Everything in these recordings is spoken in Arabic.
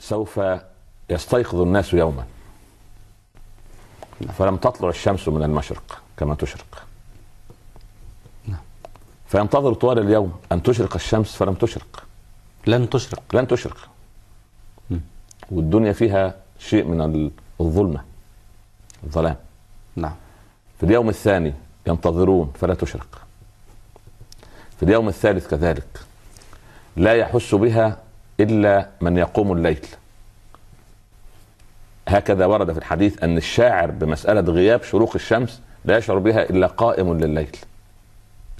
سوف يستيقظ الناس يوما. فلم تطلع الشمس من المشرق كما تشرق. نعم. فينتظر طوال اليوم أن تشرق الشمس فلم تشرق. لن تشرق. لن تشرق. والدنيا فيها شيء من الظلمة الظلام. نعم. في اليوم الثاني ينتظرون فلا تشرق. في اليوم الثالث كذلك. لا يحس بها إلا من يقوم الليل. هكذا ورد في الحديث أن الشاعر بمسألة غياب شروق الشمس لا يشعر بها إلا قائم لليل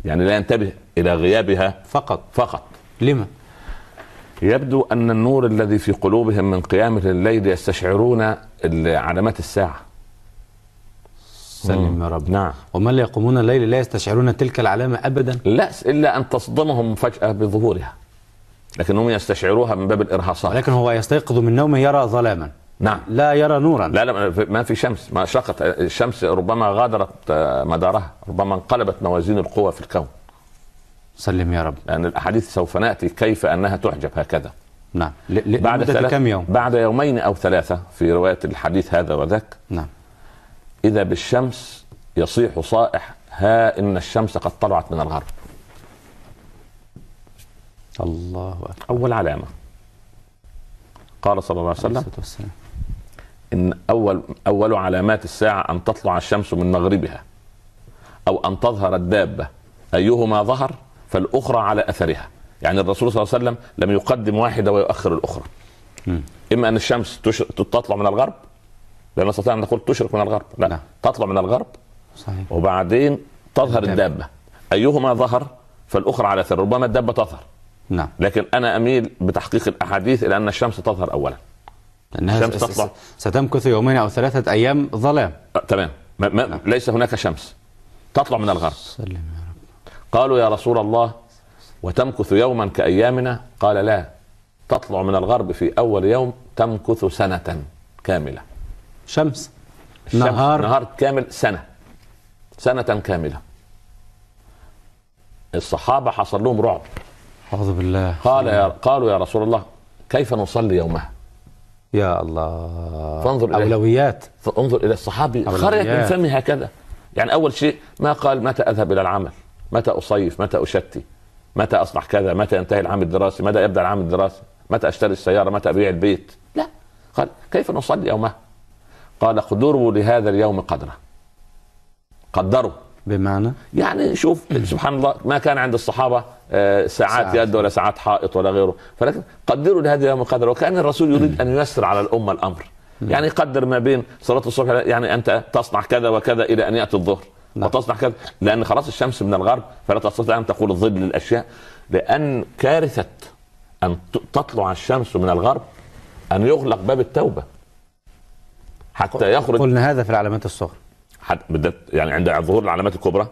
يعني لا ينتبه إلى غيابها فقط. فقط. لما؟ يبدو أن النور الذي في قلوبهم من قيامه الليل يستشعرون علامات الساعة. سلم يا رب. نعم. ومن لا يقومون الليل لا يستشعرون تلك العلامة أبدا؟ لا إلا أن تصدمهم فجأة بظهورها. لكنهم يستشعروها من باب الإرهاصات. ولكن هو يستيقظ من نومه يرى ظلاما. نعم. لا يرى نورا. لا لا ما في شمس ما شقت. الشمس ربما غادرت مدارها ربما انقلبت موازين القوى في الكون. سلم يا رب. لأن الأحاديث سوف نأتي كيف أنها تحجب هكذا. نعم. ل- بعد ثلاث كم يوم؟ بعد يومين أو ثلاثة في رواية الحديث هذا وذاك. نعم. إذا بالشمس يصيح صائح ها إن الشمس قد طلعت من الغرب. الله أكبر. أول علامة. قال صلى الله عليه وسلم. إن أول أول علامات الساعة أن تطلع الشمس من مغربها أو أن تظهر الدابة أيهما ظهر فالأخرى على أثرها. يعني الرسول صلى الله عليه وسلم لم يقدم واحدة ويؤخر الأخرى. مم. إما أن الشمس تش... تطلع من الغرب لا نستطيع ان نقول تشرق من الغرب. لا نعم. تطلع من الغرب. صحيح. وبعدين تظهر الدابة. الدابة. أيهما ظهر؟ فالأخرى على اثر ربما الدابة تظهر. نعم. لكن أنا أميل بتحقيق الأحاديث إلى أن الشمس تظهر اولا. لأنها الشمس تطلع. ستمكث يومين أو ثلاثة أيام ظلام. أه تمام. ما ما ليس هناك شمس. تطلع من الغرب. سلم يا رب. قالوا يا رسول الله وتمكث يوما كأيامنا؟ قال لا. تطلع من الغرب في أول يوم تمكث سنة كاملة. شمس. الشمس نهار. نهار كامل سنة. سنة كاملة. الصحابة حصل لهم رعب. أعوذ بالله. قال يا قالوا يا رسول الله كيف نصلي يومها؟ يا الله. فانظر إليه. أولويات. فانظر إلى الصحابي. خرج من فمه هكذا يعني أول شيء ما قال متى أذهب إلى العمل؟ متى أصيف؟ متى أشتي؟ متى أصنع كذا؟ متى ينتهي العام الدراسي؟ متى يبدأ العام الدراسي؟ متى أشتري السيارة؟ متى أبيع البيت؟ لا. قال كيف نصلي يومها؟ قال قدروا لهذا اليوم قدره قدروا. بمعنى؟ يعني شوف سبحان الله ما كان عند الصحابة آه، ساعات ساعات. يد ولا ساعات حائط ولا غيره. فلكن قدروا لهذا اليوم قدر وكأن الرسول يريد أن ييسر على الأمة الأمر. يعني قدر ما بين صلاة الصبح يعني أنت تصنع كذا وكذا إلى أن يأتي الظهر. نعم. وتصنع كذا. لأن خلاص الشمس من الغرب فلا تستطيع ان تقول الظل للأشياء. لأن كارثة أن تطلع الشمس من الغرب أن يغلق باب التوبة. حتى يخرج قلنا هذا في العلامات الصغرى. حتى يعني عند ظهور العلامات الكبرى.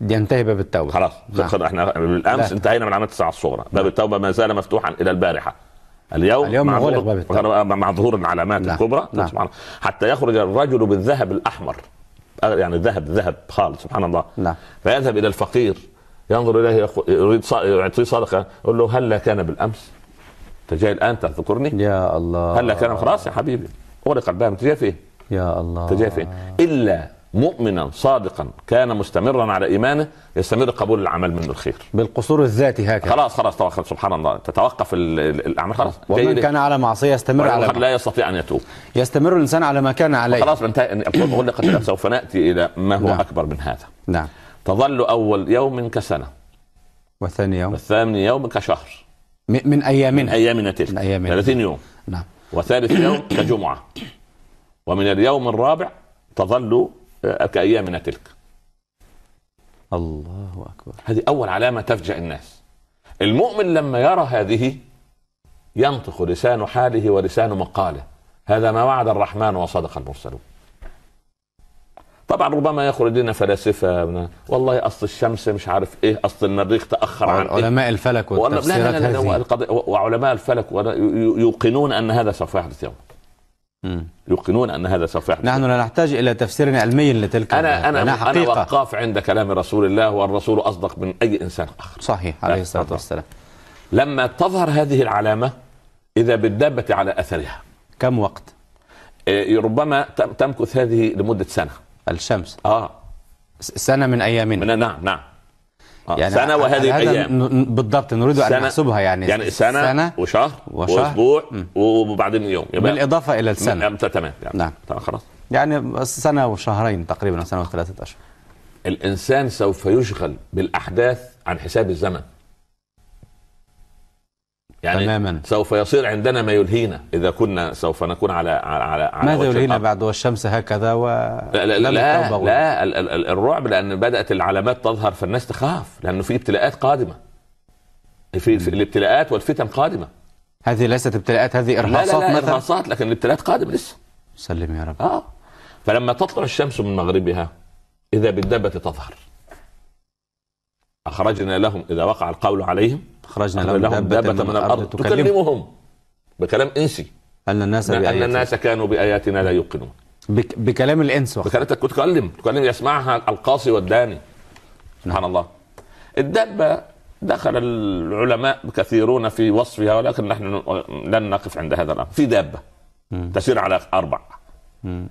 ينتهي باب التوبة. خلاص نعم. إحنا بالامس لا. انتهينا من علامات الساعة الصغرى. باب التوبة ما زال مفتوحا إلى البارحة. اليوم, اليوم مع ظهور باب التوبة. مع ظهور العلامات نعم. الكبرى. نعم. سبحان الله. حتى يخرج الرجل بالذهب الأحمر. يعني ذهب ذهب خالص سبحان الله. نعم. فيذهب إلى الفقير. ينظر إليه يريد يعطيه صدقة. يقول له هلا كان بالأمس؟ انت جاي الآن تذكرني. يا الله. هلا كان؟ خلاص يا حبيبي. اغلق الباب. أنت جاي فين؟ يا الله. أنت جاي فين؟ إلا مؤمنا صادقا كان مستمرا على إيمانه يستمر قبول العمل منه الخير. بالقصور الذاتي هكذا. خلاص خلاص توقف سبحان الله. تتوقف ال- ال- الأعمال خلاص ومن. كان على معصية يستمر على لا يستطيع أن يتوب. يستمر الإنسان على ما كان عليه. خلاص انتهى غلقت. سوف نأتي إلى ما هو نعم. أكبر من هذا. نعم. تظل أول يوم كسنة. والثاني يوم؟ والثاني يوم كشهر. من من أيامنا. أيامنا تلك. من أيامنا. 30 يوم. نعم. وثالث يوم كجمعة. ومن اليوم الرابع تظل كايامنا تلك. الله أكبر. هذه أول علامة تفجأ الناس. المؤمن لما يرى هذه ينطق لسان حاله ولسان مقاله. هذا ما وعد الرحمن وصدق المرسلون. طبعا ربما يخرج لنا فلاسفة. من- والله أصل الشمس مش عارف إيه أصل المريخ تأخر عن إيه. علماء الفلك ولا- لا والتفسيرات لا لا, لا هذه. وعلماء الفلك يوقنون أن هذا سوف يحدث يوم مم. يوقنون أن هذا سوف يحدث. نحن لا نحتاج إلى تفسير علمي لتلك أنا أنا أنا حقيقة. وقاف عند كلام رسول الله والرسول أصدق من أي إنسان آخر. صحيح عليه الصلاة تفضل. والسلام. لما تظهر هذه العلامة إذا بالدابة على أثرها. كم وقت؟ إيه، ربما تم- تمكث هذه لمدة سنة. الشمس. آه. س- سنة من أيامنا من نعم نعم. يعني سنة وهذه الأيام. بالضبط نريد سنة- نحسبها يعني يعني سنة, سنة وشهر, وشهر. وأسبوع وبعدين يوم. يبقى بالإضافة إلى السنة. م- تمام. يعني. نعم. تمام خلاص. يعني سنة وشهرين تقريبا سنة وثلاثة أشهر الإنسان سوف يشغل بالأحداث عن حساب الزمن. يعني تماما. سوف يصير عندنا ما يلهينا إذا كنا سوف نكون على على على, ماذا يلهينا. بعد والشمس هكذا و لا لا لا, لا ال- الرعب لأن بدأت العلامات تظهر فالناس تخاف لأنه في ابتلاءات قادمة. في, الابتلاءات والفتن قادمة. هذه ليست ابتلاءات هذه لا إرهاصات لا لا مثلا؟ إرهاصات لكن الابتلاءات قادمة لسه. سلم يا رب. آه. فلما تطلع الشمس من مغربها إذا بالدابة تظهر. أخرجنا لهم إذا وقع القول عليهم. أخرجنا لهم لهم دابة من الأرض. تكلم تكلمهم. بكلام إنسي. أن الناس بآياتنا. الناس كانوا بآياتنا لا يوقنون. بك... بكلام الإنس فكانت تتكلم تكلم. يسمعها القاصي والداني. سبحان الله. الدابة دخل العلماء كثيرون في وصفها ولكن نحن لن نقف عند هذا الأمر. في دابة. مم. تسير على.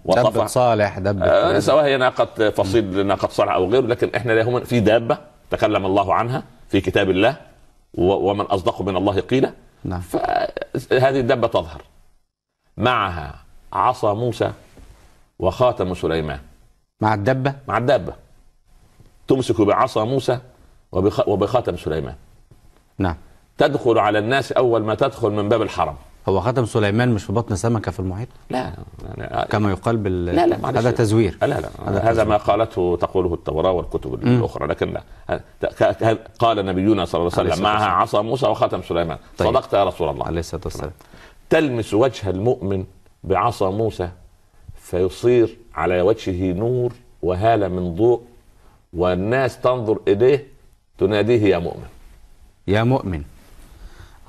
وطفى. دبة صالح دبة آه، سواء هي ناقة فصيل ناقة صلع أو غيره لكن إحنا لهم في دابة تكلم الله عنها في كتاب الله. ومن أصدق من الله قيلا. نعم. فهذه الدابة تظهر. معها عصا موسى وخاتم سليمان. مع الدبة مع الدابة. تمسك بعصا موسى وبخ- وبخاتم سليمان. نعم. تدخل على الناس أول ما تدخل من باب الحرم. هو خاتم سليمان مش في بطن سمكة في المحيط؟ لا لا كما يقال بال لا، لا، معلش. هذا تزوير. لا لا هذا هذا. ما قالته تقوله التوراة والكتب الأخرى لكن لا قال نبينا صلى الله عليه وسلم معها عصا موسى وخاتم سليمان. طيب. صدقت يا رسول الله. عليه الصلاة والسلام. تلمس وجه المؤمن بعصا موسى فيصير على وجهه نور وهالة من ضوء والناس تنظر إليه تناديه يا مؤمن. يا مؤمن.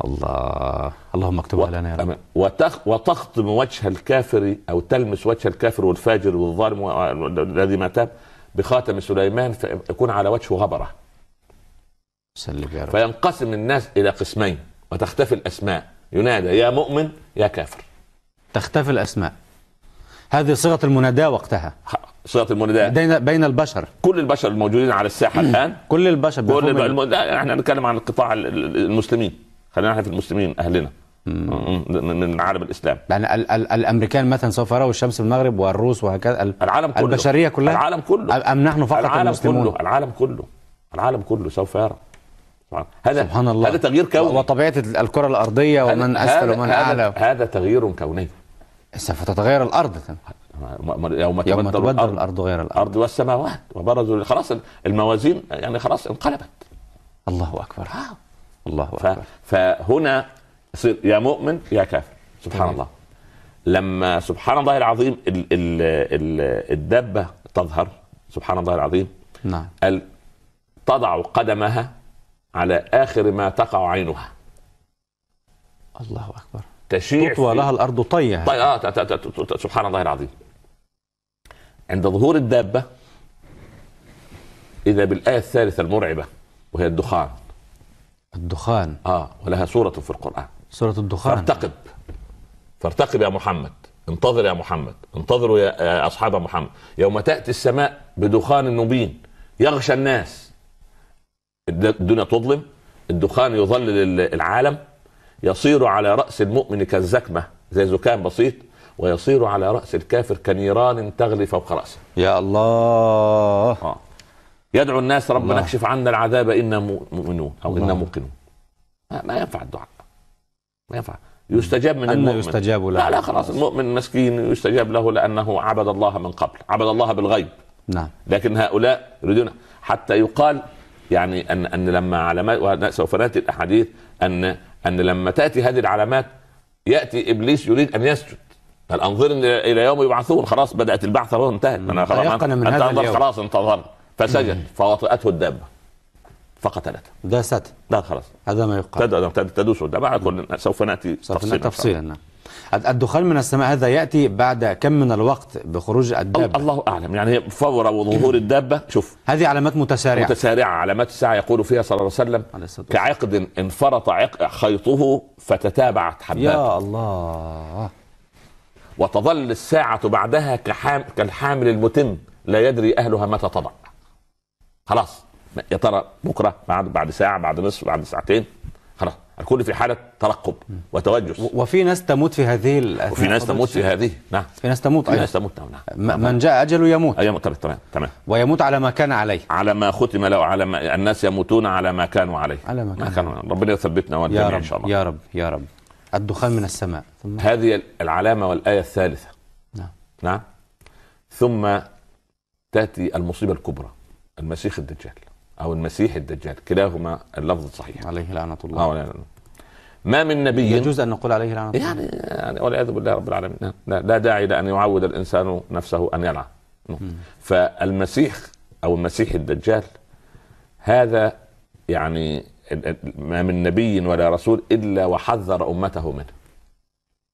الله. اللهم اكتبها لنا يا رب. وتخ وتخطم وجه الكافر أو تلمس وجه الكافر والفاجر والظالم الذي ما تاب بخاتم سليمان فيكون على وجهه غبرة. سلم يا رب. فينقسم الناس إلى قسمين وتختفي الأسماء. ينادى يا مؤمن يا كافر. تختفي الأسماء. هذه صيغة المناداة وقتها. صيغة المناداة. بين بين البشر. كل البشر الموجودين على الساحة الآن. كل البشر كل الب... ال- الم... إحنا نتكلم عن القطاع ال- ال- المسلمين. خلينا إحنا في المسلمين أهلنا. من عالم الإسلام. يعني ال ال الأمريكان مثلا سوف يروا الشمس في المغرب والروس وهكذا ال- العالم كله. البشرية كلها؟ العالم كله. ام نحن فقط العالم المسلمون؟ كله. العالم كله. العالم كله سوف يرى. سبحان- هذا سبحان الله. هذا تغيير كوني. وطبيعة الكرة الأرضية ومن أسفل ومن أعلى. هذا تغيير كوني. سوف تتغير الأرض. يوم يوم تبدل الأرض. الأرض غير الأرض. الأرض والسماوات. وبرزوا خلاص الموازين يعني خلاص انقلبت. الله أكبر. آه. الله ف... اكبر فهنا يصير يا مؤمن يا كافر. سبحان طيب. الله. لما سبحان الله العظيم ال... ال... ال... الدابه تظهر سبحان الله العظيم نعم. ال... تضع قدمها على آخر ما تقع عينها. الله أكبر. تشيع تطوى لها ت- ت- ت- ت- سبحان الله العظيم. عند ظهور الدابة إذا بالآية الثالثة المرعبة وهي الدخان الدخان. آه ولها سورة في القرآن. سورة الدخان. فارتقب. فارتقب يا محمد. انتظر يا محمد. انتظروا يا يا أصحاب محمد. يوم تأتي السماء بدخان مبين. يغشى الناس. الد- الدنيا تظلم. الدخان يظلل ال- العالم. يصير على رأس المؤمن كالزكمة زي زكام بسيط. ويصير على رأس الكافر كنيران تغلي فوق رأسه. يا الله. آه. يدعو الناس ربنا. اكشف عنا العذاب إنا مؤمنون أو إنا. موقنون. ما, ما ينفع الدعاء. ما ينفع. يستجاب من أن المؤمن. يستجاب له. لا لا خلاص المؤمن مسكين يستجاب له لأنه عبد الله من قبل عبد الله بالغيب. نعم. لكن هؤلاء يريدون حتى يقال يعني ان أن لما علامات وسوف نأتي الأحاديث ان أن لما تأتي هذه العلامات يأتي إبليس يريد أن يسجد. قال انظرني إلى يوم يبعثون؟ خلاص بدأت البعث اهو انتهت أنا خلاص من هذا اليوم. خلاص انتظر. فسجد فوطئته الدابة فقتلته. داست لا خلاص. هذا ما يقال. تد- تد- تدوس الدابة على كل سوف نأتي سوف تفصيلا تفصيلا نعم. الدخان من السماء هذا يأتي بعد كم من الوقت بخروج الدابة؟ الله أعلم. يعني فور وظهور الدابة شوف. هذه علامات متسارعة. متسارعة علامات الساعة يقول فيها صلى الله عليه وسلم. كعقد انفرط عق- خيطه فتتابعت حباته يا الله. وتظل الساعة بعدها كحام كالحامل المتم لا يدري أهلها متى تضع. خلاص. يا ترى بكرة بعد بعد ساعة بعد نصف بعد ساعتين؟ خلاص. الكل في حالة ترقب وتوجس. وفي ناس تموت في هذه الأثناء وفي ناس تموت في. هذه. نعم. في ناس تموت في ناس تموت. نعم م- من جاء أجله يموت. أيام تمام تمام تمام. ويموت على ما كان عليه. على ما ختم له على ما الناس يموتون على ما كانوا عليه. على ما كانوا. كانوا ربنا يثبتنا والجميع إن شاء الله. يا رب يا رب. الدخان من السماء. ثم هذه العلامة والآية الثالثة. نعم. نعم. ثم تأتي المصيبة الكبرى. المسيح الدجال أو المسيح الدجال. كلاهما اللفظ الصحيح عليه لعنة الله. آه. ما من نبي يجوز أن نقول عليه لعنة الله. يعني يعني والعياذ بالله رب العالمين. لا, لا داعي لأن يعود الإنسان نفسه أن يلعن. فالمسيح أو المسيح الدجال هذا يعني ما من نبي ولا رسول إلا وحذر أمته منه.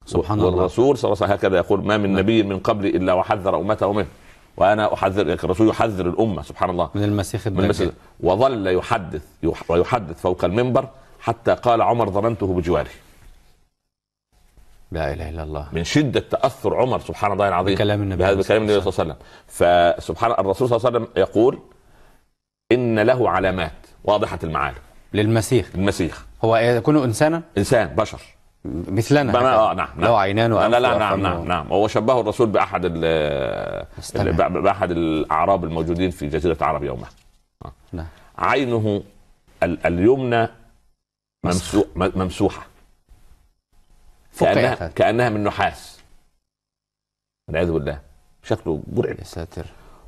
سبحان الله. والرسول صلى الله عليه وسلم هكذا يقول ما من نعم. نبي من قبلي إلا وحذر أمته منه. وأنا أحذر الرسول يحذر الأمة سبحان الله. من المسيح من الدجال المسجد وظل يحدث يح- ويحدث فوق المنبر حتى قال عمر ظننته بجواره. لا إله إلا الله. من شدة تأثر عمر سبحان الله العظيم. بكلام النبي بهذا بكلام النبي صلى الله عليه وسلم. فسبحان الرسول صلى الله عليه وسلم يقول إن له علامات واضحة المعالم للمسيح. المسيح هو يكون إنسانا؟ إنسان بشر. مثلنا. آه نعم نعم. له عينان لا لا, نعم و- نعم نعم. هو شبهه الرسول بأحد بأحد الأعراب الموجودين في جزيرة العرب يومها. نعم. عينه ال- اليمنى ممسوحة. كانها. كأنها من نحاس. والعياذ بالله. شكله مرعب. يا ساتر.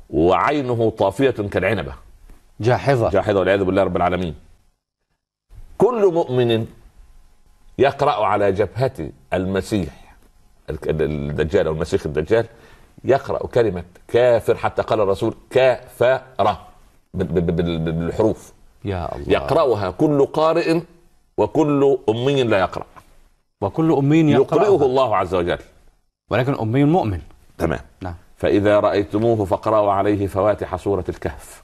وعينه طافية كالعنبة. جاحظة. جاحظة والعياذ بالله رب العالمين. كل مؤمن يقرأ على جبهة المسيح. ال- الدجال أو المسيح الدجال يقرأ كلمة كافر حتى قال الرسول بال- بالحروف. يا الله. يقرأها كل قارئ وكل أمي لا يقرأ. وكل أمي يقرئه يقرأها الله عز وجل. ولكن أمي مؤمن. تمام. نعم. فإذا رأيتموه فاقرأوا عليه فواتح سورة الكهف.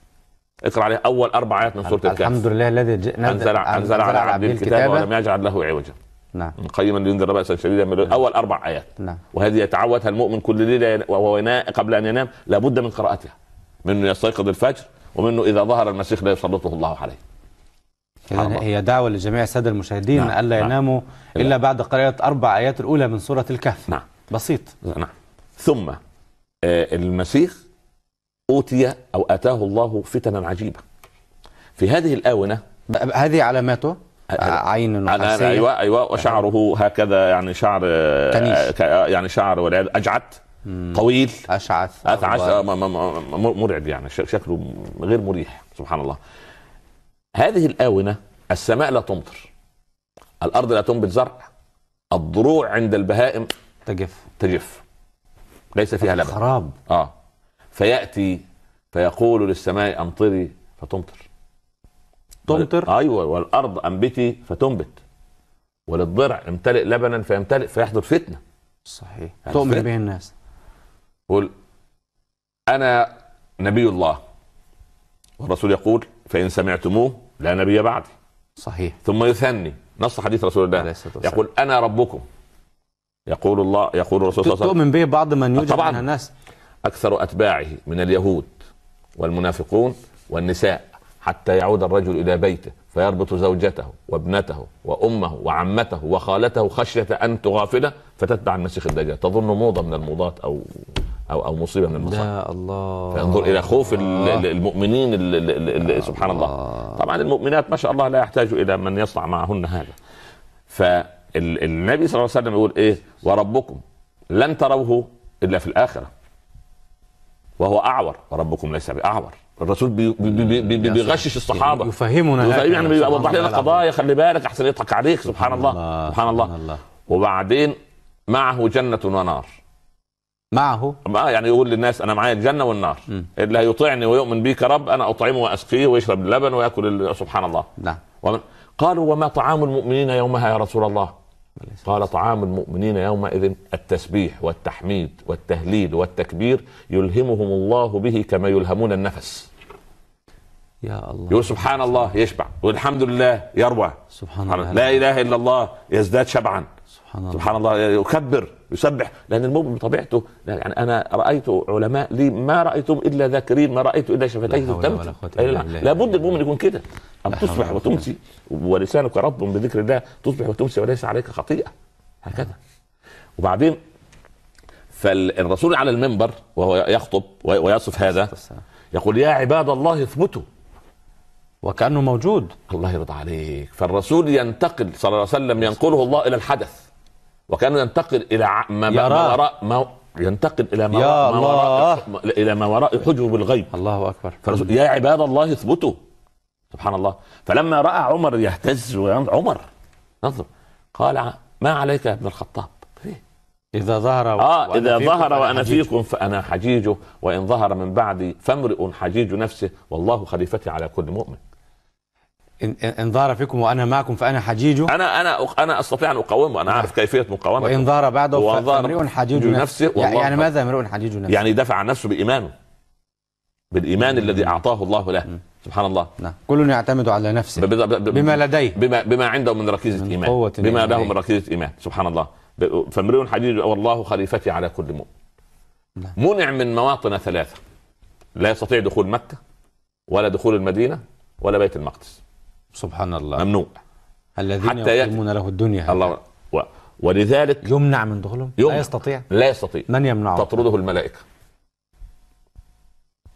اقرأ عليه أول أربع آيات من سورة الكهف. الحمد لله الذي ج- انزل أنزل على عبده الكتاب. ولم يجعل له عوجا. نعم. قيما لينذر باسا شديدا من اول أربع آيات. نعم. وهذه يتعودها المؤمن كل ليلة وهو قبل أن ينام؟ لابد من قراءتها. منه يستيقظ الفجر ومنه إذا ظهر المسيح لا يسلطه الله عليه. إذن. هي دعوة لجميع السادة المشاهدين نعم، ألا نعم. يناموا إلا بعد قراءة أربع آيات الأولى من سورة الكهف. نعم. بسيط. نعم. ثم آه، المسيح أوتي أو أتاه الله فتنا عجيبه في هذه الآونة ب- هذه علاماته؟ عين أنا نحاسية أيوه أيوه وشعره هكذا يعني شعر آه،. ك- آه، يعني شعر والعياذ أجعد طويل. آه، م- م- مرعب يعني شكله غير مريح سبحان الله. هذه الآونة السماء لا تمطر الأرض لا تنبت زرع الضروع عند البهائم تجف. تجف. ليس فيها لبن. خراب. آه. فيأتي فيقول للسماء أمطري فتمطر. تمطر أيوة والأرض أنبتي فتنبت. وللضرع امتلئ لبنا فيمتلئ فيحدث فتنة. صحيح. يعني تؤمن؟ به الناس. يقول أنا نبي الله. والرسول يقول فإن سمعتموه لا نبي بعدي. صحيح. ثم يثني. نص حديث رسول الله. يقول أنا ربكم. يقول الله يقول الرسول صلى الله عليه وسلم. تؤمن به بعض من يوجد طبعاً. من الناس. أكثر أتباعه من اليهود والمنافقون والنساء. حتى يعود الرجل إلى بيته فيربط زوجته وابنته وأمه وعمته وخالته خشية أن تغافله فتتبع المسيح الدجال. تظن موضة من الموضات أو أو أو مصيبة من المصائب؟ يا الله. فينظر إلى خوف ال- ال- المؤمنين ال- ال- ال- سبحان الله. طبعا المؤمنات ما شاء الله لا يحتاج إلى من يصنع معهن هذا. فالنبي صلى الله عليه وسلم يقول إيه؟ وربكم لن تروه إلا في الآخرة. وهو أعور. وربكم ليس بأعور. الرسول بي بي بي بي بي بيغشش الصحابة. يفهمنا يفهم-. يعني بيوضح لنا الله. القضايا خلي بالك أحسن يضحك عليك. سبحان الله. سبحان الله. وبعدين معه جنة ونار. معه؟ ما يعني يقول للناس أنا معايا الجنة والنار. م. اللي هيطيعني ويؤمن بي كرب أنا أطعمه وأسقيه ويشرب اللبن ويأكل سبحان الله. نعم. قالوا وما طعام المؤمنين يومها يا رسول الله؟ قال طعام المؤمنين يومئذ التسبيح والتحميد والتهليل والتكبير يلهمهم الله به كما يلهمون النفس. يا الله. يقول سبحان الله يشبع. والحمد لله يروى. سبحان الله. لا إله إلا الله يزداد شبعا. سبحان الله. سبحان الله يكبر يسبح لأن المؤمن بطبيعته يعني أنا رأيت علماء لي ما رأيتهم إلا ذاكرين ما رأيت إلا شفتيه تبكي. لابد المؤمن يكون كده. أن تصبح. وتمسي ولسانك رب بذكر الله تصبح وتمسي وليس عليك خطيئة. هكذا. وبعدين فالرسول على المنبر وهو يخطب ويصف هذا يقول يا عباد الله اثبتوا. وكأنه موجود. الله يرضى عليك. فالرسول ينتقل صلى الله عليه وسلم ينقله الله إلى الحدث. وكانه ينتقل إلى ما, ما. وراء ما ينتقل إلى ما يا ما وراء الله. إلى ما وراء حجب الغيب. الله فالرسول يا عباد الله اثبتوا. سبحان الله. فلما رأى عمر يهتز عمر نظر. قال ما عليك يا ابن الخطاب؟ إيه؟ إذا ظهر وأنا إذا فيكم ظهر فأنا وأنا حجيج. فيكم فأنا حجيجه. وإن ظهر من بعدي فامرئ حجيج نفسه. والله خليفتي على كل مؤمن. إن, ظهر فيكم وأنا معكم فأنا حجيجه. أنا أنا أنا أستطيع أن اقاومه أنا أعرف كيفية مقاومته وإن ظهر بعده فامرئ حجيج نفسه، يعني أكبر. ماذا امرئ حجيج نفسه؟ يعني دافع عن نفسه بإيمانه. بالإيمان الذي أعطاه الله له. سبحان الله. نعم. كل يعتمد على نفسه. بما لديه. بما بما عنده من ركيزة من إيمان. قوة بما له. من ركيزة إيمان. سبحان الله. فامرئ حديد والله خليفتي على كل مؤمن. نعم. منع من مواطن ثلاثة. لا يستطيع دخول مكة ولا دخول المدينة ولا بيت المقدس. سبحان الله. ممنوع. الذين حتى يقيمون له الدنيا الله. و... ولذلك يمنع من دخولهم؟ يمنع. لا يستطيع. لا يستطيع. من يمنعه؟ تطرده الملائكة.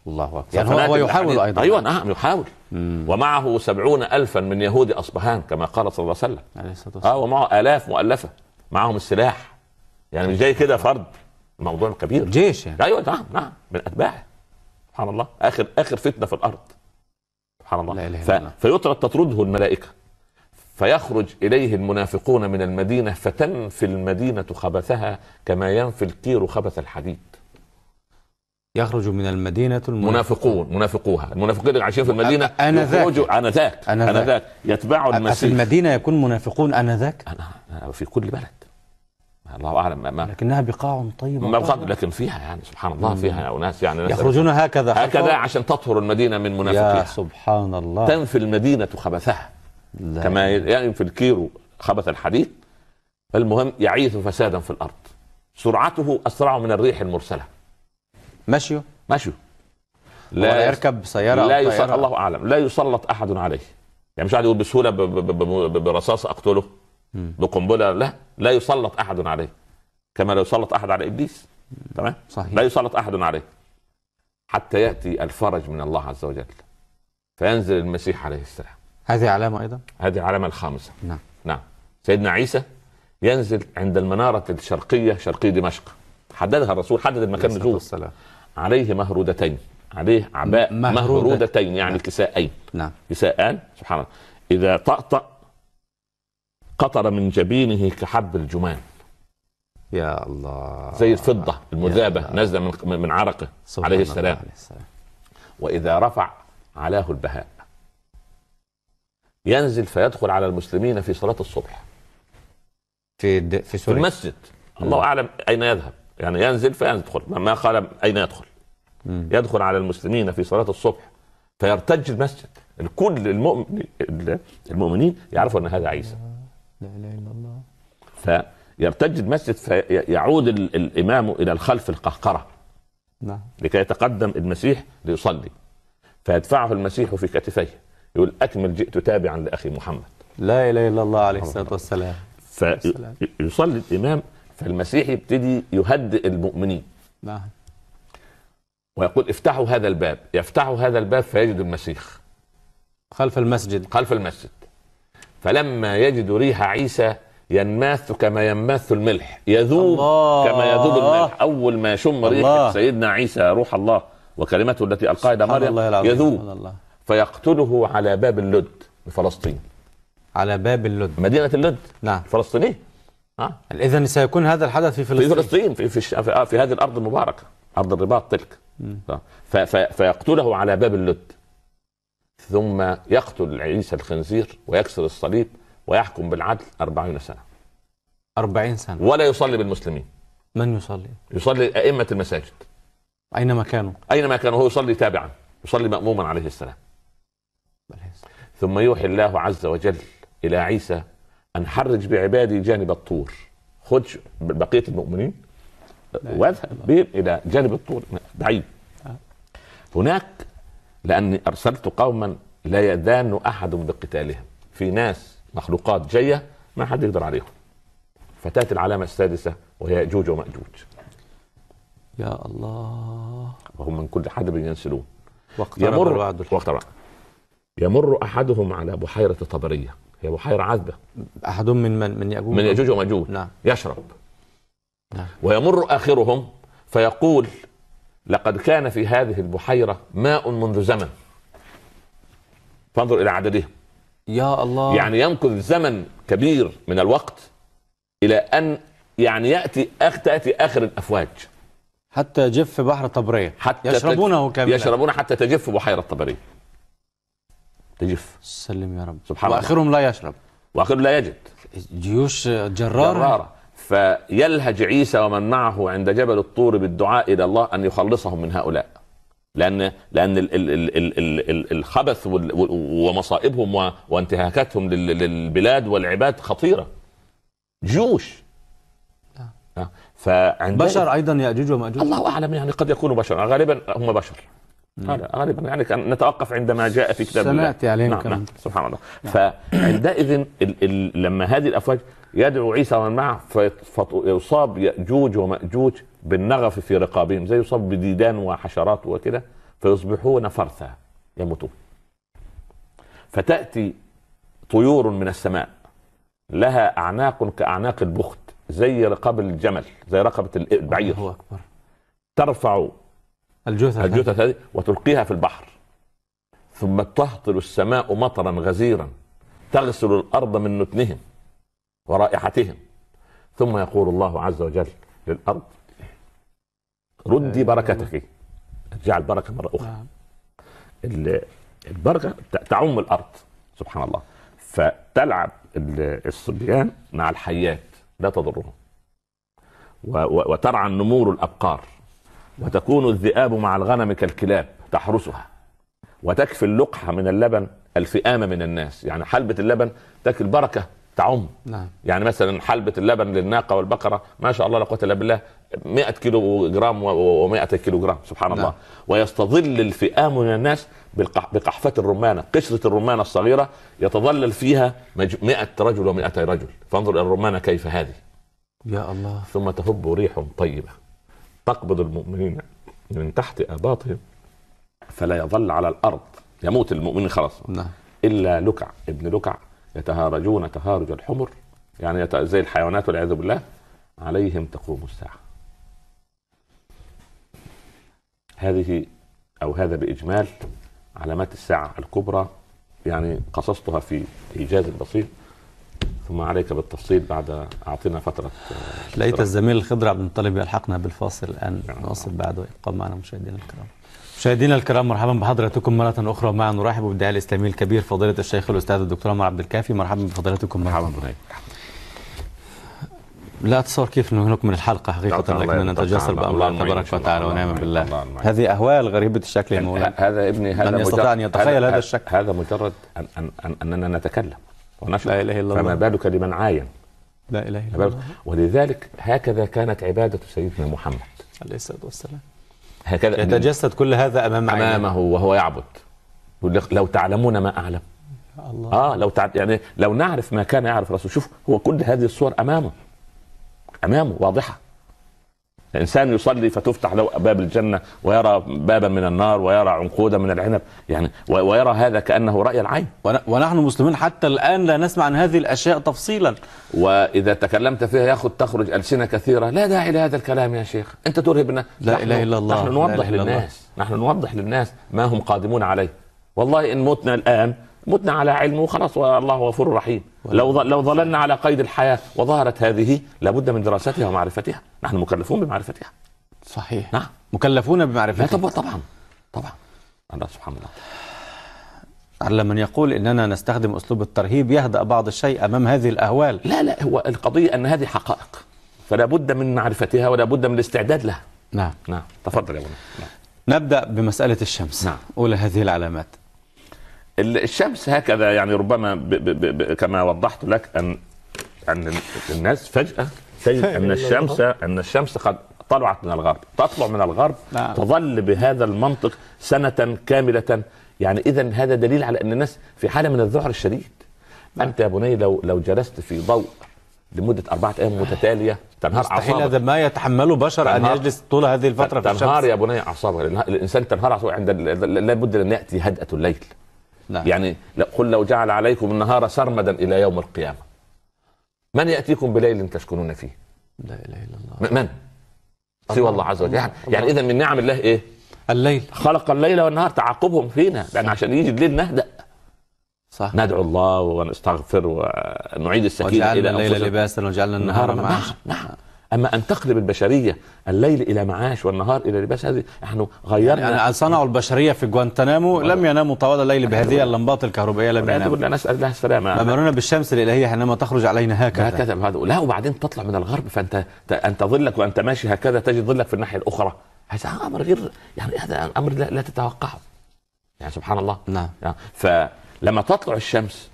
الله أكبر. يعني هو, هو يحاول أيضا. أيوه نعم يحاول. مم. ومعه سبعون ألفا من يهود أصبهان كما قال صلى الله عليه وسلم. عليه الصلاة والسلام. آه ومعه آلاف مؤلفة. معهم السلاح. يعني مش جاي كده فرد. الموضوع كبير. جيش يعني. أيوه نعم نعم. من أتباعه. سبحان الله. آخر آخر فتنة في الأرض. سبحان الله. لا إله ف... الله. فيطرد تطرده الملائكة. فيخرج إليه المنافقون من المدينة فتنفي المدينة خبثها كما ينفي الكير خبث الحديد. يخرج من المدينة منافقون منافقوها. المنافقين اللي عايشين في المدينة أ- آنذاك. يخرجوا انذاك آنذاك. انذاك يتبعوا في المسيح. المدينة يكون منافقون آنذاك أنا- أنا في كل بلد. الله أعلم ما, لكنها بقاع طيبة ما. بقدر لكن فيها يعني سبحان الله فيها أناس يعني يخرجون هكذا. هكذا. عشان تطهر المدينة من يا منافقيها سبحان الله. تنفي المدينة خبثها. لا. كما ينفي الكير خبث الحديد. المهم يعيث فسادا في الأرض. سرعته أسرع من الريح المرسلة. مشيه ماشي ولا يركب سيارة لا طائرة الله أعلم. لا يسلط أحد عليه. يعني مش قاعد يقول بسهولة برصاص أقتله. بقنبلة لا لا يسلط أحد عليه كما لا يسلط أحد على إبليس. تمام؟ صحيح. لا يسلط أحد عليه حتى يأتي الفرج من الله عز وجل فينزل المسيح عليه السلام. هذه علامة أيضا؟ هذه العلامه الخامسة. نعم. نعم. سيدنا عيسى ينزل عند المنارة الشرقية شرقي دمشق. حددها الرسول حدد المكان نزوله. عليه مهرودتين. عليه عباء م- مهرودة. مهرودتين يعني كساءين. نعم. كساءان. سبحان الله. إذا طأطأ قطر من جبينه كحب الجمان يا الله. زي الفضة المذابة يا نازلة من من عرقه عليه السلام. عليه السلام. وإذا رفع علاه البهاء ينزل فيدخل على المسلمين في صلاة الصبح. في الد... في في سوريا. المسجد. الله أعلم أين يذهب. يعني ينزل فيدخل. ما قال أين يدخل؟ مم. يدخل على المسلمين في صلاة الصبح. فيرتج المسجد. الكل المؤمن المؤمنين يعرفوا أن هذا عيسى. لا إله إلا الله. فيرتج المسجد فيعود ال- الإمام إلى الخلف القهقرة. نعم. لكي يتقدم المسيح ليصلي. فيدفعه المسيح في كتفيه. يقول أكمل جئت تابعا لأخي محمد. لا إله إلا الله عليه الصلاة والسلام. السلام. فيصلي الإمام فالمسيح يبتدي يهدئ المؤمنين. نعم. ويقول افتحوا هذا الباب. يفتحوا هذا الباب فيجد المسيح. خلف المسجد. خلف المسجد. فلما يجد ريح عيسى ينماث كما ينماث الملح يذوب الله. كما يذوب الملح. أول ما يشم ريح. سيدنا عيسى روح الله وكلمته التي سبحان الله مريم يذوب. الله. فيقتله على باب اللد بفلسطين. على باب اللد. مدينة اللد. نعم. فلسطينيه ها؟ اذا سيكون هذا الحدث في في فلسطين فلسطين في في, في, آه، في هذه الأرض المباركة أرض الرباط تلك. ف- فيقتله على باب اللد. ثم يقتل عيسى الخنزير ويكسر الصليب ويحكم بالعدل أربعين سنة. 40 سنة. ولا يصلي بالمسلمين. من يصلي؟ يصلي أئمة المساجد. أينما كانوا؟ أينما كان هو يصلي تابعا. يصلي ماموما عليه السلام. ثم يوحي الله عز وجل إلى عيسى أن حرج بعبادي جانب الطور. خذ بقية المؤمنين. واذهب بهم إلى جانب الطور. بعيد. هناك لأني أرسلت قوما لا يدان أحد بقتالهم. في ناس مخلوقات جاية ما حد يقدر عليهم. فتأتي العلامة السادسة وهي ياجوج ومأجوج. يا الله. وهم من كل حدب ينسلون. يمر الوعد. يمر أحدهم على بحيرة طبرية. هي بحيرة عذبة. أحدهم من من من يأجوج؟ من يأجوج ومأجوج. نعم. يشرب. نعم. ويمر آخرهم فيقول لقد كان في هذه البحيرة ماء منذ زمن. فانظر إلى عددهم. يا الله. يعني يمكث زمن كبير من الوقت إلى أن يعني يأتي أخ تأتي آخر الأفواج. حتى يجف بحر طبرية حتى يشربونه كاملا. يشربون حتى تجف بحيرة طبريه تجف. سلم يا رب. سبحان الله. وآخرهم لا يشرب. واخر لا يجد. جيوش جرارة؟ جرارة. فيلهج عيسى ومن معه عند جبل الطور بالدعاء إلى الله أن يخلصهم من هؤلاء. لأن لأن ال ال ال ال ال ال الخبث وال- وال- ومصائبهم و- وانتهاكاتهم لل- للبلاد والعباد خطيرة. جيوش. نعم. آه. فعند بشر أيضا يأجوج ومأجوج. الله أعلم يعني قد يكونوا بشر. غالبا هم بشر. هذا غالبا يعني نتوقف عندما جاء في كتاب الله. سنأتي عليهم نعم, كمان. نعم سبحان الله. فعندئذ ال ال لما هذه الأفواج يدعو عيسى ومن معه في- فيصاب يأجوج ومأجوج بالنغف في رقابهم زي يصاب بديدان وحشرات وكده فيصبحون فرثا يموتون. فتأتي طيور من السماء لها أعناق كأعناق البخت زي رقاب الجمل زي رقبة البعير. الله أكبر. ترفع الجثث الجثث هذه وتلقيها في البحر. ثم تهطل السماء مطرا غزيرا تغسل الأرض من نتنهم. ورائحتهم. ثم يقول الله عز وجل للأرض ردي بركتك. جعل بركه مرة أخرى. نعم. ال- البركة ت- تعم الأرض سبحان الله. فتلعب ال- الصبيان مع الحيات لا تضرهم. وترعى النمور الأبقار. وتكون الذئاب مع الغنم كالكلاب تحرسها. وتكفي اللقحة من اللبن الفئام من الناس. يعني حلبة اللبن تكفي البركة تعم. نعم. يعني مثلا حلبة اللبن للناقة والبقرة ما شاء الله لا قوة إلا بالله 100 كيلو جرام و100 كيلو جرام سبحان نعم. الله. ويستظل الفئام من الناس بقحفة الرمانة قشرة الرمانة الصغيرة يتظلل فيها مج- 100 رجل و200 رجل. فانظر إلى الرمانة كيف هذه. يا الله. ثم تهب ريح طيبة تقبض المؤمنين من تحت آباطهم فلا يظل على الأرض. يموت المؤمنين خلاص. نعم. إلا لكع ابن لكع يتهارجون تهارج الحمر يعني يت- زي الحيوانات والعياذ بالله عليهم تقوم الساعة هذه أو هذا بإجمال علامات الساعة الكبرى يعني قصصتها في ايجاز بسيط ثم عليك بالتفصيل بعد أعطينا فترة آه، لقيت. الزميل الخضر عبد المطلب يلحقنا بالفاصل الآن نعم. نواصل بعد ويبقى معنا مشاهدينا الكرام مشاهدينا الكرام مرحبا بحضراتكم مرة أخرى معنا نرحب بالداعي الإسلامي الكبير فضيلة الشيخ الأستاذ الدكتور عمر عبد الكافي مرحبا بفضيلتكم مرحبا بك. لا أتصور كيف نكمل الحلقة حقيقة لكننا يرضى نتجسر. بأمر الله تبارك. وتعالى ونعم. بالله الله. هذه أهوال غريبة الشكل يا مولانا هذا ابني هذا من يستطيع أن يتخيل هذا الشكل. هذا مجرد أن أن أن أننا نتكلم ونشرح لا إله إلا فما الله بالك لمن عاين لا إله إلا؟ الله ولذلك هكذا كانت عبادة سيدنا محمد عليه الصلاة والسلام هكذا يتجسد كل هذا أمام عينيه. أمامه وهو يعبد. لو تعلمون ما أعلم. يا الله. آه لو تع... يعني لو نعرف ما كان يعرف الرسول. شوف هو كل هذه الصور أمامه. أمامه واضحة. الإنسان يصلي فتفتح له أبواب الجنة ويرى بابا من النار ويرى عنقودا من العنب. يعني ويرى هذا كأنه رأي العين. ون- ونحن مسلمين حتى الآن لا نسمع عن هذه الأشياء تفصيلا. وإذا تكلمت فيها ياخذ تخرج ألسنة كثيرة. لا داعي لهذا الكلام يا شيخ. أنت ترهبنا لا إله إلا الله. نحن نوضح إلا الله. للناس. نحن نوضح للناس ما هم قادمون عليه. والله إن متنا الآن متنا على علم وخلاص والله غفور رحيم. لو لو ظللنا على قيد الحياة وظهرت هذه لابد من دراستها ومعرفتها. نحن مكلفون بمعرفتها. صحيح. نعم. مكلفون بمعرفتها. طبعا طبعا طبعا. الله سبحان الله على من يقول إننا نستخدم أسلوب الترهيب يهدأ بعض الشيء أمام هذه الأهوال. لا لا هو القضية أن هذه حقائق. فلا بد من معرفتها ولا بد من الاستعداد لها. نعم. نعم. تفضل يا أبو نعم. نبدأ بمسألة الشمس. نعم. أولى هذه العلامات. ال- الشمس هكذا يعني ربما ب ب ب ب كما وضحت لك ان أن الناس فجأة تجد أن الشمس أن الشمس قد طلعت من الغرب تطلع من الغرب نعم. تظل بهذا المنطق سنة كاملة. يعني اذا هذا دليل على أن الناس في حالة من الذعر الشديد. أنت يا بني لو لو جلست في ضوء لمدة أربعة أيام متتالية تنهار مستحيل أعصابك. هذا ما يتحمله بشر أن تنهار- يجلس طول هذه الفترة في تنهار الشمس. يا بني أعصابك. الإنسان تنهار أعصابه عند لابد ان يأتي هدأة الليل. نعم. يعني قل لو جعل عليكم النهار سرمدا إلى يوم القيامة. من يأتيكم بليل تسكنون فيه؟ لا إله إلا الله. من؟ سوى الله عز وجل. يعني, يعني اذا من نعم الله إيه؟ الليل. خلق الليل والنهار تعاقبهم فينا. لأن عشان يجي الليل نهدأ. صح. ندعو الله ونستغفر ونعيد السكينة وجعلنا إلى الليل أنفسنا. لباسا وجعلنا النهار نعم معاشا. نعم. أما أن تقلب البشرية الليل إلى معاش والنهار إلى لباس هذه نحن غيرنا. يعني صنعوا البشرية في جوانتنامو لم يناموا طوال الليل بهذه اللمبات الكهربائية لم يناموا. بالله نسال الله السلامه امرنا بالشمس الإلهية حينما تخرج علينا هكذا. هكذا لا وبعدين تطلع من الغرب فأنت انت ظلك وأنت ماشي هكذا تجد ظلك في الناحية الأخرى. هذا أمر غير يعني هذا أمر لا, لا تتوقعه. يعني سبحان الله. نعم. يعني فلما تطلع الشمس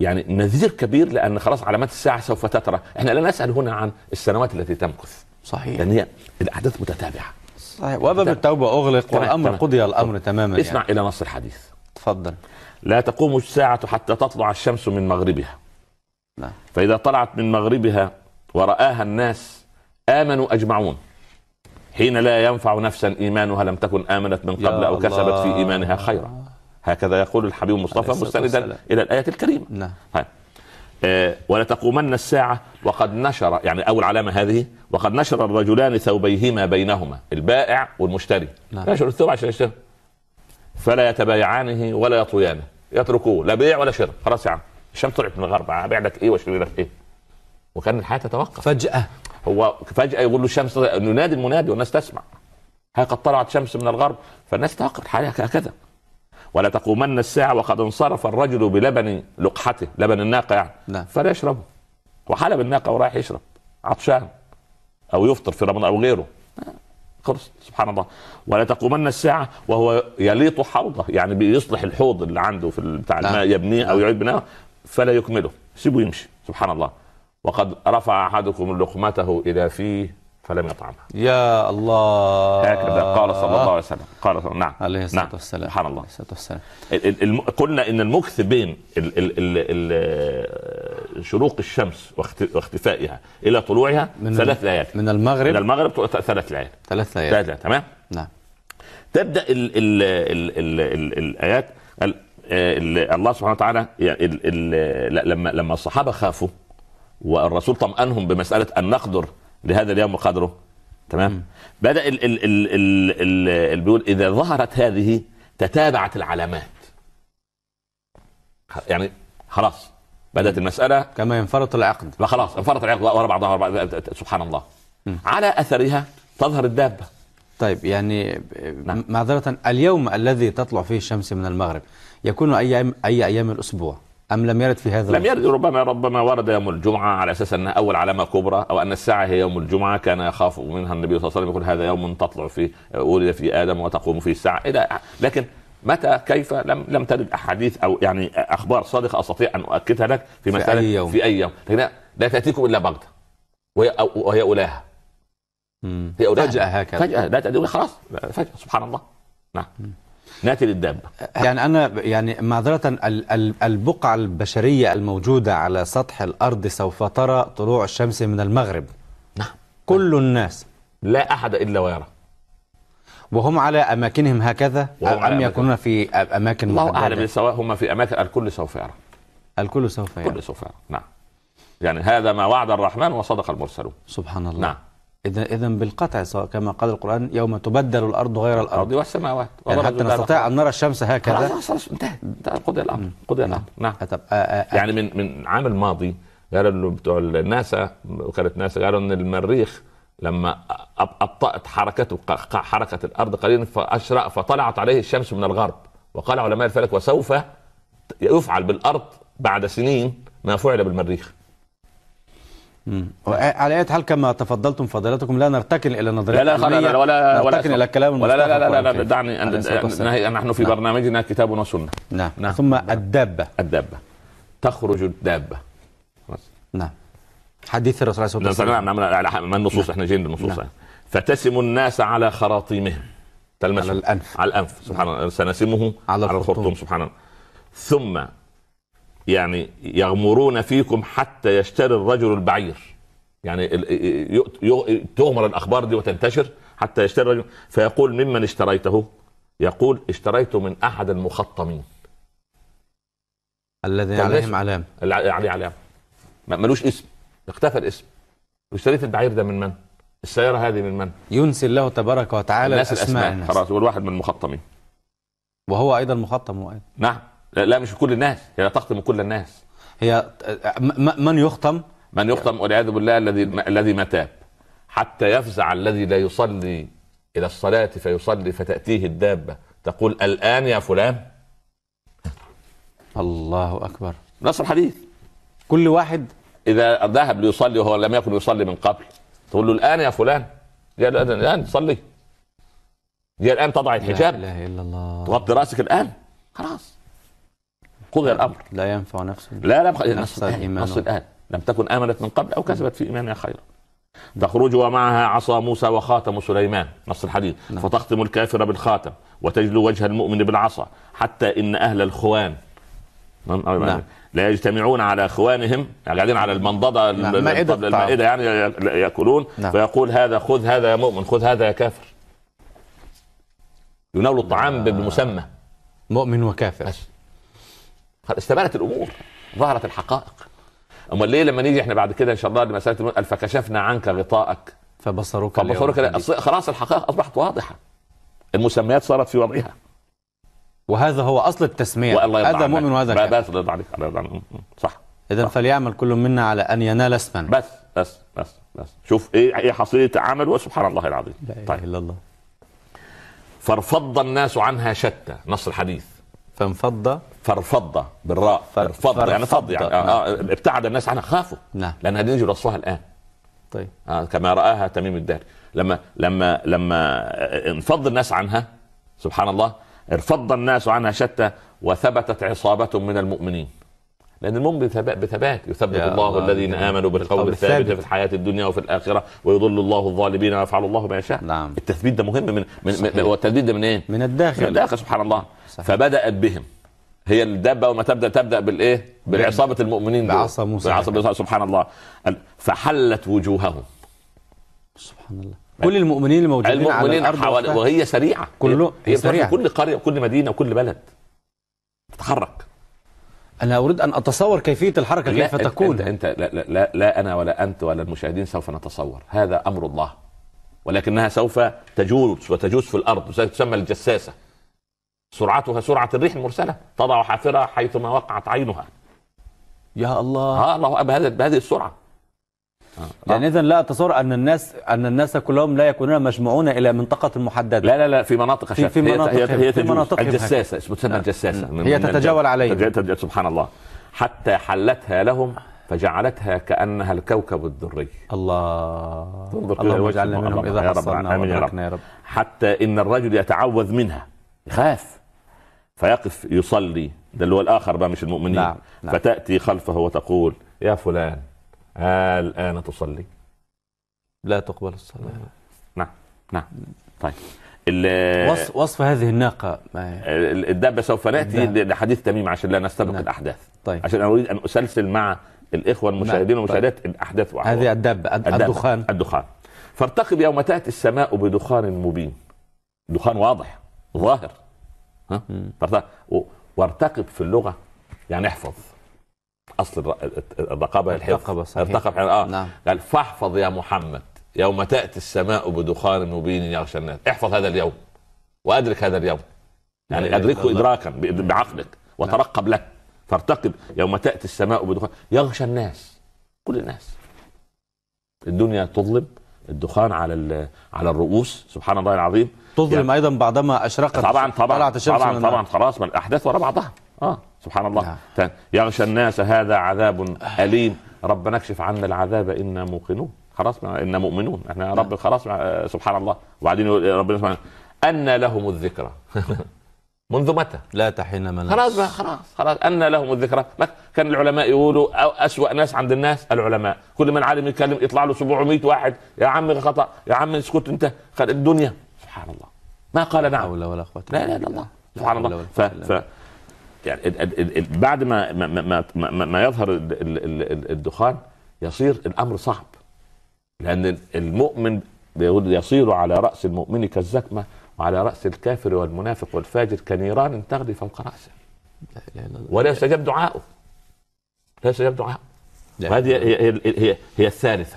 يعني نذير كبير لأن خلاص علامات الساعة سوف تترى إحنا لا نسأل هنا عن السنوات التي تمكث. صحيح. لأن هي الأحداث متتابعة. صحيح. وباب التوبة أغلق والأمر تمام. قضي الأمر تماما اسمع يعني. إلى نص الحديث. تفضل. لا تقوم الساعة حتى تطلع الشمس من مغربها. نعم. فإذا طلعت من مغربها ورآها الناس آمنوا أجمعون. حين لا ينفع نفسا إيمانها لم تكن آمنت من قبل يا أو كسبت في الله. إيمانها خيرا. هكذا يقول الحبيب الصلاة مستندا والسلام. إلى الآية الكريمة. نعم. آه، ولتقومن الساعة وقد نشر يعني أول علامة هذه وقد نشر الرجلان ثوبيهما بينهما البائع والمشتري. نعم. نشر الثوب عشان يشتري. فلا يتبايعانه ولا يطويانه. يتركوه لا بيع ولا شراء. خلاص يا عم. الشمس طلعت من الغرب ابيع لك إيه واشتري لك إيه؟ وكان الحياة تتوقف. فجأة. هو فجأة يقول له الشمس ينادي المنادي والناس تسمع. ها قد طلعت شمس من الغرب فالناس توقف الحياة هكذا. ولا تقومن الساعة وقد انصرف الرجل بلبن لقحته لبن الناقة يعني نعم. فلا يشربه وحلب الناقة ورايح يشرب عطشان أو يفطر في رمضان أو غيره خلص سبحان الله ولا تقومن الساعة وهو يليط حوضه يعني بيصلح الحوض اللي عنده في بتاع نعم. الماء يبنيه أو نعم. يعيد بناءه فلا يكمله سيبه يمشي سبحان الله وقد رفع أحدكم لقمته إلى فيه فلم يطعمها يا الله هكذا قال صلى الله عليه وسلم قال صلى الله عليه نعم الصلاه نعم. والسلام سبحان الله عليه الصلاه والسلام ال- ال- الم... قلنا ان المكث بين ال... ال... ال... ال... شروق الشمس واخت... واختفائها إلى طلوعها من ثلاث ليالي من من المغرب المغرب ت- ثلاث ليالي ثلاث ليالي ثلاث ليالي تمام نعم تبدا ال ال ال ال ال الايات ال ال الله سبحانه وتعالى يعني ال ال لما لما الصحابه خافوا والرسول طمأنهم بمساله ان نقدر لهذا اليوم قدره. تمام؟ بدأ ال ال ال ال ال ال بيقول إذا ظهرت هذه تتابعت العلامات. يعني خلاص بدأت المسألة. كما ينفرط العقد. فخلاص انفرط العقد ورا بعضها ورا بعضها سبحان الله. على أثرها تظهر الدابة. طيب يعني نعم. معذرة اليوم الذي تطلع فيه الشمس من المغرب يكون أي أيام أي أيام الأسبوع؟ أم لم يرد في هذا لم يرد. ربما ربما ورد يوم الجمعة على أساس انها أول علامة كبرى أو أن الساعة هي يوم الجمعة كان يخاف منها النبي صلى الله عليه وسلم يقول هذا يوم تطلع فيه ولد فيه آدم وتقوم فيه الساعة. إلى لكن متى كيف؟ لم لم ترد أحاديث أو يعني أخبار صادقة أستطيع أن أؤكدها لك في في مسألة أي يوم. في أي يوم. لكن لا- تأتيكم إلا بغتة. وهي أو- وهي أولاها. هي أولاها. فجأة هكذا. فجأة. لا تأتي. خلاص. فجأة. سبحان الله. نعم. ناتي للدابه يعني أنا يعني معذرة ال- ال- البقعة البشرية الموجودة على سطح الأرض سوف ترى طلوع الشمس من المغرب. نعم. كل الناس. لا أحد إلا ويرى. وهم على أماكنهم هكذا؟ أماكنهم. يكونون في أماكن الله اعلم سواء هم في أماكن الكل سوف يرى. الكل سوف يرى. كل سوف يرى. نعم. يعني هذا ما وعد الرحمن وصدق المرسلون. سبحان الله. نعم. إذا إذا بالقطع سواء كما قال القرآن يوم تبدل الأرض غير الأرض. والسماوات. يعني حتى نستطيع أن نرى الشمس هكذا. خلاص خلاص انتهى. انتهى قضي الأمر. قضي الأمر. نعم. طب آه، آه، يعني من من العام الماضي قالوا له بتوع الناسا وكاله ناسا قالوا إن المريخ لما أبطأت حركته حركة الأرض قليلا فاشرق فطلعت عليه الشمس من الغرب. وقال علماء الفلك وسوف يفعل بالأرض بعد سنين ما فعل بالمريخ. على أي حال كما تفضلتم فضيلتكم لا نرتكن إلى نظريه لا لا لا ولا ولا نرتكن إلى كلام ولا لا لا لا, لا, لا دعني عليه. نحن- في نعم. برنامجنا كتاب وسنة. نعم. نعم. ثم الدابة. الدابة. تخرج الدابة. نعم. حديث الرسول عليه الصلاة نعم والسلام. نعم نعم ما النصوص؟ إحنا جايين بالنصوص. نعم. فتسم الناس على خراطيمهم. تلمسهم. على الأنف. على الأنف. سبحان الله. سنسمه على. الخرطوم. سبحان الله. ثم يعني يغمرون فيكم حتى يشتري الرجل البعير. يعني تغمر الأخبار دي وتنتشر حتى يشتري الرجل فيقول ممن اشتريته؟ يقول اشتريته من أحد المخطمين الذي. عليهم علام. اللي عليه علامه ملوش اسم. اختفى الاسم. واشتريت البعير ده من من؟ السيارة هذه من من؟ ينسي الله تبارك وتعالى الناس الأسماء. الناس خلاص والواحد من المخطمين وهو أيضا مخطم هو أيضا. نعم. لا, لا مش كل الناس. هي لا تخطم كل الناس. هي من يخطم؟ من يخطم والعياذ بالله الذي الذي ما تاب حتى يفزع الذي لا يصلي إلى الصلاة فيصلي فتأتيه الدابة. تقول الآن يا فلان. الله أكبر. نص الحديث. كل واحد إذا ذهب ليصلي وهو لم يكن يصلي من قبل تقول له الآن يا فلان. جاء الآن تصلي جاء الآن تضع لا الحجاب إله إلا الله. تغطي رأسك الآن. خلاص. قضي الأمر. لا ينفع نفس لا لا بخ... نفس الإيمان. نص الآن لم تكن آمنت من قبل أو كسبت في إيمانها خيرا. تخرج ومعها عصا موسى وخاتم سليمان. نص الحديث. نعم. فتختم الكافر بالخاتم وتجلو وجه المؤمن بالعصا. حتى إن أهل الخوان نعم. لا يجتمعون على أخوانهم يعني قاعدين على المنضدة نعم،. المائدة يعني ي- يأكلون. نعم. فيقول هذا خذ هذا يا مؤمن خذ هذا يا كافر. يناول الطعام بالمسمى. مؤمن وكافر. بس. استبانت الأمور ظهرت الحقائق. امال ليه لما نيجي إحنا بعد كده إن شاء الله لمسألة الموت فكشفنا عنك غطاءك. فبصرك فبصرك خلاص الحقائق أصبحت واضحة. المسميات صارت في وضعها. وهذا هو أصل التسمية. هذا. مؤمن وهذا كافر. بس الله يرضى عليك. صح. اذا فليعمل كل منا على أن ينال اسما. بس بس بس بس. شوف إيه إيه حصيلة عمله سبحان الله العظيم. لا إله طيب. إلا الله. فارفض الناس عنها شتى. نص الحديث. فانفض فارفض بالراء فر- فارفض يعني فض. يعني. آه آه ابتعد الناس عنها خافوا. نعم. لأن هنيجي رصوها الآن. طيب. آه كما رآها تميم الداري لما لما لما انفض الناس عنها سبحان الله ارفض الناس عنها شتى وثبتت عصابة من المؤمنين. لأن المؤمن بثبات, بثبات. يثبت الله, الله. الذين آمنوا بالقول بالقول الثابت. في الحياة الدنيا وفي الآخرة ويضل الله الظالمين ويفعل الله ما يشاء. نعم. التثبيت ده مهم من من. من والتثبيت ده من إيه؟ من من الداخل الداخل سبحان الله. صحيح. فبدأت بهم. هي الدابة وما تبدأ تبدأ بالإيه؟ بالعصابة المؤمنين دول. بعصا موسى. موسى سبحان الله فحلت وجوههم سبحان الله كل المؤمنين الموجودين على المؤمنين الأرض حوالي. وهي سريعة كله- هي سريعه سريعة. كل قرية وكل مدينة وكل بلد تتحرك أنا أريد أن أتصور كيفية الحركة كيف تكون انت, انت لا, لا, لا, لا أنا ولا أنت ولا المشاهدين سوف نتصور هذا أمر الله ولكنها سوف تجوز وتجوز في الأرض تسمى الجساسة سرعتها سرعة الريح المرسلة. تضع حافرها حيثما وقعت عينها. يا الله. آه الله بهذه بهذه السرعة. آه. يعني اذا لا اتصور أن الناس أن الناس كلهم لا يكونون مجموعون إلى منطقة محددة. لا لا لا في مناطق في- في هي- مناطقهم، هي, هي في. مناطقهم الجساسة تسمى نعم. الجساسة. هي تتجول تج- سبحان الله. حتى حلتها لهم فجعلتها كأنها الكوكب الدري. الله. تنظر اللهم اجعلنا منهم. إذا حصلنا يا رب. حتى إن الرجل يتعوذ منها يخاف. فيقف يصلي ده اللي هو الآخر بقى مش المؤمنين نعم، نعم. فتأتي خلفه وتقول يا فلان الآن تصلي لا تقبل الصلاة نعم نعم طيب وصف, وصف هذه الناقة ما هي؟ ال- الدابة سوف نأتي نعم. لحديث تميم عشان لا نستبق نعم. الأحداث طيب عشان أريد أن أسلسل مع الإخوة المشاهدين نعم. والمشاهدات الأحداث وأحوالها. هذه الدابة الد- الدابة. الدخان الدخان فارتقب يوم تأتي السماء بدخان مبين دخان واضح ظاهر ها. فارتقب وارتقب في اللغة. يعني احفظ. أصل الر- الرقابة الحفظ. ارتقب، صحيح. ارتقب يعني آه. نعم. قال فاحفظ يا محمد. يوم تأتي السماء بدخان مبين يغشى الناس. احفظ هذا اليوم. وأدرك هذا اليوم. يعني أدركه. ادراكا بعقلك. وترقب له فارتقب. يوم تأتي السماء بدخان. يغشى الناس. كل الناس. الدنيا تظلم. الدخان على على الرؤوس. سبحان الله العظيم. تظلم أيضا بعدما أشرقت طبعا طبعا طبعا من طبعا. خلاص ما الأحداث ورا بعضها. آه سبحان الله. نعم. يغشى الناس هذا عذاب أليم. ربنا اكشف عنا العذاب إنا موقنون. خلاص ما- إنا مؤمنون. إحنا يا رب خلاص آه، سبحان الله. وبعدين ربنا سبحانه أن لهم الذكرى. منذ متى؟ لا تحين مناص خلاص بقى خلاص خلاص. أن لهم الذكرى. ما كان العلماء يقولوا أو أسوأ ناس عند الناس العلماء. كل من عالم يتكلم يطلع له 700 واحد. يا عم خطأ يا عم اسكت أنت الدنيا. سبحان الله. ما قال لا نعم حول ولا قوة لا لا لا الله سبحان الله. ولا ف, ف يعني ال ال ال ال بعد ما ما ما, ما, ما, يظهر ال ال ال ال الدخان يصير الأمر صعب. لأن المؤمن بيقول يصير على رأس المؤمن كالزكمة وعلى رأس الكافر والمنافق والفاجر كنيران تغلي فوق راسه لا إله إلا الله. ولا يستجاب دعاؤه. لا يستجاب دعاؤه. لا. وهذه هي هي, هي, الثالثة.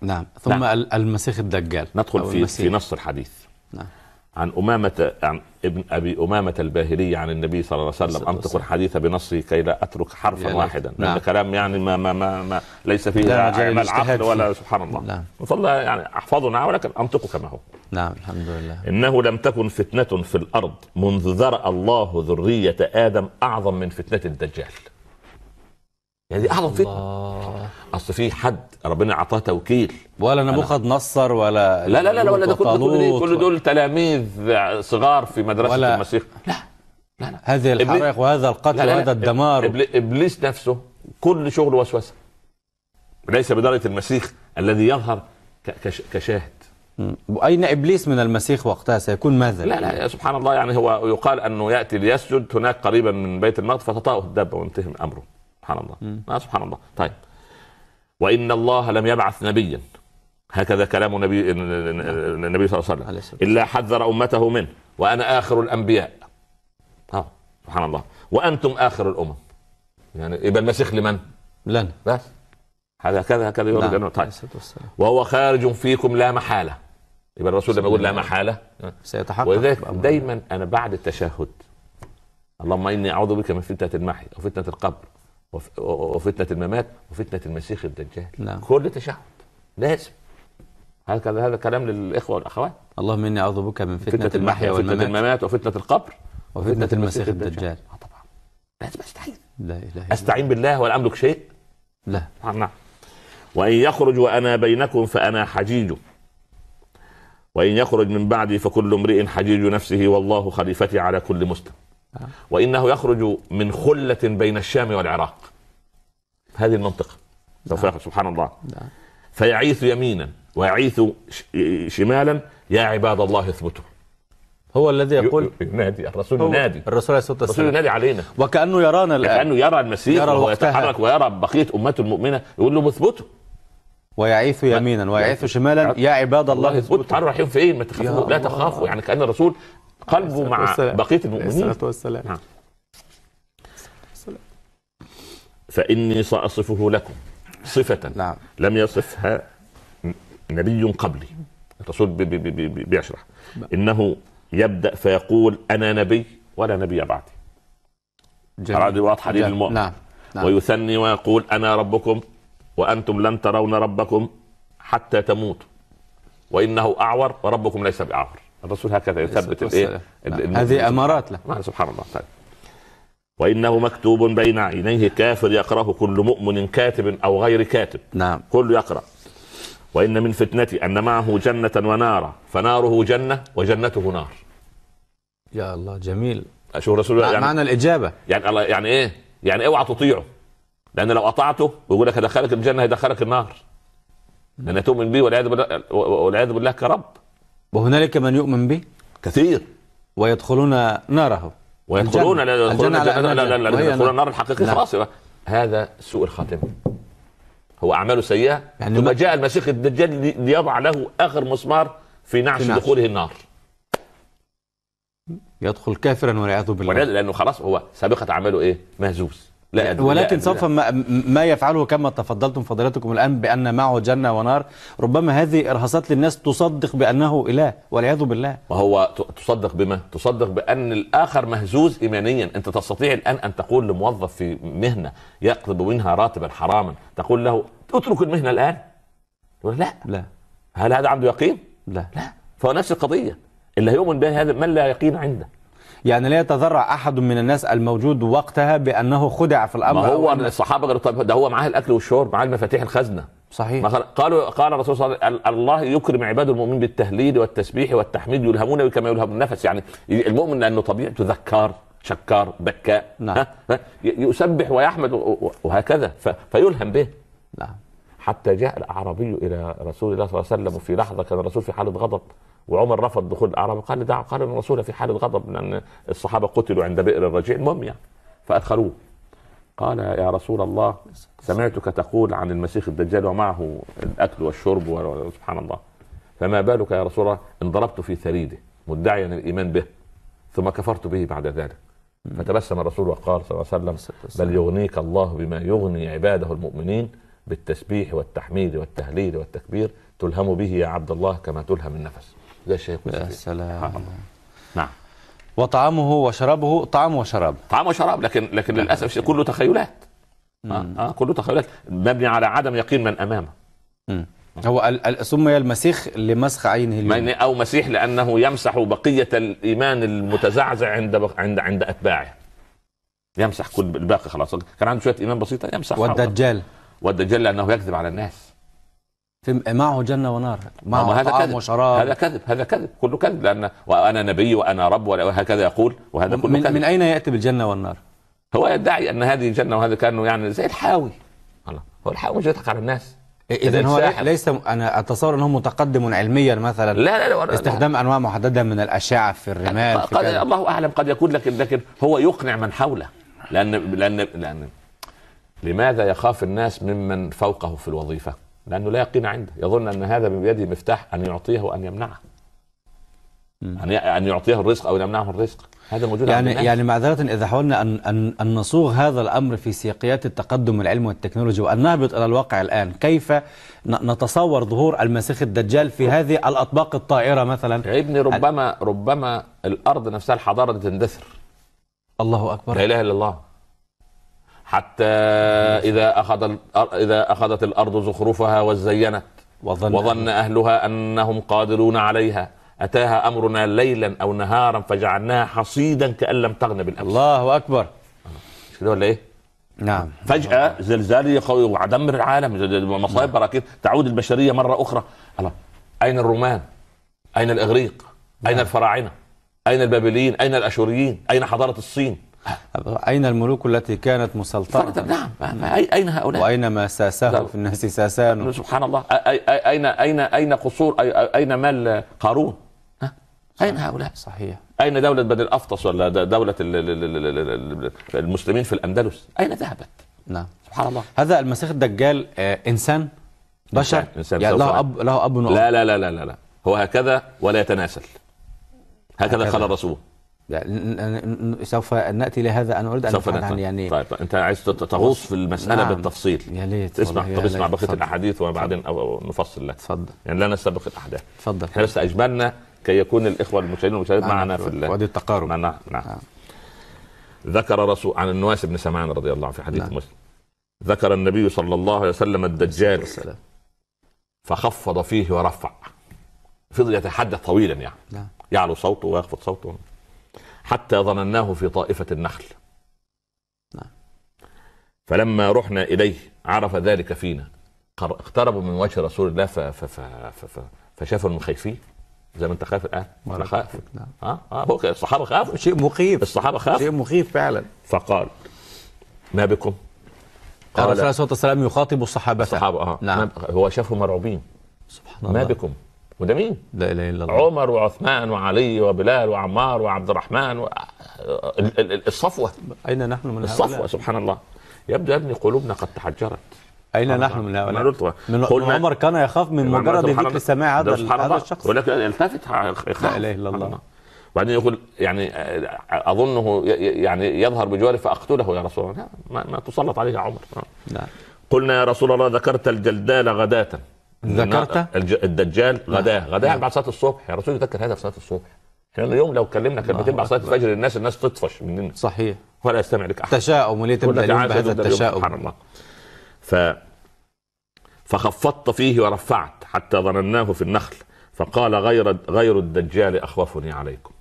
نعم. ثم ال- المسيح الدجال ندخل في. في نص الحديث. نعم. عن أمامة عن ابن أبي أمامة الباهلي عن النبي صلى الله عليه وسلم أنطق الحديث بنصه كي لا أترك حرفا. واحدا لأن نعم. كلام يعني ما ما ما, ما ليس فيه لا لا مجال أعمال للاجتهاد عقل ولا. سبحان الله نعم فالله يعني أحفظه نعم ولكن أنطقه كما هو نعم الحمد لله إنه لم تكن فتنة في الأرض منذ ذرأ الله ذرية آدم أعظم من فتنة الدجال يعني دي أعظم فتنة. الله. أصل في حد ربنا أعطاه توكيل. ولا نبوخذ نصر ولا لا لا لا, لا ولا ده كل كل, وطالوت كل دول تلاميذ صغار في مدرسة ولا- المسيح. لا لا لا. هذه الحرائق وهذا القتل لا لا لا. وهذا الدمار. إبلي- إبليس نفسه كل شغله وسوسة. ليس بدرجة المسيح الذي يظهر كشاهد. أين إبليس من المسيح وقتها؟ سيكون ماذا؟ لا لا سبحان الله يعني هو يقال أنه يأتي ليسجد هناك قريبا من بيت المقدس فتطأه الدابه وانتهي من أمره. سبحان الله. آه سبحان الله. طيب. وإن الله لم يبعث نبيا. هكذا كلام نبي النبي صلى الله عليه وسلم. إلا حذر أمته منه. وأنا آخر الأنبياء. آه سبحان الله. وأنتم آخر الأمم. يعني يبقى المسيح لمن؟ لن. بس. هذا كذا هكذا يورد نعم. انه طيب. وهو خارج فيكم لا محالة. يبقى الرسول لما يقول لا محالة سيتحقق. ولذلك دايما أنا بعد التشهد. اللهم إني أعوذ بك من فتنة المحي وفتنه القبر. وف- وفتنة الممات وفتنة المسيح الدجال. نعم. كل تشهد لازم. هكذا هذا كلام للإخوة والأخوات. اللهم إني أعوذ بك من فتنة المحيا وفتنة والممات. الممات وفتنة القبر وفتنة المسيح الدجال. آه طبعا. لازم أستعين. لا إله إلا أستعين بالله ولا املك شيء؟ لا. نعم. وإن يخرج وأنا بينكم فأنا حجيج. وإن يخرج من بعدي فكل امرئ حجيج نفسه والله خليفتي على كل مسلم. آه. وإنه يخرج من خلة بين الشام والعراق. هذه المنطقة. سوف يخرج سبحان الله. نعم. فيعيث يمينا ويعيث شمالا يا عباد الله اثبتوا. هو الذي يقول ينادي. الرسول ينادي. الرسول عليه الرسول والسلام. ينادي علينا. وكأنه يرانا الآن. كأنه يرى المسيح يرى وهو. يتحرك ويرى بقية أمته المؤمنة. يقول له اثبتوا. ويعيث يمينا ويعيث شمالا يا عباد الله. اثبتوا تعالوا رايحين فين؟ ما تخافوا. لا. تخافوا. يعني كأن الرسول قلبه مع والسلام. بقية المؤمنين الصلاة والسلام. نعم. فإني سأصفه لكم صفة. نعم. لم يصفها نبي قبلي. الرسول بي بي بي بي بيشرح. إنه يبدأ فيقول أنا نبي ولا نبي بعدي. جميل. هذه واضحه دي. للمؤمن نعم. نعم. ويثني ويقول أنا ربكم وأنتم لن ترون ربكم حتى تموتوا. وإنه أعور وربكم ليس بأعور. الرسول هكذا يثبت الإيه؟ نعم. هذه أمارات له. نعم سبحان الله. طيب. وإنه مكتوب بين عينيه كافر يقرأه كل مؤمن كاتب أو غير كاتب. نعم. كل يقرأ. وإن من فتنتي أن معه جنة ونارا فناره جنة وجنته نار. يا الله جميل. شوف الرسول مع- يعني معنى الإجابة. يعني الله يعني إيه؟ يعني اوعى تطيعه. لأن لو أطعته ويقول لك هدخلك الجنة هيدخلك النار. لأن تؤمن به والعياذ بالله والعياذ بالله كرب. وهنالك من يؤمن به كثير ويدخلون ناره ويدخلون الجنة. لا يدخلون الجنة لا لا لا, لا يدخلون نار. النار الحقيقي. خلاص هذا سوء الخاتمه هو أعماله سيئة يعني ثم جاء المسيح الدجال لي- ليضع له اخر مسمار في نعش في نعش. دخوله النار يدخل كافرا والعياذ بالله لأنه خلاص هو سابقة اعماله إيه؟ مهزوز لا ولكن سوف ما, ما يفعله كما تفضلتم فضيلتكم الآن بأن معه جنة ونار. ربما هذه إرهاصات للناس تصدق بأنه إله والعياذ بالله. وهو تصدق بما؟ تصدق بأن الآخر مهزوز ايمانيا، أنت تستطيع الآن أن تقول لموظف في مهنة يقبض منها راتبا حراما، تقول له اترك المهنة الآن. يقول لا، لا. هل هذا عنده يقين؟ لا. لا، فهو نفس القضية، اللي هيؤمن به هذا من لا يقين عنده. يعني لا يتذرع أحد من الناس الموجود وقتها بأنه خدع في الأمر ما هو الصحابة غير طيب ده هو معاه الأكل والشرب معاه المفاتيح الخزنة ما صحيح قال- قالوا قال الرسول صلى الله عليه وسلم الله يكرم عباده المؤمنين بالتهليل والتسبيح والتحميد يلهمون كما يلهم النفس يعني المؤمن لأنه طبيعته ذكار شكار بكاء نعم. ها؟ ها؟ يسبح ويحمد وهكذا فيلهم به نعم حتى جاء الاعرابي إلى رسول الله صلى الله عليه وسلم وفي لحظة كان الرسول في حالة غضب وعمر رفض دخول الاعرابي قال دع قال الرسول في حاله غضب لأن الصحابة قتلوا عند بئر الرجيع. المهم يعني فأدخلوه. قال يا رسول الله سمعتك تقول عن المسيح الدجال ومعه الأكل والشرب سبحان الله. فما بالك يا رسول الله؟ ان ضربت في ثريده مدعيا الإيمان به ثم كفرت به بعد ذلك. فتبسم الرسول وقال صلى الله عليه وسلم بل يغنيك الله بما يغني عباده المؤمنين بالتسبيح والتحميد والتهليل والتكبير تلهم به يا عبد الله كما تلهم النفس. ده الشيخ يا سلام. نعم. وطعامه وشرابه طعام وشراب. طعام وشراب لكن لكن للأسف الشيء كله تخيلات. آه, آه كله تخيلات. مبني على عدم يقين من أمامه. مم. هو سمي المسيخ لمسخ عينه اليوم. أو مسيح لأنه يمسح بقية الإيمان المتزعزع عند عند عند أتباعه. يمسح كل الباقي خلاص. كان عنده شوية إيمان بسيطة يمسح والدجال. والدجال لأنه يكذب على الناس. في معه جنة ونار. معه هذا كذب. وشراب. هذا كذب. هذا كذب. كله كذب. لأن وأنا نبي وأنا رب وهكذا يقول. وهذا كله من, كذب. من أين يأتي بالجنة والنار؟ هو يدعي أن هذه جنه وهذا كانه يعني زي الحاوي. الله. هو الحاوي مش يضحك على الناس. إذا هو. ليس أنا أتصور أنه متقدم علميا مثلا. لا لا لا. استخدام أنواع محددة من الأشعة في الرمال في قد كذا. الله أعلم قد يكون لكن لكن هو يقنع من حوله. لأن لأن لأن لماذا يخاف الناس ممن فوقه في الوظيفة؟ لأنه لا يقين عنده يظن أن هذا بيده مفتاح أن يعطيه وأن يمنعه. أن أن يعطيه الرزق أو يمنعه الرزق هذا موجود يعني. يعني معذرة إذا حاولنا أن أن أن نصوغ هذا الأمر في سياقيات التقدم العلمي والتكنولوجيا وأن نهبط إلى الواقع الآن، كيف نتصور ظهور المسيح الدجال في هذه الأطباق الطائرة مثلا؟ يا ابني ربما ربما الأرض نفسها الحضارة دي تندثر الله لا أكبر إله إلا الله حتى إذا أخذ الأر- إذا أخذت الأرض زخرفها وزينت وظن, وظن أهلها أنهم قادرون عليها أتاها أمرنا ليلا أو نهارا فجعلناها حصيدا كأن لم تغن بالأمس الله أكبر مش كده ولا إيه؟ نعم فجأة زلزال قوي ودمر العالم مصائب براكين تعود البشرية مرة أخرى الله أين الرومان؟ أين الإغريق؟ أين الفراعنة؟ أين البابليين؟ أين الأشوريين؟ أين حضارة الصين؟ أين الملوك التي كانت مسلطنة نعم أي- أين هؤلاء؟ وأين ما ساسه. في الناس ساسان سبحان الله أي- أي- اين اين أين قصور أي- أين مال قارون؟ أين هؤلاء؟ صحيح أين دولة بني الأفطس ولا د- دولة ال- ال- ال- ال- ال- المسلمين في الأندلس؟ أين ذهبت؟ نعم سبحان الله هذا المسيح الدجال آه إنسان بشر إنسان- يعني له. أب له أب لا لا لا لا لا هو هكذا ولا يتناسل هكذا هكذا. قال الرسول يعني سوف نأتي لهذا. أنا أريد أن سوف عن. يعني طيب أنت عايز تغوص في المسألة نعم. بالتفصيل. يا ليت اسمع طب اسمع. بقية. الأحاديث وبعدين نفصل لك. تفضل يعني لا نستبق الأحداث. تفضل إحنا بس أجملنا كي يكون الإخوة المشاهدين والمشاهدات معنا في ال- وادي التقارب. نعم نعم. نعم. ذكر رسول عن النواس بن سمعان رضي الله عنه في حديث نعم. مسلم. ذكر النبي صلى الله عليه وسلم الدجال. السلام. فخفض فيه ورفع. فضل يتحدث طويلا يعني. نعم. يعلو صوته ويخفض صوته. حتى ظنناه في طائفة النخل. نعم. فلما رحنا إليه عرف ذلك فينا. اقتربوا من وجه رسول الله ف... ف... ف... ف... ف... فشافوا خايفين زي ما أنت خايف الان أنا بارك خايف. نعم. آه آه الصحابة خافوا. شيء مخيف. الصحابة خافوا. شيء مخيف فعلا. فقال ما بكم؟ قال الرسول صلى الله عليه وسلم يخاطب الصحابة. الصحابة آه. نعم. ما هو شافهم مرعوبين. سبحان ما الله بكم؟ وده مين؟ لا إله إلا الله. عمر وعثمان وعلي وبلال وعمار وعبد الرحمن و... ال- ال- ال- الصفوة. أين نحن من الصفوة هؤلاء سبحان الله. يبدو يا ابني قلوبنا قد تحجرت. أين نحن من هؤلاء؟ من عمر كان يخاف من مجرد ذكر. سماع هذا الشخص. التفت يخاف. لا إلا سبحان الله. وبعدين يقول يعني أظنه يعني يظهر بجواري فأقتله يا رسول الله. ما, ما تسلط عليه يا عمر. نعم. قلنا يا رسول الله ذكرت الجلدال غداة. ذكرت؟ الدجال غداة غداة نعم. بعد صلاة الصبح. يا رسول يذكر هذا في صلاة الصبح. إحنا اليوم لو كلمنا كلمتين بعد أكبر. الفجر الناس الناس تطفش مننا. صحيح. ولا يستمع لك أحد. تشاؤم وليه تبدا اليوم بهذا اليوم. سبحان التشاؤم الله. ف فخفضت فيه ورفعت حتى ظنناه في النخل. فقال غير غير الدجال أخوفني عليكم.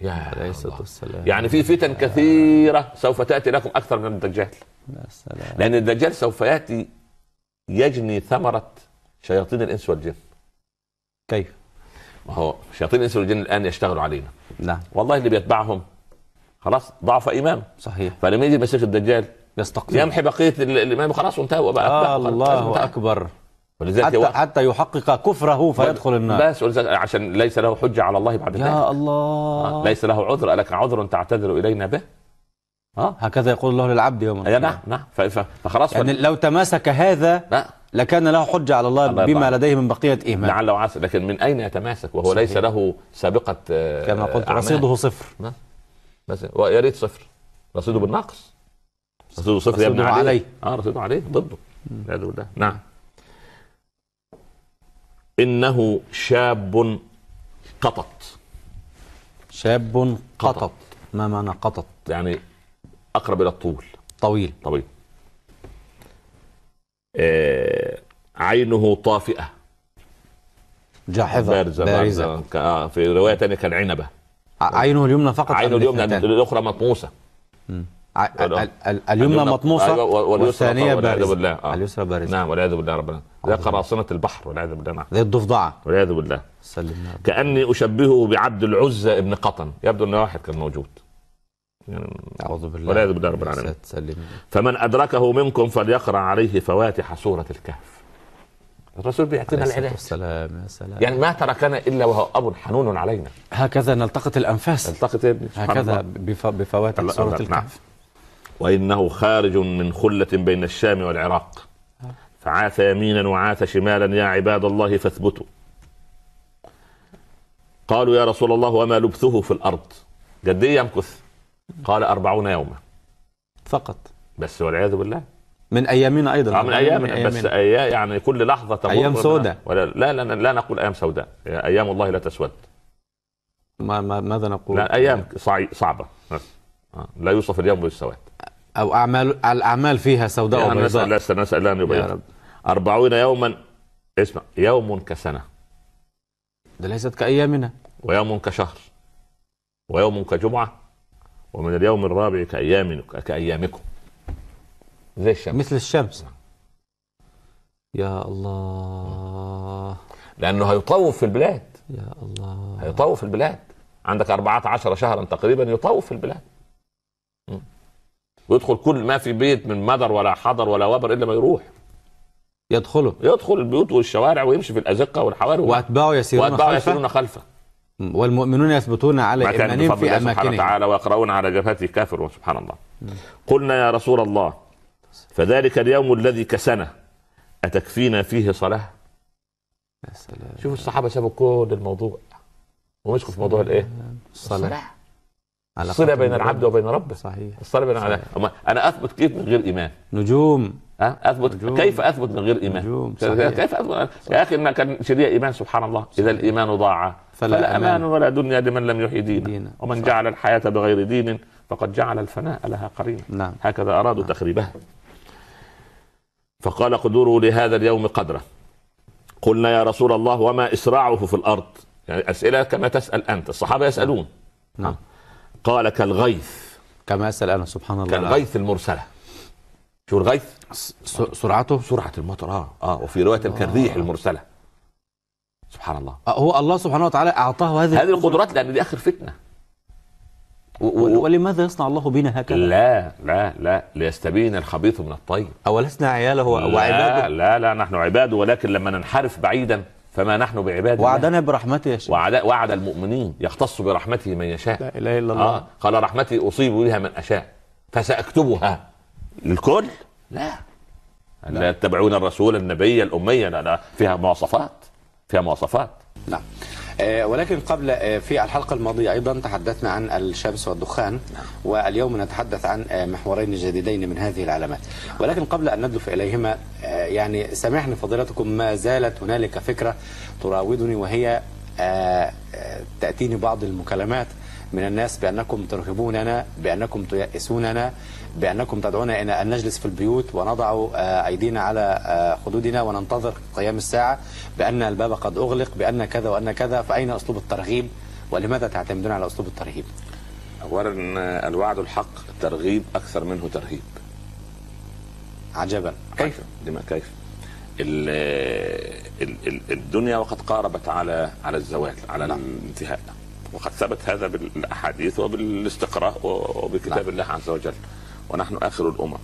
يا عليه الصلاة الله. والسلام. يعني في فتن كثيرة سوف تأتي لكم أكثر من الدجال. يا سلام. لأن الدجال سوف يأتي يجني ثمرة شياطين الإنس والجن. كيف؟ ما هو شياطين الإنس والجن الآن يشتغلوا علينا. نعم. والله اللي بيتبعهم خلاص ضعف ايمان صحيح. فلما يجي المسيح الدجال يستقيم يمحي بقية ال- الإيمان خلاص وانتهى بقى آه الله انتهى. أكبر. ولذلك حتى, حتى يحقق كفره فيدخل النار. بس ولذلك عشان ليس له حجة على الله بعد ذلك. يا الله ليس له عذر. لك عذر تعتذر إلينا به؟ آه. هكذا يقول الله للعبد يوم يا القيامة. نعم نعم. فخلاص. يعني يعني لو تماسك هذا لا لكان له حجة على الله الله بما لديه من بقية إيمان. لعل وعسى لكن من أين يتماسك؟ وهو صحيح. ليس له سابقة آه، كما قلت أعمال. رصيده صفر. بس ويا ريت صفر. رصيده بالنقص رصيده صفر يبنى رصيده عليه. عليه. آه رصيده عليه ضده. والعياذ بالله. نعم. إنه شاب قطط. شاب قطط. قطط. ما معنى قطط؟ يعني أقرب إلى الطول. طويل. طويل. عينه طافئة. جاحظة بارزة بارزة. بارزة. ك- آه في رواية ثانية كالعنبه ع- عينه اليمنى فقط عينه اليمنى الاثنتان؟ الأخرى مطموسة. ع- ال- ال- اليمنى مطموسة والثانية بارزة بالله. آه. اليسرى بارزة. نعم والعياذ بالله ربنا. زي قراصنه البحر والعياذ بالله. نعم. زي الضفدعة. والعياذ بالله. سلم يا رب. كأني أشبهه بعبد العزى ابن قطن. يبدو ان واحد كان موجود. أعوذ بالله والعياذ بالله رب العالمين. سلم. فمن أدركه منكم فليقرأ عليه فواتح سورة الكهف. الرسول بيعطينا عليه الصلاة العلاج. والسلام يا سلام. يعني ما تركنا إلا وهو أب حنون علينا. هكذا نلتقط الأنفاس. التقط يا ابني سبحان هكذا بفواتح سورة الله- نعم. الكهف وإنه خارج من خلة بين الشام والعراق. فعاث يمينا وعاث شمالا يا عباد الله فاثبتوا. قالوا يا رسول الله وما لبثه في الأرض؟ قد إيه يمكث؟ قال أربعون يوما. فقط. بس والعياذ بالله. من أيامنا أيضا. آه من أيام من بس أيام يعني كل لحظة تمر أيام سوداء. ولا لا لا لا نقول أيام سوداء. أيام الله لا تسود. ما ما ماذا نقول؟ لا أيام صعبة. آه. لا يوصف اليوم بالسواد. أو أعمال الأعمال فيها سوداء يعني وبيضاء. نسأل نسأل ان يبيض رب. أربعون يوما اسمع يوم كسنة. ده ليست كأيامنا. ويوم كشهر. ويوم كجمعة. ومن اليوم الرابع كايام كأيامكم. زي الشمس. مثل الشمس. يا الله. لأنه هيطوف في البلاد. يا الله. هيطوف في البلاد. عندك 14 شهرا تقريبا يطوف في البلاد. م. ويدخل كل ما في بيت من مدر ولا حضر ولا وبر إلا ما يروح. يدخله. يدخل البيوت والشوارع ويمشي في الأزقة والحواري. وأتباعه يسيرون وأتباعه خلفه. يسيرون خلفه. والمؤمنون يثبتون على ما كان إيمانهم بفضل في الله سبحانه وتعالى ويقرؤون على جبهته كافر سبحان الله. قلنا يا رسول الله فذلك اليوم الذي كسنه أتكفينا فيه صلاة؟ يا سلام. شوف الصحابة سابوا كل الموضوع ومسكوا في موضوع الإيه؟ الصلاة. على الصلة قدر بين العبد وبين ربه. صحيح. الصلة بين صحيح. أما أنا أثبت كيف من غير إيمان؟ نجوم. ها؟ أثبت نجوم. كيف أثبت من غير إيمان؟ نجوم. صحيح. كيف أثبت؟ يا أخي ما كان شريع إيمان سبحان الله. إذا الإيمان ضاع. فلا فلا أمان. ولا دنيا لمن لم يحيي دينا. دينا. ومن صح. جعل الحياة بغير دين فقد جعل الفناء لها قرينا. نعم. هكذا أرادوا تخريبها. فقال قدروا لهذا اليوم قدرة. قلنا يا رسول الله وما إسراعه في الأرض؟ يعني أسئلة كما تسأل أنت. الصحابة يسألون. نعم. قال كالغيث. كما أسأل أنا سبحان الله. كالغيث المرسلة. شو الغيث؟ سرعته؟ سرعة المطر. آه. آه. وفي رواية كالريح المرسلة. سبحان الله. آه، هو الله سبحانه وتعالى أعطاه هذه هذه القدرات لأن دي آخر فتنة. و- ول- و- ولماذا يصنع الله بنا هكذا؟ لا لا لا ليستبين الخبيث من الطيب. أولسنا عياله لا وعباده؟ لا لا نحن عباده ولكن لما ننحرف بعيدا فما نحن بعباد الله. وعدنا برحمته يا شيخ. وعد وعد المؤمنين يختص برحمته من يشاء. لا إله إلا الله. آه قال رحمتي أصيب بها من أشاء. فسأكتبها. للكل؟ لا. لا يتبعون الرسول النبي الاميه لا لا فيها مواصفات. فيها مواصفات. نعم. آه، ولكن قبل آه، في الحلقة الماضية أيضا تحدثنا عن الشمس والدخان واليوم نتحدث عن آه، محورين جديدين من هذه العلامات. ولكن قبل أن ندلف إليهما يعني سامحني فضيلتكم ما زالت هنالك فكرة تراودني وهي تأتيني بعض المكالمات من الناس بأنكم ترهبوننا بأنكم تيأسوننا بأنكم تدعونا إلى أن نجلس في البيوت ونضع آه، أيدينا على آه، خدودنا وننتظر قيام الساعة بأن الباب قد أغلق بأن كذا وأن كذا فأين أسلوب الترغيب ولماذا تعتمدون على أسلوب الترهيب اولا الوعد الحق ترغيب أكثر منه ترهيب عجبا كيف؟ لما كيف؟ ال ال ال الدنيا وقد قاربت على على الزوال على نعم. الانتهاء وقد ثبت هذا بالأحاديث وبالاستقراء وبكتاب نعم. الله عز وجل ونحن آخر الأمم.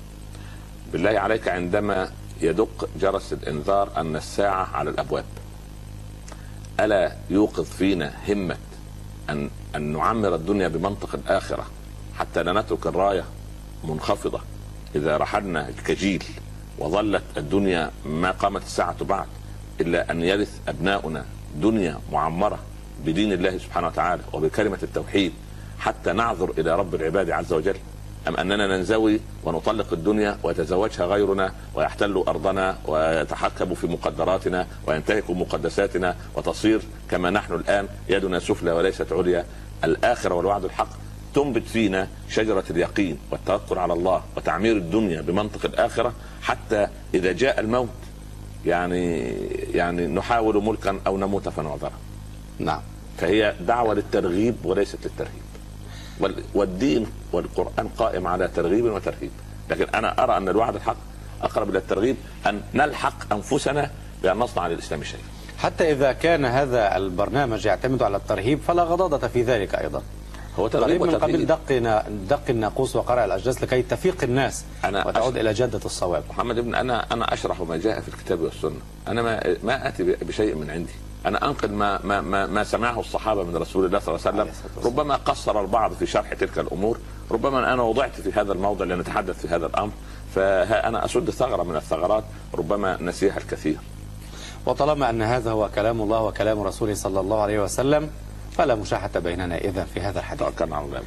بالله عليك عندما يدق جرس الإنذار أن الساعة على الأبواب. ألا يوقظ فينا همة أن أن نعمر الدنيا بمنطق الاخره حتى لا نترك الراية منخفضة. إذا رحلنا كجيل وظلت الدنيا ما قامت الساعة بعد إلا أن يرث أبناؤنا دنيا معمرة بدين الله سبحانه وتعالى وبكلمة التوحيد حتى نعذر إلى رب العباد عز وجل. أم أننا ننزوي ونطلق الدنيا ويتزوجها غيرنا ويحتل أرضنا ويتحكم في مقدراتنا وينتهك مقدساتنا وتصير كما نحن الآن يدنا سفلى وليست عليا. الآخرة والوعد الحق تنبت فينا شجرة اليقين والتوكل على الله وتعمير الدنيا بمنطق الآخرة حتى إذا جاء الموت. يعني يعني نحاول ملكا أو نموت فنعذره. نعم. فهي دعوة للترغيب وليست للترهيب. والدين والقرآن قائم على ترغيب وترهيب. لكن أنا أرى أن الوعد الحق أقرب إلى الترغيب أن نلحق أنفسنا بأن نصنع للإسلام شيئا. حتى إذا كان هذا البرنامج يعتمد على الترهيب فلا غضاضة في ذلك أيضا. هو ترغيب من قبل دق دق الناقوس وقرع الأجداث لكي تفيق الناس أنا وتعود إلى جادة الصواب. محمد ابن أنا أنا أشرح ما جاء في الكتاب والسنة. أنا ما ما آتي بشيء من عندي. أنا انقل ما ما ما, ما سمعه الصحابة من رسول الله صلى الله عليه وسلم. ربما قصر البعض في شرح تلك الأمور. ربما أنا وضعت في هذا الموضع لنتحدث في هذا الأمر. فها أنا أسد ثغرة من الثغرات. ربما نسيها الكثير. وطالما أن هذا هو كلام الله وكلام رسوله صلى الله عليه وسلم فلا مشاحة بيننا إذا في هذا الحديث. توكلنا على الله.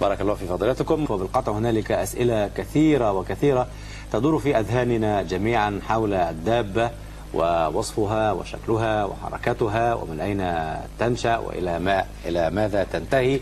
بارك الله في فضيلتكم. وبالقطع هنالك أسئلة كثيرة وكثيرة تدور في أذهاننا جميعا حول الدابة. ووصفها وشكلها وحركتها ومن أين تنشأ وإلى ما إلى ماذا تنتهي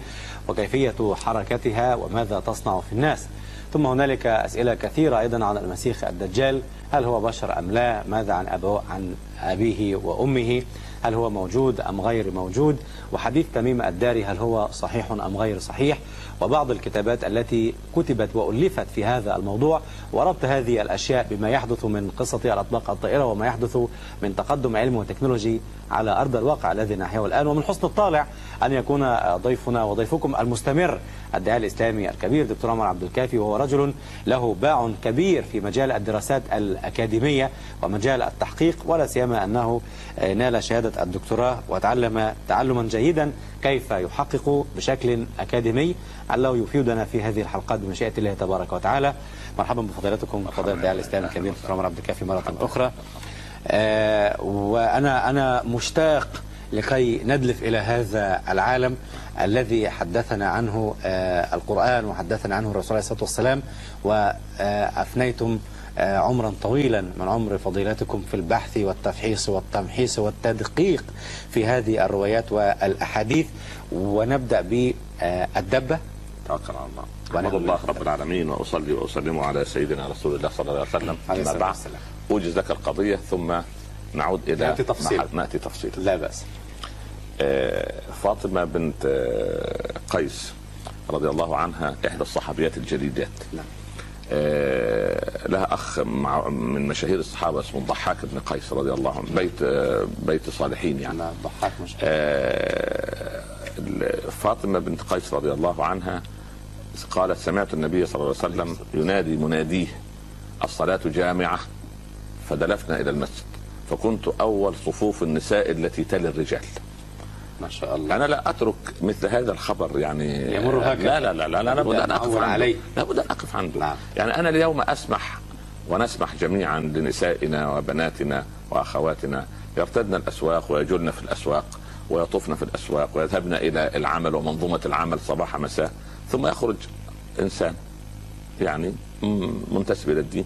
وكيفية حركتها وماذا تصنع في الناس. ثم هنالك أسئلة كثيرة أيضا عن المسيح الدجال. هل هو بشر أم لا؟ ماذا عن أبو عن أبيه وأمه؟ هل هو موجود أم غير موجود؟ وحديث تميم الداري هل هو صحيح أم غير صحيح؟ وبعض الكتابات التي كتبت وألفت في هذا الموضوع وربط هذه الأشياء بما يحدث من قصة الأطباق الطائرة وما يحدث من تقدم علم وتكنولوجي على أرض الواقع الذي نحياه الآن. ومن حسن الطالع أن يكون ضيفنا وضيفكم المستمر الداعي الإسلامي الكبير دكتور عمر عبد الكافي وهو رجل له باع كبير في مجال الدراسات الأكاديمية ومجال التحقيق ولا سيما أنه نال شهادة الدكتوراه وتعلم تعلما جيدا كيف يحقق بشكل أكاديمي. علّه يفيدنا في هذه الحلقات بمشيئة الله تبارك وتعالى. مرحبا بفضيلتكم فضيلة الداعي الإسلامي الكبير دكتور عمر عبد الكافي مرة أخرى. آه، وأنا أنا مشتاق لكي ندلف إلى هذا العالم. الذي حدثنا عنه آه، القرآن وحدثنا عنه الرسول عليه الصلاة والسلام وأفنيتم آه، عمرا طويلا من عمر فضيلتكم في البحث والتفحيص والتمحيص والتدقيق في هذه الروايات والأحاديث ونبدأ بالدبة توكل على الله احمد الله. رب العالمين وأصلي وأسلم على سيدنا رسول الله صلى الله عليه وسلم الصلاة بعد. أوجز لك القضية ثم نعود إلى نأتي تفصيلا. محل- نأتي تفصيلا لا بأس آه، فاطمة بنت آه، قيس رضي الله عنها إحدى الصحابيات الجليلات نعم. آه، لها أخ مع من مشاهير الصحابة اسمه الضحاك بن قيس رضي الله عنه بيت بيت صالحين يعني. أنا ضحاك مش آه، فاطمة بنت قيس رضي الله عنها قالت سمعت النبي صلى الله عليه وسلم ينادي مناديه الصلاة جامعة. فدلفنا إلى المسجد فكنت أول صفوف النساء التي تلي الرجال. ما شاء الله. أنا لا أترك مثل هذا الخبر يعني. يمر هكذا. لا لا لا لا, لا لابد أن أقف عنده. عليه. لابد أن أقف عنده. نعم. يعني أنا اليوم أسمح ونسمح جميعا لنسائنا وبناتنا وأخواتنا. يرتدن الأسواق ويجولن في الأسواق ويطفن في الأسواق ويذهبن إلى العمل ومنظومة العمل صباح مساء. ثم يخرج إنسان يعني منتسب إلى الدين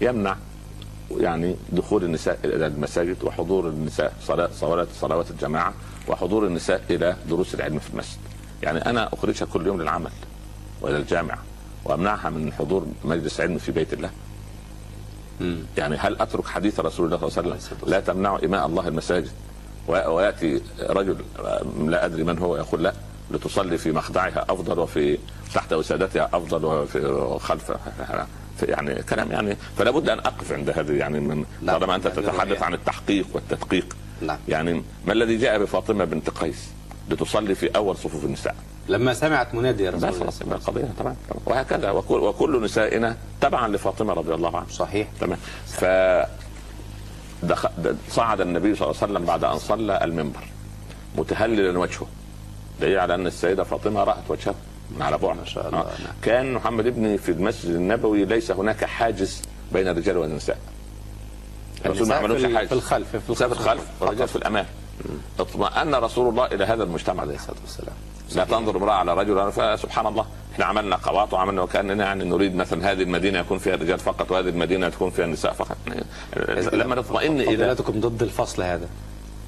يمنع يعني دخول النساء إلى المساجد وحضور النساء صلاه صلوات الجماعة. وحضور النساء إلى دروس العلم في المسجد. يعني أنا أخرجها كل يوم للعمل وإلى الجامعة وأمنعها من حضور مجلس علم في بيت الله. يعني هل أترك حديث رسول الله صلى الله عليه وسلم لا تمنعوا إماء الله المساجد ويأتي رجل لا أدري من هو يقول لا لتصلي في مخدعها أفضل وفي تحت وسادتها أفضل وفي خلف يعني كلام يعني فلا بد أن أقف عند هذه يعني من. طالما أنت تتحدث. عن التحقيق والتدقيق نعم. يعني ما الذي جاء بفاطمة بنت قيس لتصلي في أول صفوف النساء لما سمعت منادي يا رسول الله خلاص يبقى القضية تمام تمام. وهكذا وكل, وكل نسائنا تبعا لفاطمة رضي الله عنها صحيح تمام ف صعد النبي صلى الله عليه وسلم بعد أن صلى المنبر متهللا وجهه دليل على أن السيدة فاطمة رأت وجهه من على بعد ما شاء الله. آه. كان محمد ابني في المسجد النبوي ليس هناك حاجز بين الرجال والنساء الرسول ما عملوش حاجز في الخلف في في الخلف والرجال في الامام اطمأن رسول الله إلى هذا المجتمع عليه الصلاة والسلام. لا تنظر امرأة على رجل فسبحان الله إحنا عملنا قواط وعملنا وكأننا يعني نريد مثلا هذه المدينة يكون فيها الرجال فقط وهذه المدينة تكون فيها النساء فقط. لما نطمئن إلى فضيلتكم ضد الفصل هذا.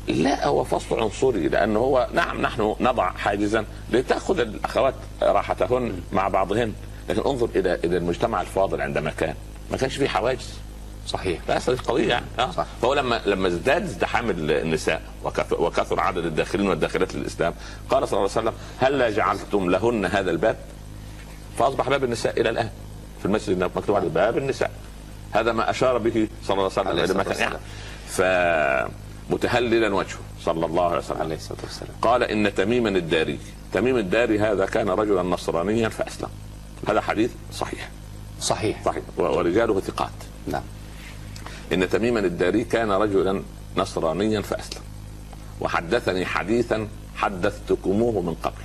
لا هو فصل عنصري لأنه هو نعم نحن نضع حاجزا لتأخذ الأخوات راحتهن مع بعضهن. لكن انظر إلى إلى المجتمع الفاضل عندما كان. ما كانش فيه حواجز. صحيح. لا القضية يعني. آه. صح. فهو لما لما ازداد ازدحام النساء وكثر, عدد الداخلين والداخلات للإسلام قال صلى الله عليه وسلم هل جعلتم لهن هذا الباب؟ فأصبح باب النساء إلى الآن في المسجد النبوي مكتوب عليه باب النساء. هذا ما أشار به صلى الله عليه وسلم إلى مكان يعني فمتهللا وجهه صلى الله عليه وسلم. عليه الصلاة والسلام. قال إن تميما الداري تميم الداري هذا كان رجلا نصرانيا فأسلم. هذا حديث صحيح. صحيح. صحيح. ورجاله ثقات. نعم. إن تميما الداري كان رجلا نصرانيا فأسلم. وحدثني حديثا حدثتكموه من قبل.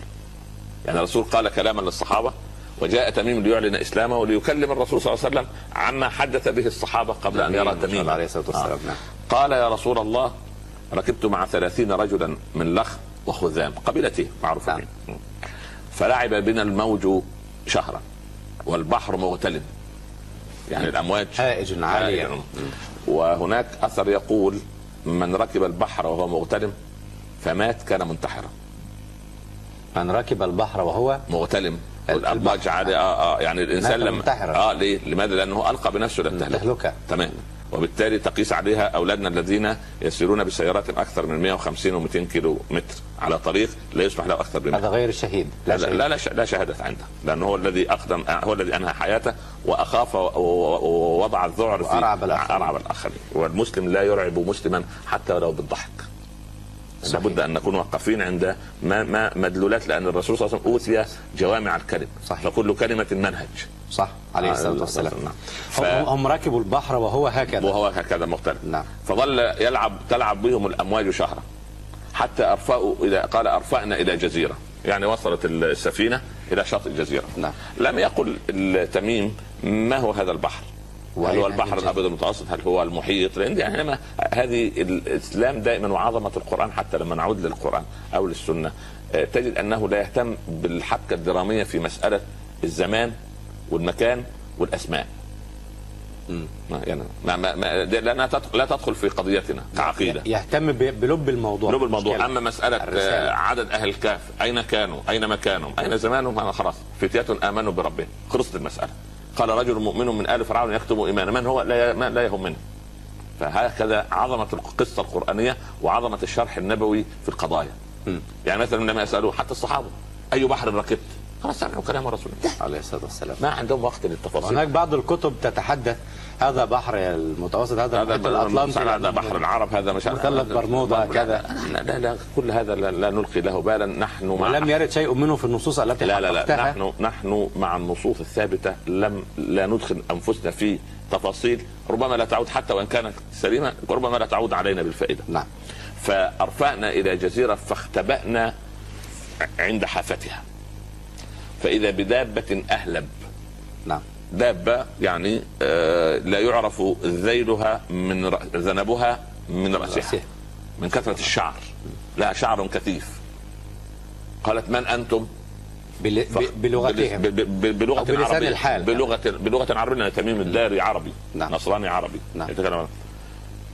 يعني الرسول قال كلاما للصحابة وجاء تميم ليعلن إسلامه وليكلم الرسول صلى الله عليه وسلم عما حدث به الصحابة قبل أن يرى الله عليه الصلاة والسلام نعم. قال يا رسول الله ركبت مع ثلاثين رجلا من لخ وخذام قبيلته معروفة. نعم. فلعب بنا الموج شهرا والبحر مغتلم يعني الأمواج هائج عالية. وهناك أثر يقول من ركب البحر وهو مغتلم فمات كان منتحرا من ركب البحر وهو مغتلم البحر. والامواج عاليه آه آه يعني الإنسان لما منتحرا. آه ليه؟ لماذا؟ لأنه ألقى بنفسه إلى التهلكه تهلكه تمام وبالتالي تقيس عليها أولادنا الذين يسيرون بسيارات أكثر من 150 و200 كيلو متر على طريق لا يسمح له أكثر من هذا غير الشهيد لا. لا لا, ش- لا شهادة عنده لأنه هو الذي أقدم هو الذي أنهى حياته وأخاف و- و- ووضع الذعر في. أرعب الآخرين والمسلم لا يرعب مسلما حتى ولو بالضحك. لابد أن نكون واقفين عند ما ما مدلولات لأن الرسول صلى الله عليه وسلم أوتي جوامع الكلم. صحيح. فكل كلمة منهج. صح عليه آه، الصلاة والسلام. نعم. ف... هم ركبوا البحر وهو هكذا. وهو هكذا مختلف. نعم. فظل يلعب تلعب بهم الأمواج شهرا حتى أرفأوا إلى قال أرفأنا إلى جزيرة. يعني وصلت السفينة إلى شاطئ الجزيرة. نعم. لم يقل التميم ما هو هذا البحر. هل وأين هو البحر؟ الأبيض المتوسط؟ هل هو المحيط؟ لأن يعني ما هذه الإسلام دائما وعظمة القرآن حتى لما نعود للقرآن أو للسنة آه، تجد أنه لا يهتم بالحبكة الدرامية في مسألة الزمان والمكان والأسماء. ما يعني ما ما ما دي- لانها تدخل لا تدخل في قضيتنا كعقيدة. يهتم بلب الموضوع. لب الموضوع. مشكلة. أما مسألة الرسالة. آه، عدد أهل الكهف أين كانوا؟ أين مكانهم؟ أين زمانهم؟ أنا خلاص. فتيات آمنوا بربهم. خلصت المسألة. قال رجل مؤمن من آل فرعون يكتم ايمانه من هو؟ لا لا يهمني فهكذا عظمة القصة القرآنية وعظمة الشرح النبوي في القضايا. مم. يعني مثلا لما يسألوه حتى الصحابة أي بحر ركبت؟ خلاص سمعوا كلام رسول الله عليه الصلاة والسلام. ما عندهم وقت للتفاصيل. هناك بعض الكتب تتحدث هذا بحر المتوسط هذا هذا الأطلنطي. هذا بحر العرب هذا مش مثلث برمودا كذا. لا لا لا كل هذا لا, لا نلقي له بالا. نحن مع ولم يرد شيء منه في النصوص التي لا لا لا. نحن نحن مع النصوص الثابتة. لم لا ندخل أنفسنا في تفاصيل. ربما لا تعود حتى وإن كانت سليمة ربما لا تعود علينا بالفائدة. نعم. فارفانا إلى جزيرة فاختبأنا عند حافتها. فإذا بدابة أهلب. نعم. دابة يعني آه لا يعرف ذيلها من ذنبها من رأسها. من كثرة الشعر لها شعر كثيف قالت من؟ بل... ب... بلغتهم بل- ب- ب- بلغة أو بلسان عربية. الحال. بلغة عربيه لأن تميم الداري عربي نعم. نصراني عربي نعم.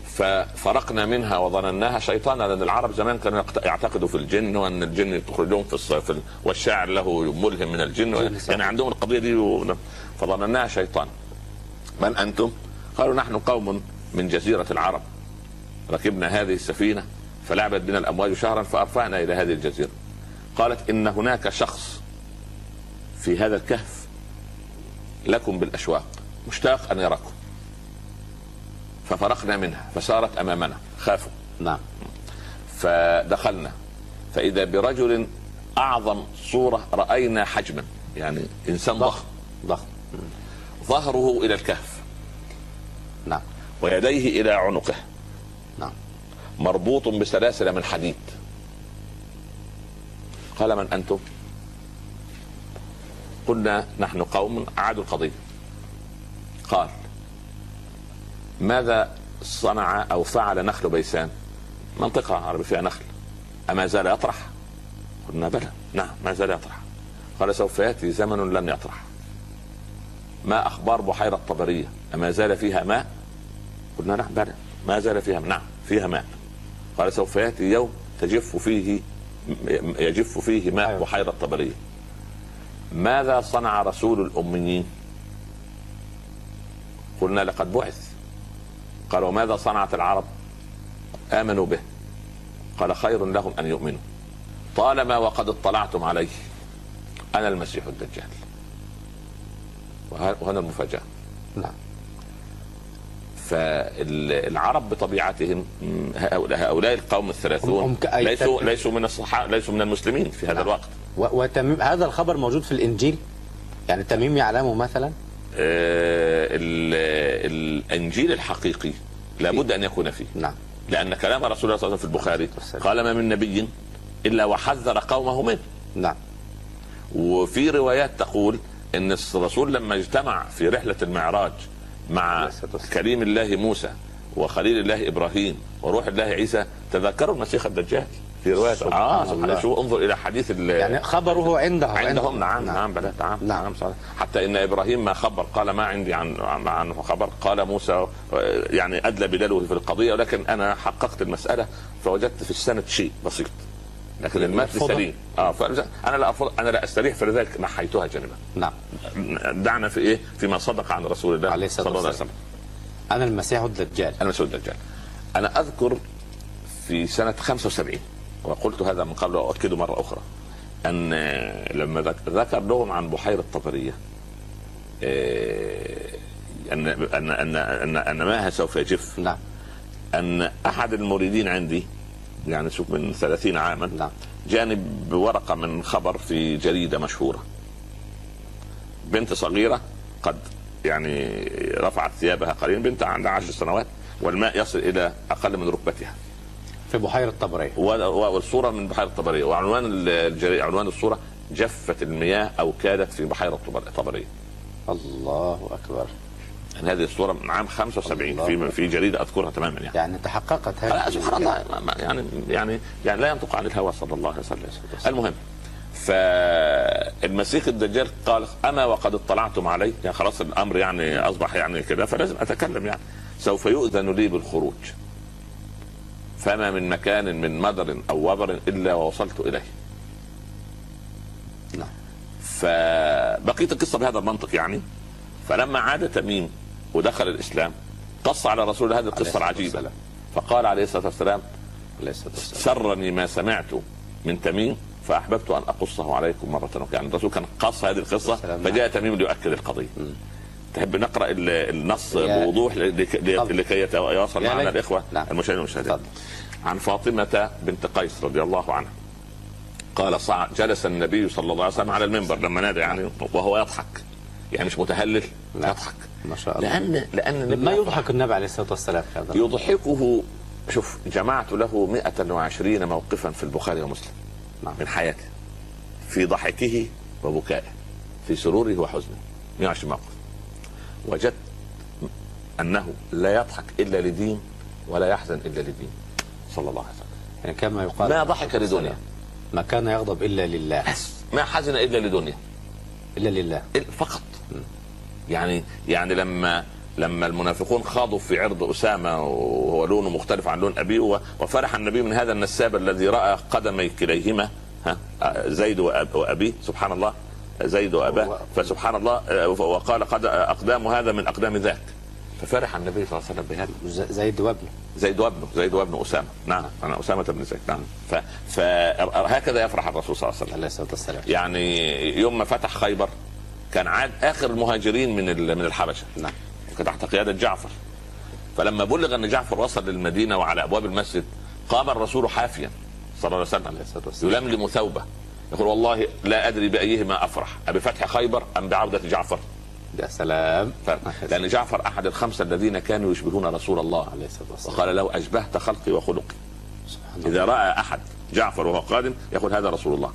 ففرقنا منها وظنناها شيطانا لأن العرب زمان كانوا يعتقدوا في الجن وأن الجن يخرج لهم في الصيف والشاعر له ملهم من الجن. يعني عندهم القضية دي و... فظنناها شيطان. من أنتم؟ قالوا نحن قوم من جزيرة العرب. ركبنا هذه السفينة فلعبت بنا الأمواج شهرا فأرفعنا إلى هذه الجزيرة. قالت إن هناك شخص في هذا الكهف لكم بالأشواق مشتاق أن يراكم. ففرقنا منها فسارت أمامنا خافوا. نعم. فدخلنا. فإذا برجل أعظم صورة رأينا حجما يعني إنسان ضخم. ضخم. ظهره إلى الكهف. نعم. ويديه إلى عنقه. نعم. مربوط بسلاسل من حديد. قال من أنتم؟ قلنا نحن قوم اعادوا القضية. قال ماذا صنع أو فعل نخل بيسان؟ منطقة عربي فيها نخل. أما زال يطرح؟ قلنا بلى. نعم ما زال يطرح. قال سوف يأتي زمن لن يطرح. ما أخبار بحيرة طبريه اما زال فيها ماء؟ قلنا نعم بلى. ما زال فيها نعم فيها ماء. قال سوف يأتي يوم تجف فيه يجف فيه ماء أيوة. بحيرة طبريه ماذا صنع رسول الأميين؟ قلنا لقد بعث. قال وماذا صنعت العرب؟ آمنوا به. قال خير لهم أن يؤمنوا. طالما وقد اطلعتم عليه أنا المسيح الدجال. وهنا المفاجأة. نعم. فالعرب بطبيعتهم هؤلاء هؤلاء القوم الثلاثون ليسوا ليسوا من الصحابه ليسوا من المسلمين في هذا نعم. الوقت. وتميم هذا الخبر موجود في الإنجيل؟ يعني تميم يعلمه مثلا؟ آه، ال- الإنجيل الحقيقي لابد أن يكون فيه. نعم. لأن كلام رسول الله صلى الله عليه وسلم في البخاري. قال ما من نبي إلا وحذر قومه منه. نعم. وفي روايات تقول إن الرسول لما اجتمع في رحلة المعراج مع. كريم الله موسى وخليل الله إبراهيم وروح الله عيسى تذكروا المسيح الدجال في رواية سبحان آه. سبحان شو انظر إلى حديث يعني خبره عنده عندهم نعم نعم. نعم بلى نعم نعم. نعم صحيح. حتى إن إبراهيم ما خبر قال ما عندي عن عن- عنه خبر قال موسى يعني أدلى بدلوه في القضية ولكن أنا حققت المسألة فوجدت في السند شيء بسيط لكن المتن؟ سليم. آه أنا لا أرفض أنا لا أستريح فلذلك نحيتها جانبا نعم. دعنا في إيه؟ فيما صدق عن رسول الله. عليه الصلاة صلى الله عليه والسلام. وسلم أنا المسيح الدجال. المسيح الدجال. أنا أذكر في سنة 75 وقلت هذا من قبل واؤكده مرة أخرى أن لما ذك- ذكر لهم عن بحيرة طبرية آه، أن أن أن أن, أن ماءها سوف يجف. نعم. أن أحد المريدين عندي يعني شوف من 30 عاما. نعم. جاني بورقه من خبر في جريدة مشهورة. بنت صغيرة قد يعني رفعت ثيابها قليلا بنت عندها عشر سنوات والماء يصل إلى أقل من ركبتها. في بحيرة طبريه والصورة من بحيرة طبريه وعنوان الجري... عنوان الصورة جفت المياه أو كادت في بحيرة طبر- طبريه الله أكبر. يعني هذه الصورة من عام 75 الله. في في جريدة أذكرها تماما يعني. يعني تحققت لا هذه سبحان الله. يعني يعني يعني لا ينطق عن الهوى صلى الله عليه وسلم. المهم فالمسيح الدجال قال أما وقد اطلعتم عليه يعني خلاص الأمر يعني أصبح يعني كده فلازم أتكلم يعني. سوف يؤذن لي بالخروج. فما من مكان من مدر أو وبر إلا ووصلت إليه. نعم. فبقيت القصة بهذا المنطق يعني. فلما عاد تميم ودخل الإسلام قص على رسول هذه القصة العجيبة والسلام. فقال عليه الصلاة والسلام سرني ما سمعت من تميم فأحببت أن أقصه عليكم مرة أخرى يعني الرسول كان قص هذه القصة. فجاء تميم ليؤكد القضية تحب نقرأ ال- النص بوضوح. لكي يتواصل معنا. الإخوة نعم. المشاهدين والمشاهدات. عن فاطمة بنت قيس رضي الله عنها قال صع... جلس النبي صلى الله عليه وسلم على المنبر لما نادى يعني وهو يضحك يعني مش متهلل نعم. يضحك ما شاء الله. لأن لأن ما يضحك النبي عليه الصلاة والسلام في هذا يضحكه شوف جمعت له 120 موقفا في البخاري ومسلم نعم. من حياته في ضحكه وبكائه في سروره وحزنه 120 موقف. وجدت أنه لا يضحك إلا لدين ولا يحزن إلا لدين صلى الله عليه وسلم. يعني كما يقال ما ضحك لدنيا. ما كان يغضب إلا لله. بس ما حزن إلا لدنيا. إلا لله. فقط. يعني يعني لما لما المنافقون خاضوا في عرض أسامة وهو لونه مختلف عن لون أبيه وفرح النبي من هذا النساب الذي رأى قدمي كليهما ها زيد وأبيه سبحان الله زيد وأباه فسبحان الله آه، وقال قد أقدام هذا من أقدام ذاك. ففرح النبي صلى الله عليه وسلم بهذا. زيد وابنه. زيد وابنه زيد وابن أسامة. نعم أنا أسامة بن زيد نعم. فهكذا يفرح الرسول صلى الله عليه وسلم. عليه الصلاة والسلام. يعني يوم ما فتح خيبر كان عاد آخر المهاجرين من من الحبشة. نعم. كان تحت قيادة جعفر. فلما بلغ أن جعفر وصل للمدينة وعلى أبواب المسجد قام الرسول حافيا صلى الله عليه وسلم يلملم ثوبه. يقول والله لا أدري بأيهما أفرح. ابفتح خيبر أم بعودة جعفر؟ يا سلام. ف... لأن جعفر أحد الخمسه الذين كانوا يشبهون رسول الله. عليه الصلاة والسلام. وقال له أشبهت خلقي وخلقي. إذا رأى أحد جعفر وهو قادم يقول هذا رسول الله.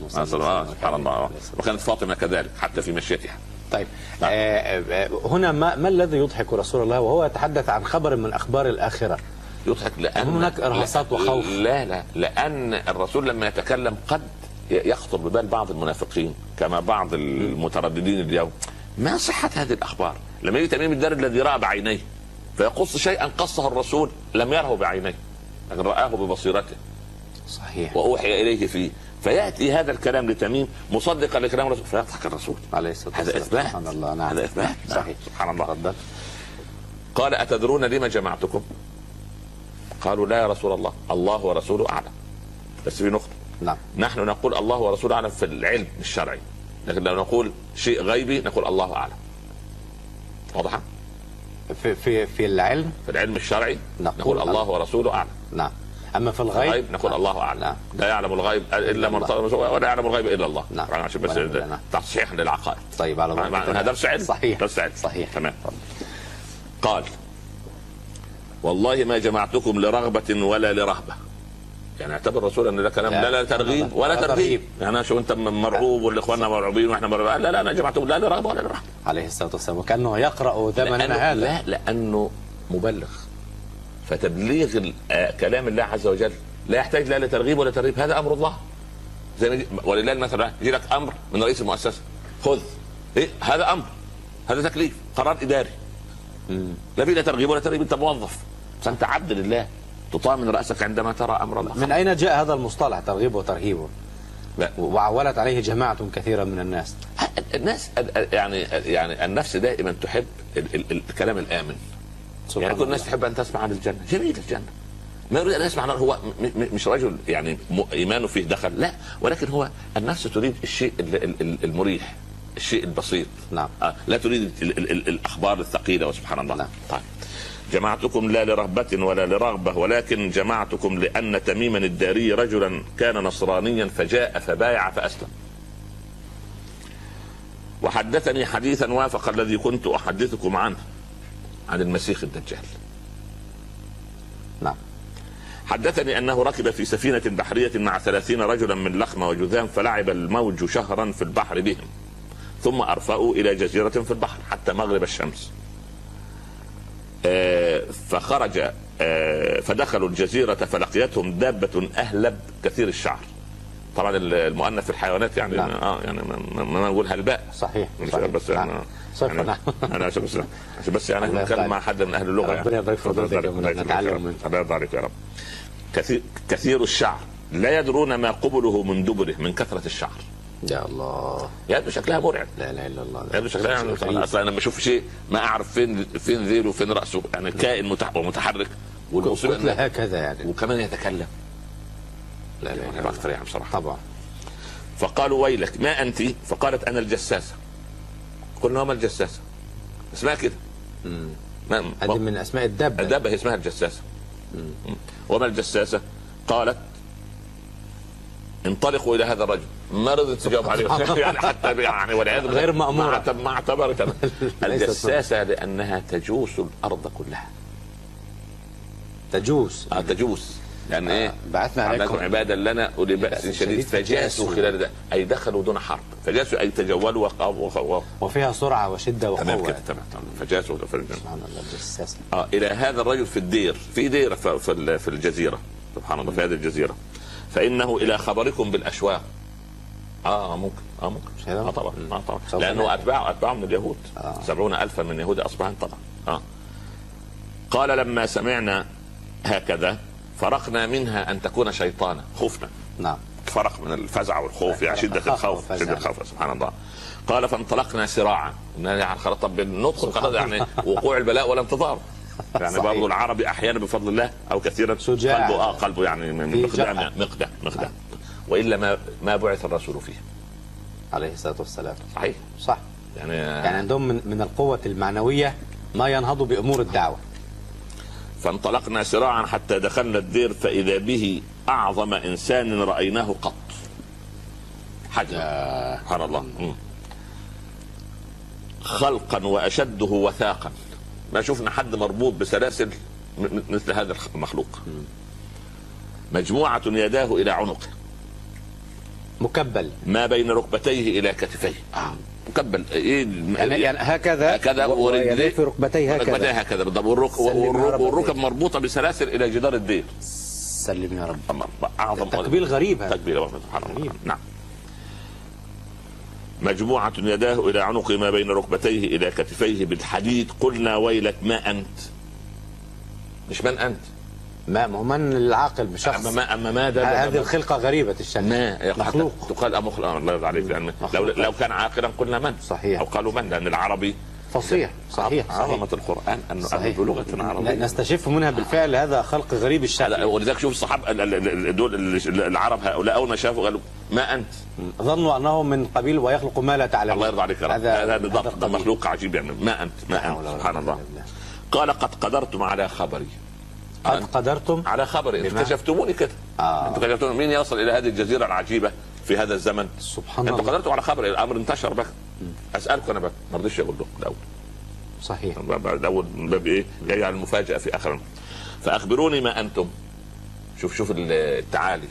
اللهم صل الله وسلم سبحان الله. وكانت فاطمة كذلك حتى في مشيتها. طيب نعم. آه، آه، هنا ما, ما الذي يضحك رسول الله وهو يتحدث عن خبر من أخبار الآخرة؟ يضحك لأن هناك إرهاصات لا- وخوف. لا لا لأن الرسول لما يتكلم قد يخطر ببال بعض المنافقين كما بعض المترددين اليوم. ما صحة هذه الأخبار؟ لما يجي تميم الدار الذي رأى بعينيه فيقص شيئا قصه الرسول لم يره بعينيه لكن رآه ببصيرته. صحيح. وأوحي إليه فيه فيأتي هذا الكلام لتميم مصدقا لكلام الرسول. فيضحك الرسول عليه الصلاة هذا والسلام إثبات. سبحان الله. نعم. هذا إثبات. صحيح. سبحان الله. تفضل. قال أتدرون لما جمعتكم؟ قالوا لا يا رسول الله. الله ورسوله أعلم. بس في نقطة. نعم. نحن نقول الله ورسوله أعلم في العلم الشرعي لكن لو نقول شيء غيبي نقول الله أعلم. واضحة في في في العلم؟ في العلم الشرعي نقول نقول الله. ورسوله أعلم. نعم. أما في الغيب؟ الغيب نقول الله أعلم. نعم. لا يعلم الغيب إلا من رسوله ولا يعلم الغيب إلا الله. نعم. عشان بس نعم. تصحيح للعقائد. طيب على هذا درس علم؟ صحيح. درس علم. صحيح. تمام. قال والله ما جمعتكم لرغبة ولا لرهبة. يعني اعتبر الرسول أن ده كلام لا. لا ترغيب ولا ترهيب. يعني شو أنت مرعوب والاخواننا مرعوبين وإحنا مرعوبين. لا لا أنا جمعتهم لا لرغبة ولا لرهبة. عليه الصلاة والسلام. وكأنه يقرأ لأنه هذا. لا لأنه مبلغ. فتبليغ آه، كلام الله عز وجل لا يحتاج لا لترغيب ولا ترهيب. هذا أمر الله. زي ولله المثل. يجي لك أمر من رئيس المؤسسة. خذ. إيه؟ هذا أمر. هذا تكليف. قرار إداري. لا في لا ترغيب ولا ترهيب. أنت موظف. فانت عبد لله. تطامن رأسك عندما ترى أمر الله. من أين جاء هذا المصطلح ترغيب وترهيب؟ لا. وعولت عليه جماعة كثيرة من الناس. الناس يعني يعني النفس دائما تحب ال- ال- الكلام الآمن. سبحان يعني كل الناس. تحب أن تسمع عن الجنة. جميل الجنة. ما يريد أن يسمع عن هو مش رجل يعني إيمانه فيه دخل لا. ولكن هو النفس تريد الشيء ال- ال- ال- المريح الشيء البسيط. نعم. آه لا تريد ال- ال- ال- الأخبار الثقيلة وسبحان الله. نعم. طيب. جمعتكم لا لرغبة ولا لرغبة ولكن جمعتكم لأن تميما الداري رجلا كان نصرانيا فجاء فبايع فأسلم. وحدثني حديثا وافق الذي كنت أحدثكم عنه. عن المسيح الدجال نعم حدثني أنه ركب في سفينة بحرية مع ثلاثين رجلا من لخمة وجذام فلعب الموج شهرا في البحر بهم ثم أرفأوا إلى جزيرة في البحر حتى مغرب الشمس آه، فخرج آه، فدخلوا الجزيرة فلقيتهم دابة أهلب كثير الشعر طبعا المؤنث في الحيوانات يعني نعم. آه يعني ما- نقول هلباء صحيح صحيح. بس نعم. يعني صرف يعني نعم. أنا عشان بس عشان بس يعني الله نتكلم يرضى مع حد من أهل اللغة ربنا في حضرتك يبارك- يا الله مولانا، يكرمك نتعلم. منك. الله عليك يا رب. كثير كثير الشعر. لا يدرون ما قبله من دبره من كثرة الشعر. يا الله. يبدو شكلها مرعب. لا إله إلا الله. يبدو شكلها يعني. أصلا أنا لما أشوف شيء ما أعرف فين فين ذيله وفين رأسه. يعني كائن متح- ومتحرك والمصيبه هكذا يعني. وكمان يتكلم. لا إلا يعني الله. أكثر يعني بصراحة. طبعا. فقالوا ويلك ما أنت؟ فقالت أنا الجساسة. قلنا وما الجساسة. اسمها كده. هذه من أسماء الدابة. الدابة هي اسمها الجساسة. وما الجساسة؟ قالت انطلقوا إلى هذا الرجل. ما رضت تجاوب عليه. يعني حتى يعني والعياذ بالله. غير مأمورة. ما اعتب- ما اعتبرت ليست الجساسة لأنها تجوس الأرض كلها. تجوس. آه تجوس. يعني إيه؟ بعثنا عليكم عليكم عبادا لنا أولي بأس شديد فجاسوا. خلال ده. أي دخلوا دون حرب. فجاسوا أي تجولوا وق- وق- وق- وفيها سرعة وشدة تمام وقوه كده تمام تمام. فجاسوا. سبحان الله الجساس آه إلى هذا الرجل في الدير في دير في في ال- في الجزيرة. سبحان الله في هذه الجزيرة. فإنه إلى خبركم بالأشواق. آه ممكن آه ممكن؟ آه طبعا آه طبعا. لأنه نأتي. أتباع أتباع من اليهود. آه. سبعون الفا من يهود اصبهان طبعا. آه. قال لما سمعنا هكذا فرقنا منها أن تكون شيطانا خفنا نعم. فرق من الفزع والخوف يعني شدة خاف الخوف. شدة الخوف سبحان الله. قال فانطلقنا سراعا. يعني خلاص طب ندخل خلاص يعني وقوع البلاء ولا انتظار يعني. برضه العربي أحيانا بفضل الله أو كثيرا شجاع. قلبه آه قلبه يعني مقدام. مقدام مقدام وإلا ما ما بعث الرسول فيه. عليه الصلاة والسلام. صحيح. صح. يعني, يعني عندهم من, من القوة المعنوية ما ينهض بأمور الدعوة. فانطلقنا سراعا حتى دخلنا الدير فإذا به أعظم إنسان رأيناه قط. حجر. سبحان الله. خلقا وأشده وثاقا. ما شفنا حد مربوط بسلاسل مثل هذا المخلوق. مجموعة يداه إلى عنقه. مكبل. ما بين ركبتيه إلى كتفيه. آه. مكبل. إيه يعني, يعني هكذا هكذا و- ورجليه. في ركبتيه ركبتيه هكذا. هكذا بالضبط. والركب مربوطة بسلاسل إلى جدار الدير. سلم يا رب. أعظم تقبيل غريب هذا. تكبير سبحان الله. نعم. مجموعة يداه إلى عنق ما بين ركبتيه إلى كتفيه بالحديد. قلنا ويلك ما أنت؟ مش من أنت. ما ما هو من العاقل بشخص. أما ما أما ما ده هذه الخلقة غريبة الشأن ما مخلوق. تقال أمخلق الله يرضى عليك لأن لو مخلوق. لو كان عاقلا قلنا من؟ صحيح. أو قالوا من؟ لأن العربي فصيح صحيح عظمة القرآن أنه صحيح. أنه بلغة عربية. نستشف منها بالفعل هذا خلق غريب الشأن ولذلك شوف الصحابة ال- ال- ال- دول ال- العرب هؤلاء أول ما شافوا قالوا ما أنت؟ ظنوا أنه من قبيل ويخلق ما لا تعلمون. الله يرضى عليك هذا هذا. مخلوق عجيب يعني. ما أنت؟ لا ما ولا سبحان الله. قال قد قدرتم على خبري. قد قدرتم؟ على خبري بما- اكتشفتموني كده. آه. أنتوا اكتشفتوني مين يصل إلى هذه الجزيرة العجيبة في هذا الزمن؟ سبحان أنتوا الله. قدرتم على خبري الأمر انتشر بقى. أسألكم أنا بقى ما رضيتش أقول لكم الأول صحيح. الأول من باب إيه؟ جاي على المفاجأة في آخر فأخبروني ما أنتم. شوف شوف التعالي.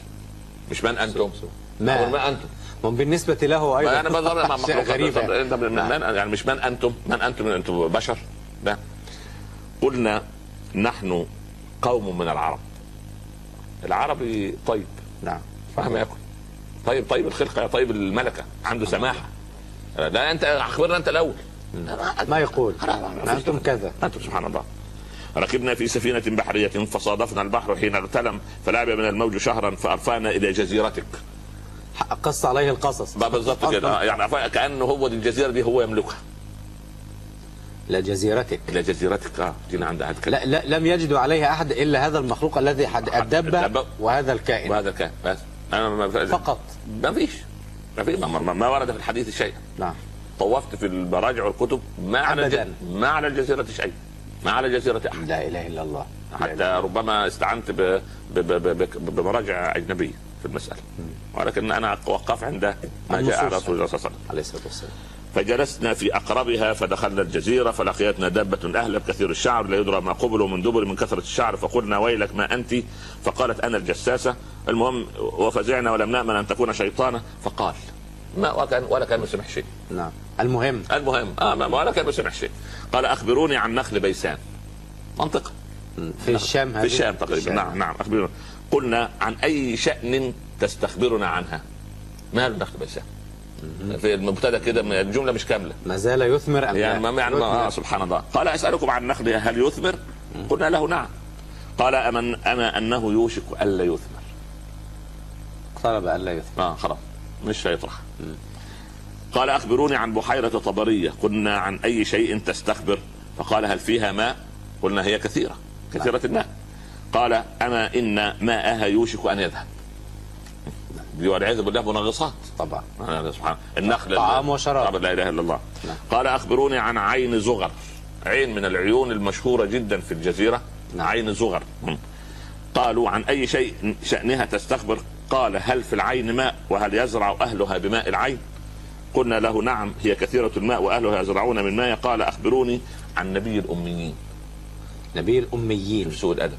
مش من أنتم؟ ما. ما. أنتم. من بالنسبة له أيضا. أنا بضرب مع شيء مخلوقات غريب طب انت من نعم. من يعني مش من أنتم. من أنتم أنتم بشر. لا قلنا نحن قوم من العرب. العربي طيب. نعم. فاهم ياكل طيب طيب الخلقة يا طيب الملكة عنده سماحة. لا أنت أخبرنا أنت الأول. ما يقول؟ أنتم كذا. أنتم سبحان الله. ركبنا في سفينة بحرية فصادفنا البحر حين اغتلم فلعب من الموج شهرا فأرفانا إلى جزيرتك. قص عليه القصص. بالظبط كده. يعني كأنه هو دي الجزيرة دي هو يملكها. لجزيرتك إلى جزيرتك آه جينا عند كده لا, لا لم يجدوا عليها أحد إلا هذا المخلوق الذي حد الدبة. وهذا الكائن. وهذا كان بس. أنا ما فقط. ما فيش. ما في ما, ما, ما ورد في الحديث شيء. نعم. طوفت في المراجع والكتب ما على. ما على الجزيرة شيء. ما على جزيرة أحد. لا إله إلا الله. لا حتى إله. ربما استعنت ب... ب... ب... ب... ب... بمراجع أجنبية في المسألة. ولكن أنا وقف عند ما جاء على. رسول الله صلى الله عليه وسلم. فجلسنا في أقربها فدخلنا الجزيرة فلقيتنا دابة أهلب كثير الشعر لا يدرى ما قبل من دبر من كثرة الشعر فقلنا ويلك ما أنت؟ فقالت أنا الجساسة. المهم وفزعنا ولم نأمن أن تكون شيطانة. فقال ما وكان ولا كان سمح شيء. نعم. المهم. المهم. آه ما ولا كان سمح شيء. قال أخبروني عن نخل بيسان. منطقة في الشام في هذه الشام تقريبا. نعم نعم أخبروني. قلنا عن أي شأن تستخبرنا عنها؟ ما النخل بيسان؟ في المبتدا كده الجملة مش كاملة. ما زال يثمر أم يعني؟ ما يعني ما آه سبحان الله. قال أسألكم عن النخل هل يثمر؟ قلنا له نعم. قال أمن أنا أنه يوشك ألا يثمر. اقترب ألا يثمر. آه خلاص. مش هيطرح. قال أخبروني عن بحيرة طبرية. قلنا عن أي شيء تستخبر؟ فقال هل فيها ماء؟ قلنا هي كثيرة. كثيرة الماء. قال أما إن ماءها يوشك أن يذهب. دي والعياذ بالله منغصات. طبعا. آه، سبحان النخل طعام وشراب. لا إله إلا الله. نعم. قال أخبروني عن عين زغر. عين من العيون المشهورة جدا في الجزيرة. نعم. عين زغر. قالوا عن أي شيء شأنها تستخبر؟ قال هل في العين ماء وهل يزرع أهلها بماء العين؟ قلنا له نعم هي كثيرة الماء وأهلها يزرعون من ماء. قال أخبروني عن نبي الأميين. نبي الأميين. سوء الأدب.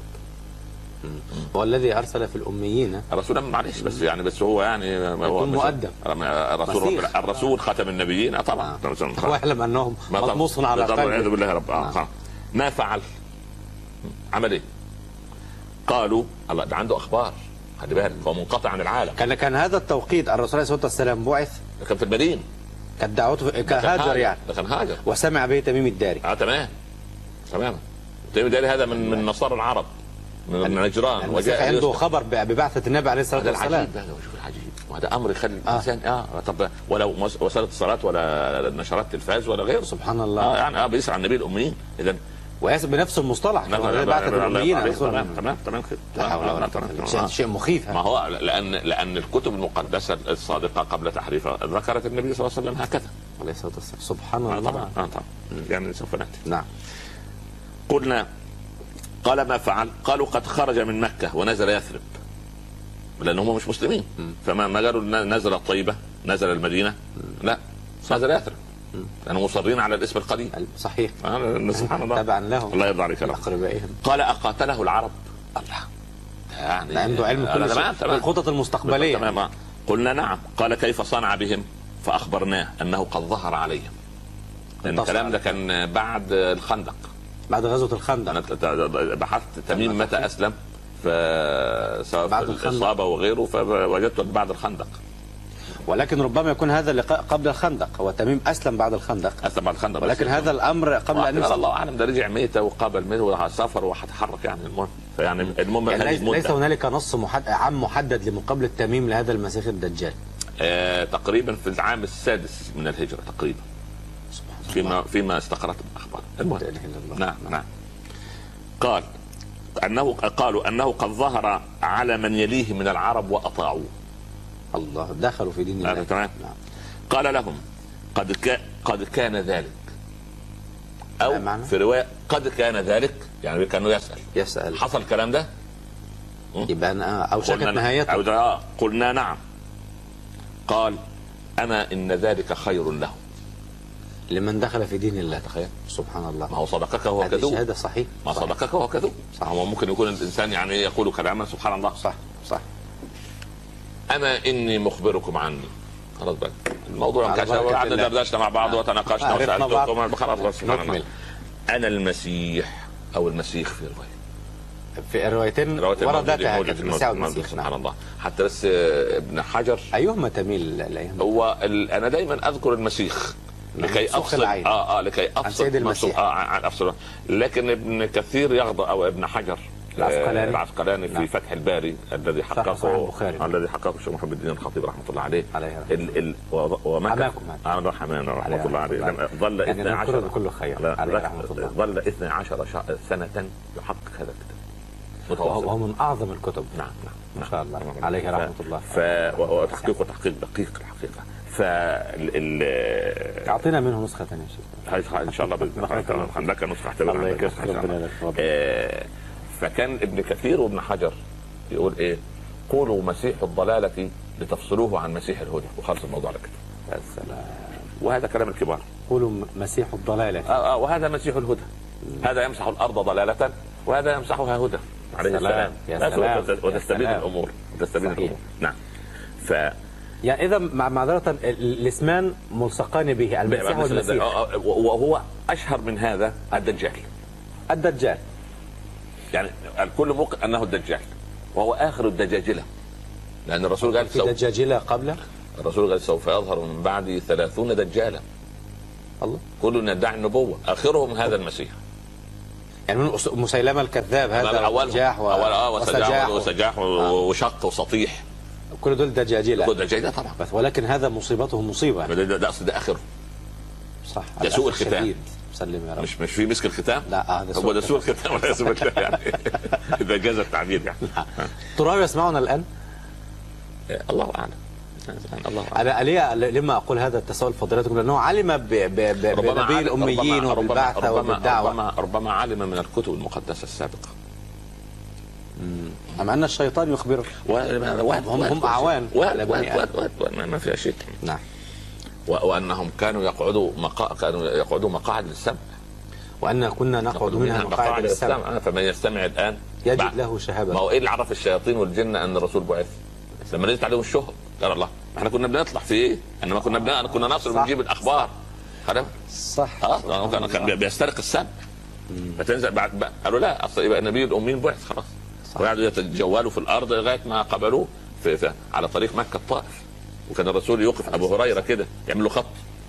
هو الذي أرسل في الأميين. الرسول معلش بس يعني بس هو يعني هو مؤدب. الرسول. الرسول ختم النبيين. آه طبعا. هو يعلم أنهم مطموس على بالضبط، والعياذ قلبه. بالله رب. آه. نعم. آه. ما فعل؟ عمل إيه؟ قالوا الله ده عنده أخبار. خلي بالك هو منقطع عن العالم. كان كان هذا التوقيت الرسول عليه الصلاة والسلام بعث كان في المدينة. كانت دعوته كان كهاجر يعني. كان هاجر. وسمع به تميم الداري. آه تمام. تمام. تمام ده هذا من من نصارى العرب. من نجران المسيح عنده. خبر ببعثة النبي عليه الصلاة والسلام العجيب هذا شوف العجيب وهذا أمر يخلي الإنسان آه, طب ولو وسائل اتصالات ولا نشرات تلفاز ولا غيره. سبحان الله. آه يعني آه بيسعى النبي الأميين. اذا ويحسب بنفس المصطلح. نعم، نعم، بعث نعم، الأميين تمام. تمام تمام. كده لا حول ولا آه، قوة إلا. بالله. شيء مخيف. ما. هو لأن لأن الكتب المقدسة الصادقة قبل تحريفها ذكرت النبي صلى الله عليه وسلم هكذا. عليه الصلاة والسلام. سبحان آه، الله. طبعا آه طبعا. يعني سوف نأتي. نعم. قلنا قال ما فعل قالوا قد خرج من مكة ونزل يثرب. لأن هم مش مسلمين. فما ما قالوا نزل الطيبة نزل المدينة لا نزل يثرب. لانهم مصرين على الاسم القديم. صحيح. آه، سبحان الله. تبعا لهم. الله يرضى عليك قال أقاتله العرب. الله. يعني ده عنده علم آه، كل شيء. الخطط المستقبلية. تمام آه. قلنا نعم. قال كيف صنع بهم؟ فأخبرناه أنه قد ظهر عليهم. الكلام ده كان بعد الخندق. بعد غزوة الخندق. أنا بحثت تميم متى أسلم فسواء في بعد. الإصابة وغيره فوجدته بعد الخندق. ولكن ربما يكون هذا اللقاء قبل الخندق هو تميم أسلم بعد الخندق. أسلم بعد الخندق ولكن هذا الأمر قبل أن قال يسلم. الله أعلم ده رجع ميتة وقابل ميتة وسافر وهتحرك يعني المهم. فيعني المهم يعني ليس, ليس. هنالك نص محدد عام محدد لمقابلة تميم لهذا المسيح الدجال. آه تقريبا في العام السادس من الهجرة تقريبا. فيما فيما استقرت الأخبار. المهم. نعم نعم. قال انه قالوا أنه قد ظهر على من يليه من العرب وأطاعوه. الله دخلوا في دين الله. تمام؟ نعم. قال لهم قد كا قد كان ذلك. أو؟ في رواية قد كان ذلك. يعني كانه يسأل. يسأل. حصل الكلام ده؟ يبقى أنا أوشكت قلنا نهايته. آه، قلنا نعم. قال اما إن ذلك خير له لمن دخل في دين الله تخيل. سبحان ما الله هو صدقك وهو كذوب. شهادة صحيح ما صح. صدقك وهو كذوب. هو ممكن يكون الإنسان يعني يقول كلاما سبحان الله. صح صح. اما إني مخبركم عني. خلاص بقى. الموضوع ما قعدنا. دردشنا مع بعض آه. وتناقشنا بعض. وسألتكم. خلاص بس سبحان الله. نكمل أنا المسيح أو المسيح في رواية. في الروايتين وردت هكذا سبحان نعم الله. حتى بس آه، ابن حجر. أيهما تميل الأيهما هو ال... أنا دايما أذكر المسيخ. لكي افصل العين. آه آه لكي أفصل سيد المسيح. منسوخ- آه عن أفصل لكن ابن كثير يغضب أو ابن حجر العسقلاني. آه، العسقلاني في نعم. فتح الباري الذي حققه البخاري. الذي حققه الشيخ محمد الدين الخطيب رحمة الله عليه عليه ال ال ومكث هذا. آه رحمة رحمه عليه الله عليه ظل يعني 12 نذكره بكل خير. عليه رحمة الله. ظل 12 شا- سنة يحقق هذا الكتاب وهو من أعظم الكتب نعم نعم ما شاء الله نعم. عليه ف- رحمة الله وتحقيقه تحقيق دقيق الحقيقة ف. أعطينا منه شيخ هاي- إن شاء الله بإذن الله. لك نسخة احتمال الله عندك يكرمك. ربنا فيك. آه، فكان ابن كثير وابن حجر يقول إيه قولوا مسيح الضلالة لتفصلوه عن مسيح الهدى وخلص الموضوع على كده يا سلام وهذا كلام الكبار قولوا مسيح الضلالة آه آه وهذا مسيح الهدى هذا يمسح الأرض ضلالة وهذا يمسحها هدى عليه سلام. السلام يا لا، سلام. وتستبين. الأمور وتستبين. الأمور نعم ف يعني إذا مع معذرة ال- الإسمان ملصقان به المسيح. والمسيح آه، آه، وهو أشهر من هذا الدجال. الدجال. يعني الكل موقن أنه الدجال وهو آخر الدجاجلة. لأن الرسول قال في دجاجلة قبله؟ الرسول قال سوف يظهر من بعدي ثلاثون دجالا. الله. كل يدعي النبوة آخرهم هذا المسيح. يعني من مسيلمة الكذاب هذا اولهم وسجاح و- اول آه وسجاح وسجاح وسجاح وشق وسطيح. كل دول دجاجلة. كل دجاجلة طبعا. بس ولكن هذا مصيبته مصيبة. ده, ده, ده ده آخره. صح ده سوء الختام. سلم يا رب. مش مش في مسك الختام؟ لا، هذا هو ده سوء الختام. ولا سوء الختام؟ يعني إذا جاز التعبير يعني. ترى يسمعنا الله أعلم. الله أعلم. أنا ليه لما أقول هذا التساؤل فضيلتكم لأنه علم بنبي وبالبعثة ربما وبالدعوة. ربما ربما علم من الكتب المقدسة السابقة. أم أن الشيطان يخبره هم- هم أعوان. واد ما فيها شيء نعم. و- وأنهم كانوا يقعدوا مقا... كانوا يقعدوا مقاعد للسمع. وأن كنا نقعد منها مقاعد السمع آه، فمن يستمع الآن يجد بعد- له ما شهابة هو إيه اللي عرف الشياطين والجن أن الرسول بعث؟ لما نزلت عليهم الشهب قال الله إحنا كنا بنطلع في إيه؟ إنما كنا بن... كنا نصل صح. بنجيب الأخبار. خلاص صح. آه كان بيسترق السمع. فتنزل بعد بقى. قالوا لا أصل يبقى النبي الاميين بعث خلاص. وقعدوا يتجولوا في الأرض لغاية ما قبلوه في في على طريق مكة الطائف. وكان الرسول يوقف أبو هريرة كده يعمل له خط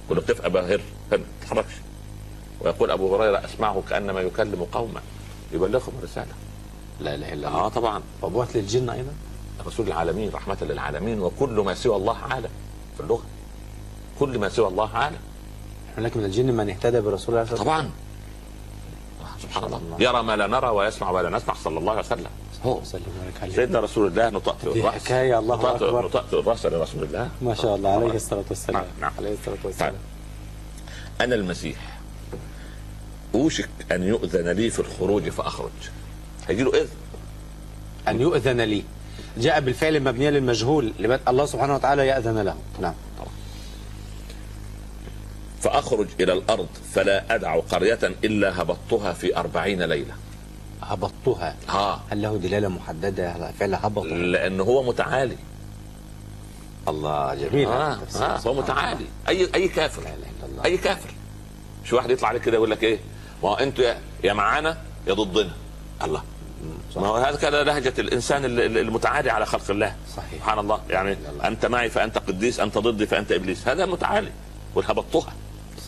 يقول له قف أبا هر ما تتحركش ويقول أبو هريرة أسمعه كأنما يكلم قوما يبلغهم الرسالة. لا إله إلا الله. آه طبعا. وبعث للجن أيضا. رسول العالمين رحمة للعالمين وكل ما سوى الله عالم في اللغة. كل ما سوى الله عالم. هناك من الجن من اهتدى برسول الله طبعا. سبحان الله. يرى ما لا نرى ويسمع ما لا نسمع صلى الله عليه وسلم. هو وسلم وبارك عليه. سيدنا رسول الله نطأت دي الرأس. حكاية، الله نطأت- أكبر. نطأت الرأس لرسول الله. ما شاء الله عليه الصلاة والسلام. نعم، نعم. عليه الصلاة والسلام. أنا المسيح. أوشك أن يؤذن لي في الخروج فأخرج. هيجي له إذن. أن يؤذن لي. جاء بالفعل مبنيا للمجهول الله سبحانه وتعالى يأذن له. نعم. فأخرج إلى الأرض فلا أدع قرية إلا هبطتها في أربعين ليلة. هبطتها. ها. هل له دلالة محددة؟ على فعل هبط لأن هو متعالي. الله جميل. آه آه هو متعالي. أي أي كافر. لا الله. أي كافر. مش واحد يطلع عليك كده يقول لك إيه؟ ما هو أنتوا يا- يا معانا يا ضدنا. الله. ما هو هذا كده لهجة الإنسان ال- ال- المتعالي على خلق الله. صحيح. سبحان الله. يعني الله. أنت معي فأنت قديس أنت ضدي فأنت إبليس. هذا متعالي. والهبطتها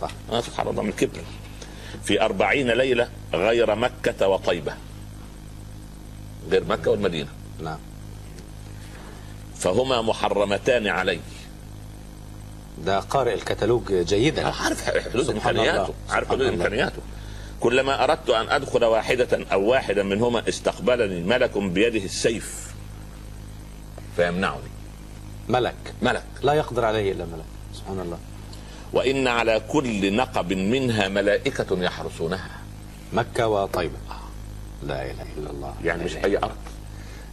صح. آه سبحان الله من كبر. في أربعين ليلة غير مكة وطيبة. غير مكة والمدينة. نعم. فهما محرمتان علي ده قارئ الكتالوج جيدا. عارف حدود الله. عارف حدود الله. إمكانياته. كلما أردت أن أدخل واحدة أو واحدا منهما استقبلني ملك بيده السيف. فيمنعني. ملك. ملك. لا يقدر عليه إلا ملك. سبحان الله. وإن على كل نقب منها ملائكة يحرسونها. مكة وطيبة. لا إله إلا الله. يعني مش أي أرض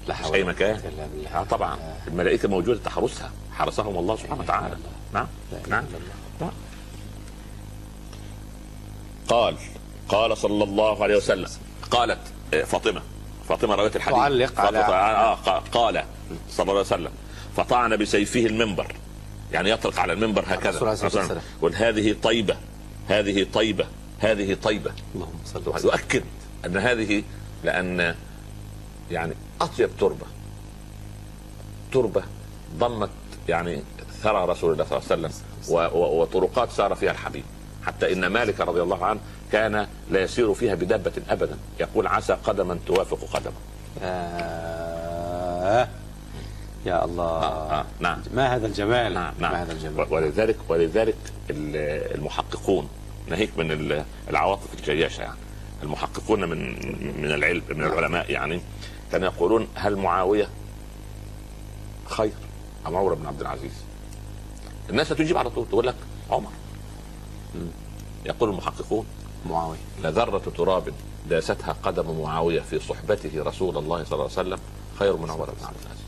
لا مش حول أي مكان. قوة إلا بالله. آه طبعا. الملائكة موجودة تحرسها. حرسهم الله سبحانه وتعالى. نعم. نعم. نعم. قال قال صلى الله عليه وسلم. قالت آه، فاطمة. فاطمة رواية الحديث. تعلق على- آه. قا- قال صلى الله عليه وسلم. فطعن بسيفه المنبر. يعني يطلق على المنبر هكذا. الرسول عليه الصلاة والسلام. يقول هذه طيبة هذه طيبة هذه طيبة. اللهم صل وسلم يؤكد أن هذه لأن يعني أطيب تربة. تربة ضمت يعني ثرى رسول الله صلى الله عليه وسلم وطرقات سار فيها الحبيب. حتى إن مالك رضي الله عنه كان لا يسير فيها بدابة ابدا. يقول عسى قدما توافق قدما آه. يا الله. آه، آه، نعم. ما هذا الجمال؟ نعم نعم. ما هذا الجمال؟ ولذلك ولذلك ال- المحققون ناهيك من ال- العواطف الجياشة يعني. المحققون من من العلم من العلماء يعني. كانوا يقولون هل معاوية؟ خير. أم عمر بن عبد العزيز؟ الناس هتجيب على طول تقول لك عمر. يقول المحققون معاوية. لذرة تراب داستها قدم معاوية في صحبته رسول الله صلى الله عليه وسلم خير من عمر بن عبد العزيز.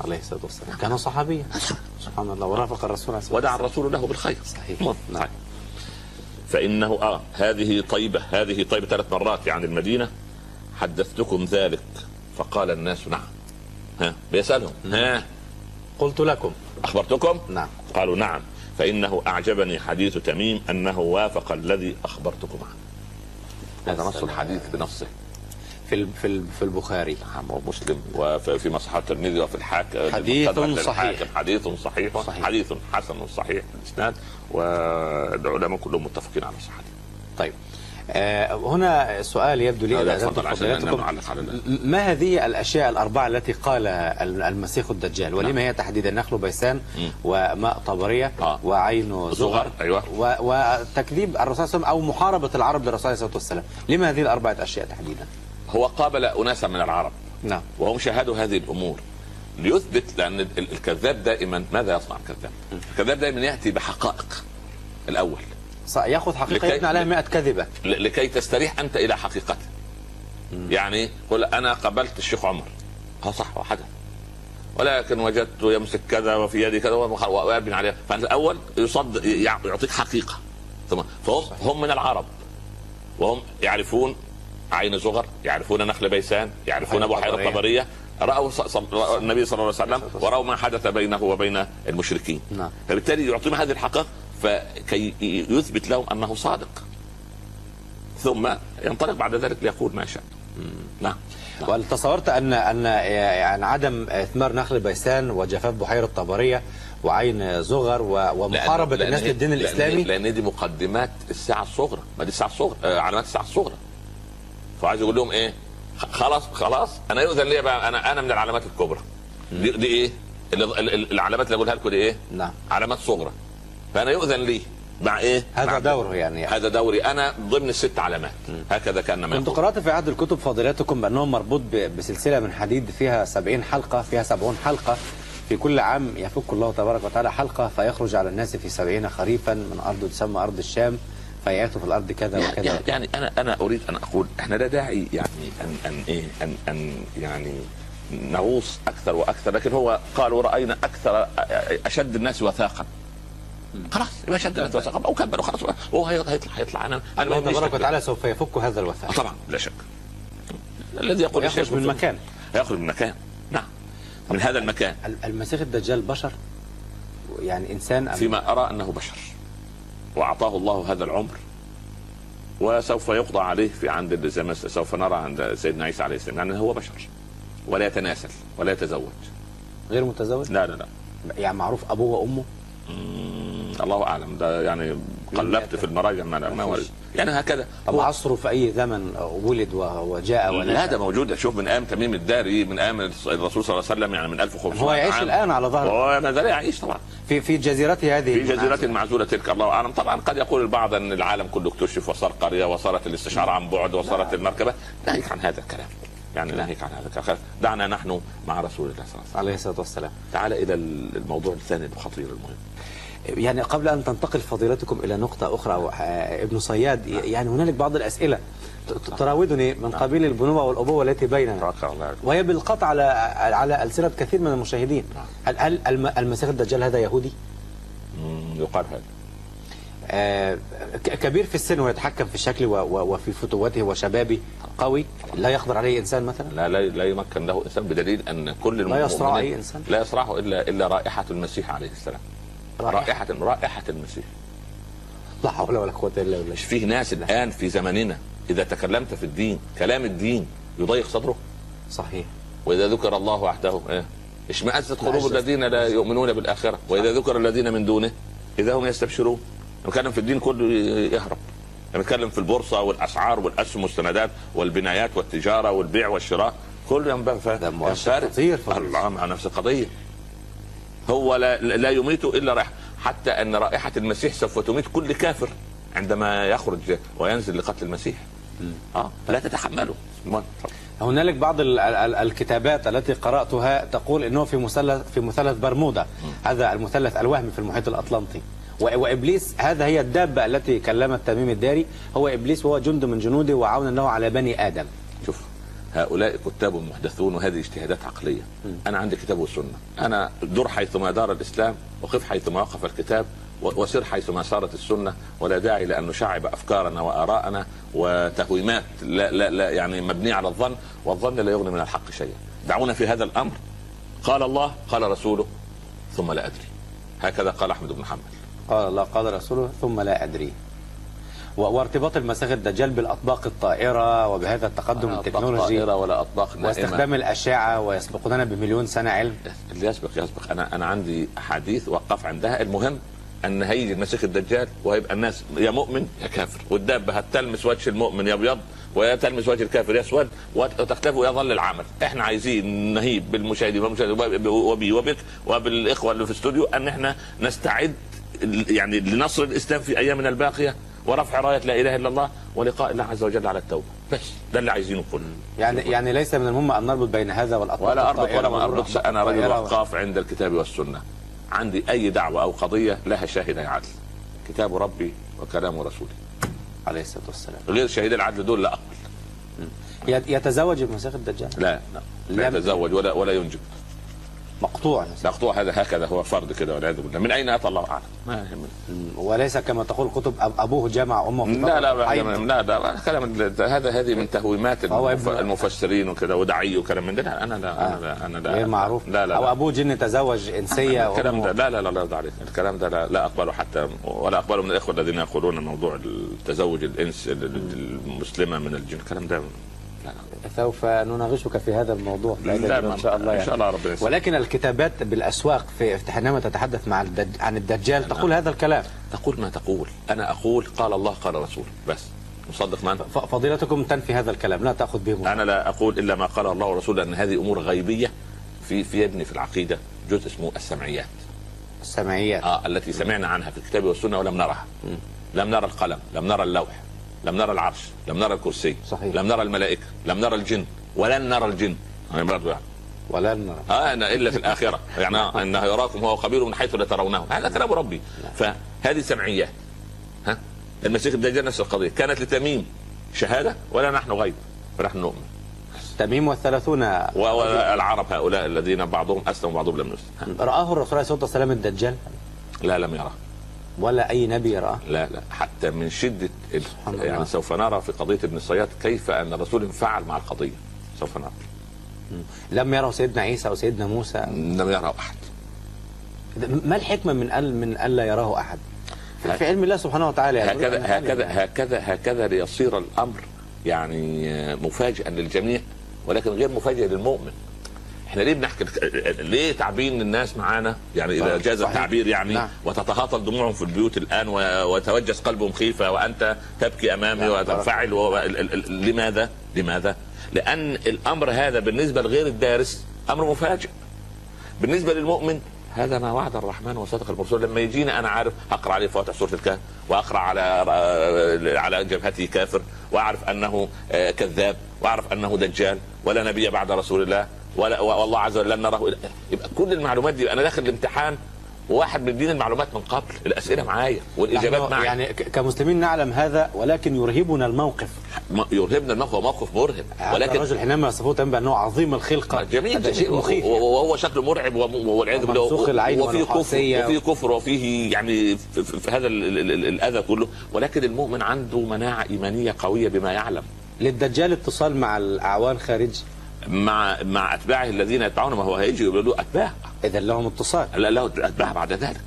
عليه الصلاة والسلام. كان صحابيا. سبحان الله. ورافق الرسول عليه ودعا الرسول له بالخير. صحيح. نعم. نعم. فإنه آه هذه طيبة هذه طيبة ثلاث مرات عن المدينة. حدثتكم ذلك؟ فقال الناس نعم. ها بيسألهم. ها؟ قلت لكم. أخبرتكم؟ نعم. قالوا نعم. فإنه أعجبني حديث تميم أنه وافق الذي أخبرتكم عنه. هذا نص. الحديث بنصه في في في البخاري. نعم ومسلم وفي مصحف الترمذي وفي الحاكم حديث صحيح. حديث صحيح, صحيح. حديث حسن صحيح الإسناد والعلماء كلهم متفقين على صحته. طيب. آه هنا سؤال يبدو لي ما هذه الأشياء الأربعة التي قال ال- المسيح الدجال؟ ولما هي تحديدا نخل بيسان. وماء طبرية آه. وعين زغر أيوة. وتكذيب الرسول صلى الله عليه وسلم أو محاربه العرب للرسول عليه الصلاه والسلام لما هذه الأربعة أشياء تحديدا؟ هو قابل أناسا من العرب. نعم. وهم شاهدوا هذه الأمور. ليثبت لأن ال- الكذاب دائما ماذا يصنع الكذاب؟ الكذاب دائما يأتي بحقائق. الأول. ص- يأخذ حقيقة لكي- يبنى عليها 100 كذبة. لكي تستريح أنت إلى حقيقته يعني قل أنا قبلت الشيخ عمر. ها صح وحدث ولكن وجدته يمسك كذا وفي يدي كذا ويبني عليها. فأنت الأول يصد يع- يعطيك حقيقة. ثم فهم هم من العرب. وهم يعرفون عين زغر يعرفون نخل بيسان يعرفون بحيره. طبريه رأوا النبي صلى الله عليه وسلم ورأوا ما حدث بينه وبين المشركين. نعم. فبالتالي يعطيهم هذه الحقائق فكي يثبت لهم أنه صادق. ثم ينطلق بعد ذلك ليقول ما شاء. نعم. نعم. وهل تصورت ان أن يعني عدم إثمار نخل بيسان وجفاف بحيره طبريه وعين زغر ومحاربة لأن- الناس للدين الإسلامي؟ لأن دي مقدمات الساعة الصغرى. ما دي الساعة الصغرى آه علامات الساعة الصغرى. فعايز يقول لهم إيه؟ خلاص خلاص. أنا يؤذن لي بقى؟ أنا أنا من العلامات الكبرى. دي, دي إيه؟ العلامات اللي بقولها لكم دي إيه؟ نعم. علامات صغرى. فأنا يؤذن لي مع إيه؟ هذا مع دوره يعني, يعني. هذا دوري. أنا ضمن الست علامات. هكذا كان ما كنت. قرأت في عهد الكتب فضيلتكم بأنه مربوط ب- بسلسلة من حديد فيها سبعين حلقة فيها سبعون حلقة. في كل عام يفك الله تبارك وتعالى حلقة فيخرج على الناس في سبعين خريفا من أرض تسمى أرض الشام. فيأتوا في الأرض كذا يعني, وكذا يعني أنا أنا أريد أن أقول إحنا لا داعي يعني ان أن إيه ان أن يعني نغوص أكثر وأكثر لكن هو قال وراينا أكثر أشد الناس وثاقا. خلاص يبقى أشد الناس وثاقا. أو كبر خلاص. هو هيطلع هيطلع أنا أنا الله تبارك. وتعالى سوف يفك هذا آه الوثاق طبعا لا شك. الذي يقول الشيء من مكان. يخرج من مكان. نعم. من هذا المكان. ال- المسيح الدجال بشر؟ يعني إنسان أم فيما أرى أنه بشر. وأعطاه الله هذا العمر. وسوف يقضى عليه في عند زي ما سوف نرى عند سيدنا عيسى عليه السلام. يعني هو بشر. ولا يتناسل ولا يتزوج. غير متزوج؟ لا لا لا. يعني معروف أبوه وأمه؟ الله أعلم. ده يعني قلبت في المراجع ما ما ورد. يعني هكذا. طب هو عصره في أي زمن ولد وجاء لا ونشأ؟ ده موجود. شوف من أيام تميم الداري من أيام الرسول صلى الله عليه وسلم يعني من 1500 هو يعيش عام. الآن على ظهر هو ما زال يعيش طبعا. في في جزيرته هذه في جزيرة معزولة تلك الله أعلم. طبعا قد يقول البعض أن العالم كله اكتشف وصار قرية وصارت الاستشعار عن بعد وصارت المركبة. ناهيك عن هذا الكلام. يعني ناهيك عن هذا الكلام. دعنا نحن مع رسول الله صلى الله عليه وسلم. عليه الصلاة والسلام. تعال إلى الموضوع الثاني الخطير المهم. يعني قبل أن تنتقل فضيلتكم إلى نقطة أخرى آه، ابن صياد يعني هنالك بعض الأسئلة تراودني من قبيل البنوة والأبوة التي بيننا. وهي بالقطع على على ألسنة كثير من المشاهدين هل هل الم- المسيح الدجال هذا يهودي؟ يقال هذا آه، كبير في السن ويتحكم في و- وفي فتوته وشبابه قوي لا يقدر عليه إنسان مثلا؟ لا لا, لا يمكن له إنسان بدليل أن كل لا يصرع أي إنسان. لا يصرعه إلا إلا رائحة المسيح عليه السلام رائحة. رائحة المسيح. لا حول ولا قوة إلا بالله. مش فيه ناس الآن في زمننا إذا تكلمت في الدين كلام الدين يضيق صدره. صحيح. وإذا ذكر الله وحده إيه؟ اشمئزت قلوب. الذين لا يؤمنون بالآخرة. وإذا ذكر الذين من دونه إذا هم يستبشرون. نتكلم في الدين كله يهرب. نتكلم في البورصة والأسعار والأسهم والسندات والبنايات والتجارة والبيع والشراء. كله ينبغي. ف- ده مؤشر ينفرد. خطير. الله مع نفس القضية. هو لا, لا يميت إلا رائحه حتى أن رائحة المسيح سوف تميت كل كافر عندما يخرج وينزل لقتل المسيح. آه لا تتحمله. هنالك بعض ال- ال- ال- الكتابات التي قرأتها تقول إنه في مثلث في مثلث برمودا. هذا المثلث الوهمي في المحيط الأطلنطي. وإبليس هذا هي الدابة التي كلمت تميم الداري. هو إبليس وهو جند من جنوده وعون له على بني آدم. شوف هؤلاء كتاب محدثون وهذه اجتهادات عقلية. أنا عندي كتاب والسنة. أنا دور حيثما دار الإسلام وقف حيثما وقف الكتاب وسر حيثما سارت السنة ولا داعي لأن نشعب أفكارنا وآراءنا وتهويمات لا, لا, لا يعني مبنية على الظن والظن لا يغني من الحق شيئا. دعونا في هذا الأمر. قال الله قال رسوله ثم لا أدري. هكذا قال أحمد بن حنبل. قال الله قال رسوله ثم لا أدري. وارتباط المسيح الدجال بالأطباق الطائرة وبهذا التقدم التكنولوجي طائرة ولا أطباق نائمة. واستخدام الأشعة ويسبقوننا بمليون سنة علم. اللي يسبق يسبق. أنا أنا عندي أحاديث وقف عندها. المهم أن هيجي المسيح الدجال وهيبقى الناس يا مؤمن يا كافر. والدابه هتلمس وجه المؤمن يبيض وتلمس وجه الكافر يسود وتختفي ويظل العمل. إحنا عايزين نهيب بالمشاهدين والمشاهدين وبي وبك وبالإخوة اللي في الاستوديو أن إحنا نستعد يعني لنصر الإسلام في أيامنا الباقية. ورفع راية لا إله إلا الله ولقاء الله عز وجل على التوبة. بس. ده اللي عايزينه كله يعني يعني ليس من المهم أن نربط بين هذا والاطباق ولا أربط ولا ما أربطش. أنا رجل وقاف عند الكتاب والسنة. عندي أي دعوة أو قضية لها شاهد عدل كتاب ربي وكلام رسولي عليه الصلاة والسلام. غير شهيد العدل دول لا. اقبل يت- يتزوج المسيح الدجال؟ لا. لا لا يتزوج ولا ولا ينجب. مقطوع. مقطوع هذا هكذا هو فرد كده والعياذ بالله. من أين أتى الله اعلم ما يهمني وليس كما تقول كتب أب- أبوه جمع أمه في لا لا. لا لا لا كلام هذا هذه من تهويمات المف- المفسرين وكذا ودعي وكلام من ده. لا أنا لا أنا لا أنا لا. غير معروف. لا لا, أو. أبوه جن تزوج إنسية الكلام ده لا لا لا لا عليك. الكلام ده لا, لا أقبله حتى ولا أقبله من الإخوة الذين يقولون موضوع التزوج الإنس المسلمة من الجن. الكلام ده لا سوف نناقشك في هذا الموضوع لا, لا إن شاء الله إن شاء يعني. الله ربنا يسلمك. ولكن الكتابات بالأسواق في حينما تتحدث مع الدج... عن الدجال تقول هذا الكلام. تقول ما تقول. أنا أقول قال الله قال رسول بس. مصدق من ف- فضيلتكم تنفي هذا الكلام. لا تأخذ به. أنا لا أقول إلا ما قال الله ورسوله أن هذه أمور غيبية في في ابني في العقيدة. جزء اسمه السمعيات. السمعيات. آه التي سمعنا عنها في الكتاب والسنة ولم نرها. لم نرى القلم. لم نرى اللوح. لم نرى العرش لم نرى الكرسي صحيح. لم نرى الملائكة لم نرى الجن ولن نرى الجن. أنا برضو يعني. ولا نرى. آه أنا إلا في الآخرة. يعني آه، إنه يراكم هو خبير من حيث لا ترونه. هذا كلام ربي. فهذه سمعيات ها؟ المسيح الدجال نفس القضية. كانت لتميم شهادة ولا نحن غيب؟ فنحن نؤمن. تميم والثلاثون. والعرب هؤلاء الذين بعضهم أسلم وبعضهم لم يسلم. رآه الرسول عليه الصلاة والسلام الدجال؟ لا لم يرى ولا أي نبي رآه لا لا حتى من شدة ال- الله. يعني سوف نرى في قضية ابن الصياد كيف أن الرسول انفعل مع القضية. سوف نرى. لم يره سيدنا عيسى وسيدنا موسى؟ لم يرى أحد. ما الحكمة من أل من ألا يراه أحد؟ في علم الله سبحانه وتعالى يعني هكذا أن هكذا. هكذا هكذا ليصير الأمر يعني مفاجئا للجميع ولكن غير مفاجئ للمؤمن. إحنا ليه بنحكي ليه تعبين الناس معانا يعني إذا. جاز. التعبير يعني نعم. وتتهاطل دموعهم في البيوت الآن وتوجس قلبهم خيفة وأنت تبكي أمامي نعم. وتنفعل و... لماذا؟ لماذا؟ لأن الأمر هذا بالنسبة لغير الدارس أمر مفاجئ بالنسبة للمؤمن هذا ما وعد الرحمن وصدق المرسول لما يجينا أنا عارف أقرأ عليه فواتح سورة الكهف وأقرأ على على جبهته كافر وأعرف أنه آه، كذاب وأعرف أنه دجال ولا نبي بعد رسول الله ولا والله عز وجل لن نراه يبقى كل المعلومات دي أنا داخل الامتحان وواحد مديني المعلومات من قبل الأسئلة معايا والإجابات نحن معايا. يعني كمسلمين نعلم هذا ولكن يرهبنا الموقف. يرهبنا الموقف موقف مرهب ولكن الرجل حينما يصفوه تمام بأنه عظيم الخلقة. جميل هذا شيء مخيف وهو شكله مرعب والعياذ بالله. وفيه كفر. وفيه كفر وفيه يعني في, هذا ال- ال- ال- الأذى كله. ولكن المؤمن عنده مناعة إيمانية قوية بما يعلم. للدجال اتصال مع الأعوان خارج. مع مع أتباعه الذين يتبعون ما هو هيجي يقول له أتباع. إذا لهم اتصال. لا له أتباع بعد ذلك.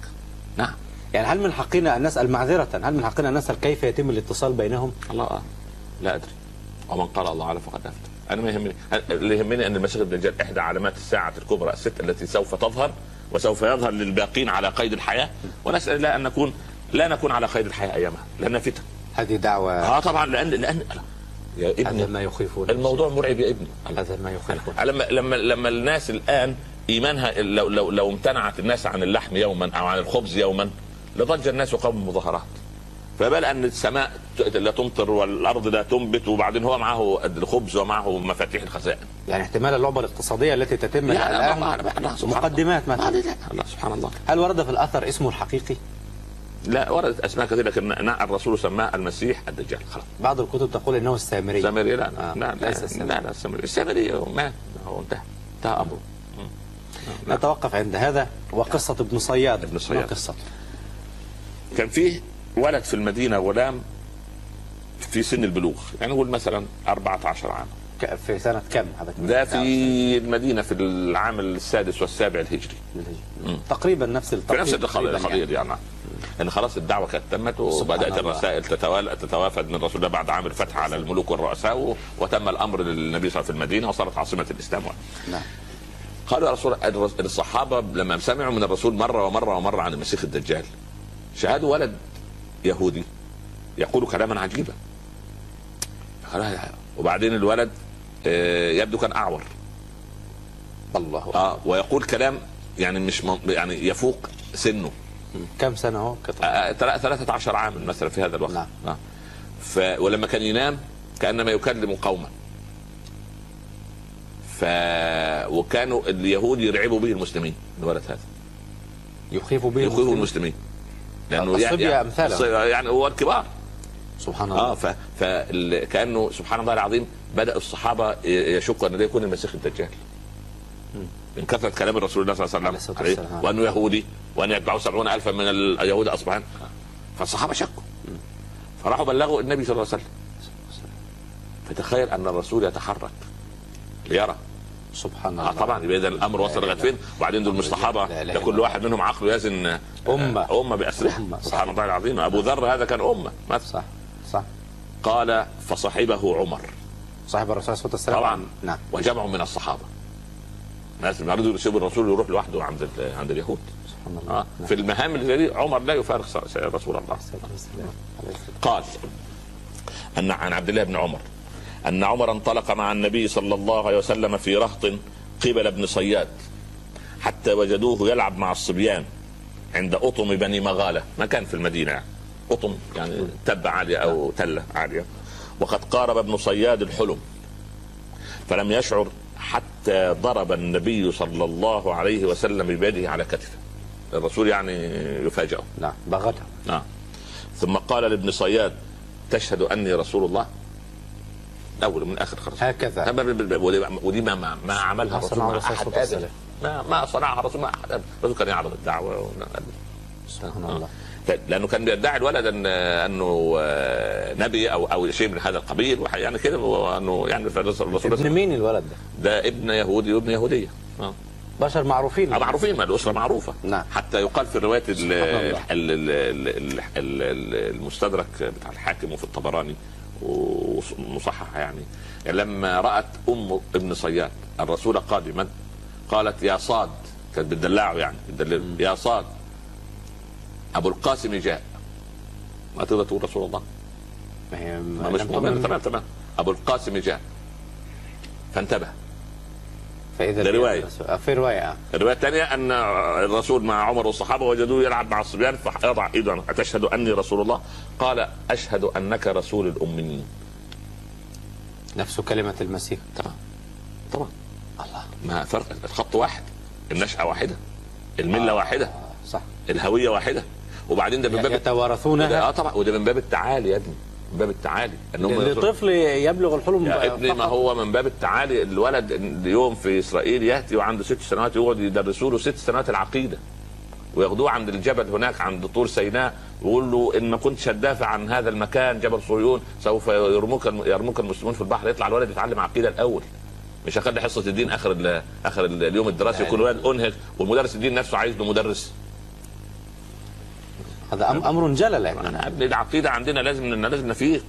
نعم. يعني هل من حقنا أن نسأل معذرة؟ هل من حقنا أن نسأل كيف يتم الاتصال بينهم؟ الله أعلم. لا أدري. ومن قال الله أعلم فقد أفتى. أنا ما يهمني. اللي يهمني أن المسيح الدجال إحدى علامات الساعة الكبرى الست التي سوف تظهر وسوف يظهر للباقين على قيد الحياة. ونسأل الله أن نكون لا نكون على قيد الحياة أيامها لأنها فتن. هذه دعوة. آه طبعا لأن لأن يا هذا ابني ما يخيفنا الموضوع مرعب يا ابني هذا ما يخيفنا لما لما لما الناس الان ايمانها لو لو لو امتنعت الناس عن اللحم يوما أو عن الخبز يوما لضج الناس وقاموا بمظاهرات فبال ان السماء لا تمطر والارض لا تنبت وبعدين هو معه الخبز ومعه مفاتيح الخزائن يعني احتمال اللعبة الاقتصادية التي تتم سبحان مقدمات. مثلا لا، الله سبحان الله هل ورد في الأثر اسمه الحقيقي؟ لا وردت أسماء كثيرة لكن الرسول سماه المسيح الدجال خلاص. بعض الكتب تقول إنه السامري. السامري لا آه، لا لا لا, السامري. لا, لا السامري. السامري هو مات هو انتهى انتهى أمره. نتوقف عند هذا وقصة ابن صياد. ابن صياد. ما قصته كان فيه ولد في المدينة غلام في سن البلوغ. يعني نقول مثلا 14 عام. في سنة كم هذا؟ ده في المدينة في العام السادس والسابع الهجري. تقريبا نفس في التقريب. نفس القضية تقريباً. القضية دي يعني لأن خلاص الدعوة كانت تمت وبدأت. الرسائل تتوالى تتوافد من رسول الله بعد عام الفتح على الملوك والرؤساء وتم الأمر للنبي صلى الله عليه وسلم في المدينة وصارت عاصمة الإسلام. نعم. قالوا يا رسول الصحابة لما سمعوا من الرسول مرة ومرة ومرة عن المسيح الدجال شاهدوا ولد يهودي يقول كلاما عجيبا. وبعدين الولد آه، يبدو كان أعور. الله. آه ويقول كلام يعني مش من- يعني يفوق سنه. كم سنة هو كطفل آه، تلا- 13 عاما مثلا في هذا الوقت. نعم. آه. ف ولما كان ينام كأنما يكلم قوما ف وكانوا اليهود يرعبوا به المسلمين الولد هذا. يخيف به يخوفوا المسلمين. المسلمين. الصبية يعني. الصبية يعني هو الكبار. سبحان الله. آه ف... فكانه سبحان الله العظيم بدأ الصحابة يشكوا أن ده يكون المسيح الدجال. من كثره كلام الرسول الله صلى الله عليه وسلم. عليه. وأنه يهودي وأن يتبعه سبعون الفا من اليهود أصبحان. فالصحابة شكوا. فراحوا بلغوا النبي صلى الله عليه وسلم. فتخيل أن الرسول يتحرك ليرى. سبحان آه الله. طبعا يبقى اذا الأمر وصل لغاية فين؟ وبعدين دول مش صحابه ده كل. واحد منهم عقله يزن آه،. أمة. أمة، صح. سبحان الله العظيم. أبو ذر هذا كان أمة مثلا. صح. صح. قال فصحبه عمر. صاحب الرسول صلى الله عليه وسلم طبعا. نعم. وجمع من الصحابة. ما رضوا يسيبوا الرسول يروح لوحده عند عند اليهود. سبحان الله. آه. نعم. في المهام اللي دي عمر لا يفارق رسول الله. قال أن عن عبد الله بن عمر أن عمر انطلق مع النبي صلى الله عليه وسلم في رهط قبل ابن صياد حتى وجدوه يلعب مع الصبيان عند أطم بني مغالة. مكان في المدينة يعني. أطم يعني تبة عالية أو تلة عالية. وقد قارب ابن صياد الحلم فلم يشعر حتى ضرب النبي صلى الله عليه وسلم بيده على كتفه. الرسول يعني يفاجئه. نعم بغته. نعم. ثم قال لابن صياد تشهد أني رسول الله؟ أول من آخر خلاص هكذا. ودي- ما ما, ما عملها ما الرسول مع أحد صلى الله عليه ابدا. وسلم. ما ما صنعها الرسول مع أحد. الرسول كان يعرض الدعوة. سبحان الله. لأنه كان بيدعي الولد ان أنه آه، نبي أو أو شيء من هذا القبيل يعني كده وأنه يعني فالرسول ابن مين الولد ده؟ ده ابن يهودي وابن يهودية آه. بشر معروفين آه، معروفين ما الاسره معروفة نعم. حتى يقال في الروايات ال- سبحان الله. ال- ال- ال- ال- ال- المستدرك بتاع الحاكم وفي الطبراني ومصحح يعني لما رأت أم ابن صياد الرسول قادما قالت يا صاد كانت بتدلعه يعني بتدلله يا صاد أبو القاسم جاء. ما تقدر تقول رسول الله؟ ما هي ما مش لم تمام. تمام أبو القاسم جاء. فانتبه. فإذا ده رواية. آه، في رواية آه. الرواية الثانية أن الرسول مع عمر والصحابة وجدوه يلعب مع الصبيان فيضع إيده. عنه. أتشهد أني رسول الله؟ قال أشهد أنك رسول الأميين. نفس كلمة المسيح. طبعا طبعا الله. ما فرق. الخط واحد. النشأة واحدة. الملة واحدة. آه، صح. الهوية واحدة. وبعدين ده من باب يتوارثونها. آه طبعا وده من باب التعالي يا ابني من باب التعالي إن هم لطفل يبلغ الحلم يا ابني ما. هو من باب التعالي الولد اليوم في إسرائيل يأتي وعنده ست سنوات يقعد يدرسوا له ست سنوات العقيدة وياخدوه عند الجبل هناك عند طور سيناء ويقول له إن ما كنتش هتدافع عن هذا المكان جبل صهيون سوف يرموك يرموك المسلمون في البحر. يطلع الولد يتعلم عقيدة الأول. مش هخلي حصة الدين آخر آخر ال اليوم الدراسي يكون الولد أنهك والمدرس الدين نفسه عايز له مدرس. هذا أمر جلل يعني. العقيده عندنا لازم لازم نفيق.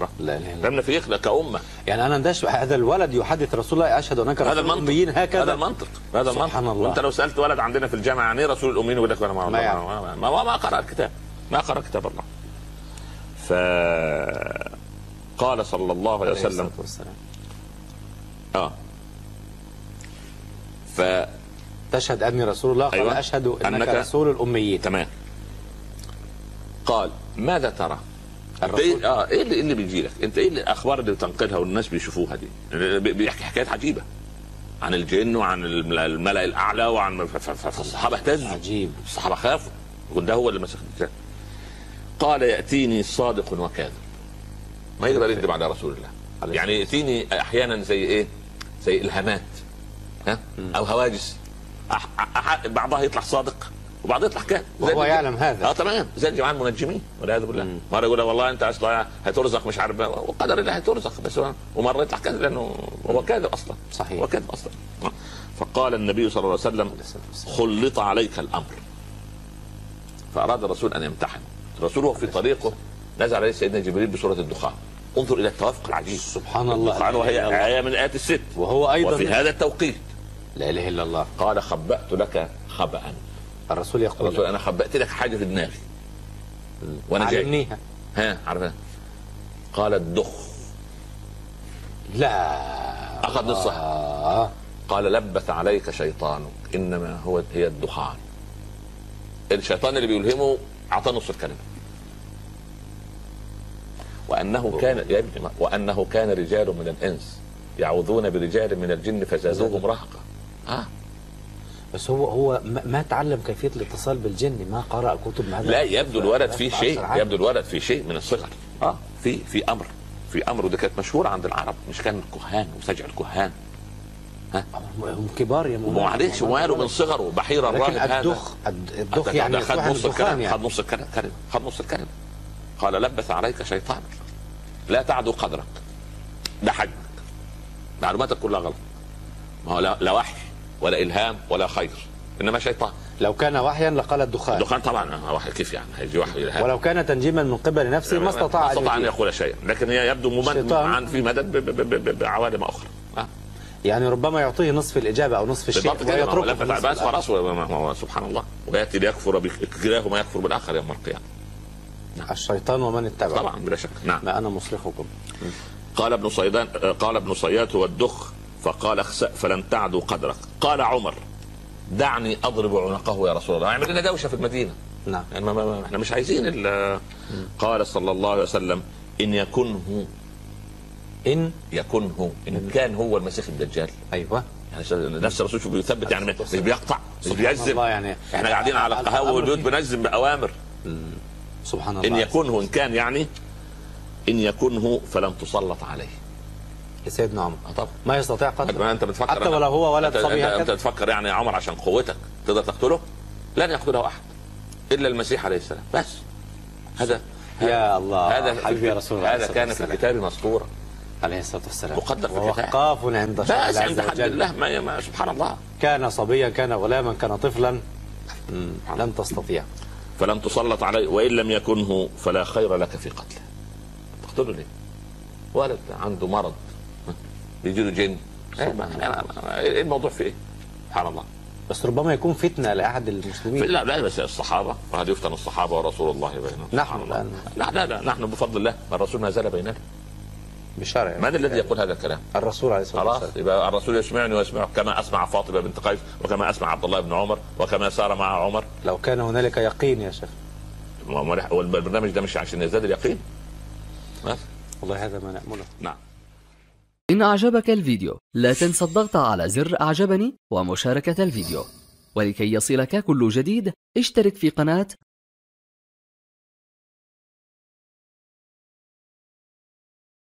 لا لا لا. لازم نفيق كأمة. يعني أنا ندش هذا الولد يحدث رسول الله أشهد أنك هذا رسول المنطق. الاميين هكذا. هذا المنطق. هذا المنطق. سبحان الله. وأنت لو سألت ولد عندنا في الجامعة يعني إيه رسول الأمين يقول لك أنا ما ما ما, يعرف. ما, ما, ما, قرأ الكتاب. ما قرأ كتاب الله. ف قال صلى الله عليه وسلم. الصلاة والسلام. آه. ف تشهد أني رسول الله قال أيوة. أشهد أنك, أنك- رسول الأميين. تمام. قال ماذا ترى؟ الرسول- إيه آه إيه اللي, إيه اللي بيجي لك؟ أنت إيه الاخبار اللي بتنقلها والناس بيشوفوها دي؟ بي- بيحكي حكايات عجيبة. عن الجن وعن الملأ الأعلى وعن فالصحابه اهتزوا. عجيب. الصحابه خافوا. يقول ده هو اللي مسك قال يأتيني صادق وكاذب. ما يقدر يكذب على رسول الله. يعني يأتيني أحيانا زي إيه؟ زي إلهامات ها؟ أو هواجس. أح أح بعضها يطلع صادق. وبعضها يطلع زي وهو يعلم هذا. آه تمام. زي الجماعة المنجمين والعياذ بالله. مرة يقول له والله أنت أصلا هترزق مش عارف وقدر الله هترزق بس ومرة يطلع كاذب لأنه هو كاذب أصلا. صحيح. هو كاذب أصلا. فقال النبي صلى الله عليه وسلم خلط عليك الأمر. فأراد الرسول أن يمتحن. الرسول وهو في طريقه نزل عليه سيدنا جبريل بسورة الدخان. انظر إلى التوافق العجيب. سبحان الله. الدخان وهي آية من آيات الست. وهو أيضا وفي هذا التوقيت. لا إله إلا الله. قال خبأت لك خبأ الرسول يقول الرسول أنا خبأت لك حاجة في دماغي. وأنا جاي. علمنيها. ها عرفها قال الدخ. لا. أخذ نصها. آه. قال لبث عليك شيطانك إنما هو هي الدخان. الشيطان اللي بيلهمه؟ أعطاه نص الكلمة. وأنه كان وأنه كان رجال من الإنس يعوذون برجال من الجن فزادوهم رهقا. آه. بس هو هو ما تعلم كيفية الاتصال بالجن ما قرأ كتب هذا لا يبدو الولد فيه شيء. يبدو الولد فيه شيء من الصغر. آه في في أمر. في أمر وده كانت مشهورة عند العرب. مش كان الكهان وسجع الكهان. هم كبار يا مولانا. معلش وماله من صغره. بحير لكن الراهب هذا. الدخ الد- الدخ يعني يصبح خد نص الكلام يعني. خد نص الكلام كلمة خد نص الكلام. قال لبث عليك شيطانك لا تعدو قدرك. ده حجمك معلوماتك كلها غلط. ما هو لا وحي. ولا إلهام ولا خير إنما شيطان. لو كان وحيا لقال الدخان. دخان طبعا آه، وحي كيف يعني؟ هيجي وحي إلهام. ولو كان تنجيما من قبل نفسه ما استطاع ما استطاع أن يجيب. يقول شيئا لكن هي يبدو. عن في مدد بعوالم أخرى. آه. يعني ربما يعطيه نصف الإجابة أو نصف الشيء هو ويتركه هو- هو سبحان الله. ويأتي ليكفر بكلاهما يكفر بالآخر يوم القيامة. الشيطان ومن اتبعه. طبعا بلا شك. نعم. ما أنا مصرخكم. قال ابن صيدان قال ابن صياد والدخ فقال اخسأ فلن تعدوا قدرك. قال عمر دعني اضرب عنقه يا رسول الله. يعمل لنا دوشة في المدينة. نعم. يعني ما ما ما إحنا مش عايزين ال- قال صلى الله عليه وسلم إن يكنه. إن؟ يكنه. إن كان هو المسيح الدجال. أيوه. يعني نفس الرسول شو بيثبت يعني مش بيقطع مش بيجزم يعني. إحنا قاعدين على والبيوت فيه- بنجزم بأوامر. سبحان الله. ان يكنه إن كان يعني إن يكنه فلن تسلط عليه. لسيدنا عمر. آه طبعا. ما يستطيع قتله أنت بتفكر حتى ولو هو ولد صبي انت, أنت هكذا تفكر يعني يا عمر عشان قوتك تقدر تقتله؟ لن يقتله أحد. إلا المسيح عليه السلام. بس. هذا يا الله هذا حبيبي يا رسول الله هذا كان في. الكتاب مسطورا عليه الصلاة والسلام. مقدر في الكتاب. ووقاف عند بس عند حد الله. ما, ما سبحان الله. كان صبيا كان غلاما كان طفلا. لن تستطيع. فلن تسلط عليه. وإن لم يكنه فلا خير لك في قتله. تقتله ليه؟ ولد عنده مرض. يجي له جن. إيه إيه الموضوع في إيه؟ سبحان الله. بس ربما يكون فتنة لأحد في- المسلمين. لا لا بس الصحابة وهذا يفتن الصحابة ورسول الله بينهم. نحن الله. لا لا. لا نحن بفضل الله الرسول ما زال بيننا. بشرع. من الذي يقول هذا الكلام؟ الرسول عليه الصلاة خلاص والسلام. يبقى الرسول يسمعني ويسمعه كما أسمع فاطمة بنت قيس وكما أسمع عبد الله بن عمر وكما سار مع عمر. لو كان هنالك يقين يا شيخ. والبرنامج ده مش عشان يزداد اليقين. بس. والله هذا ما نأمله نعم. إن أعجبك الفيديو لا تنسى الضغط على زر أعجبني ومشاركة الفيديو. ولكي يصلك كل جديد اشترك في قناة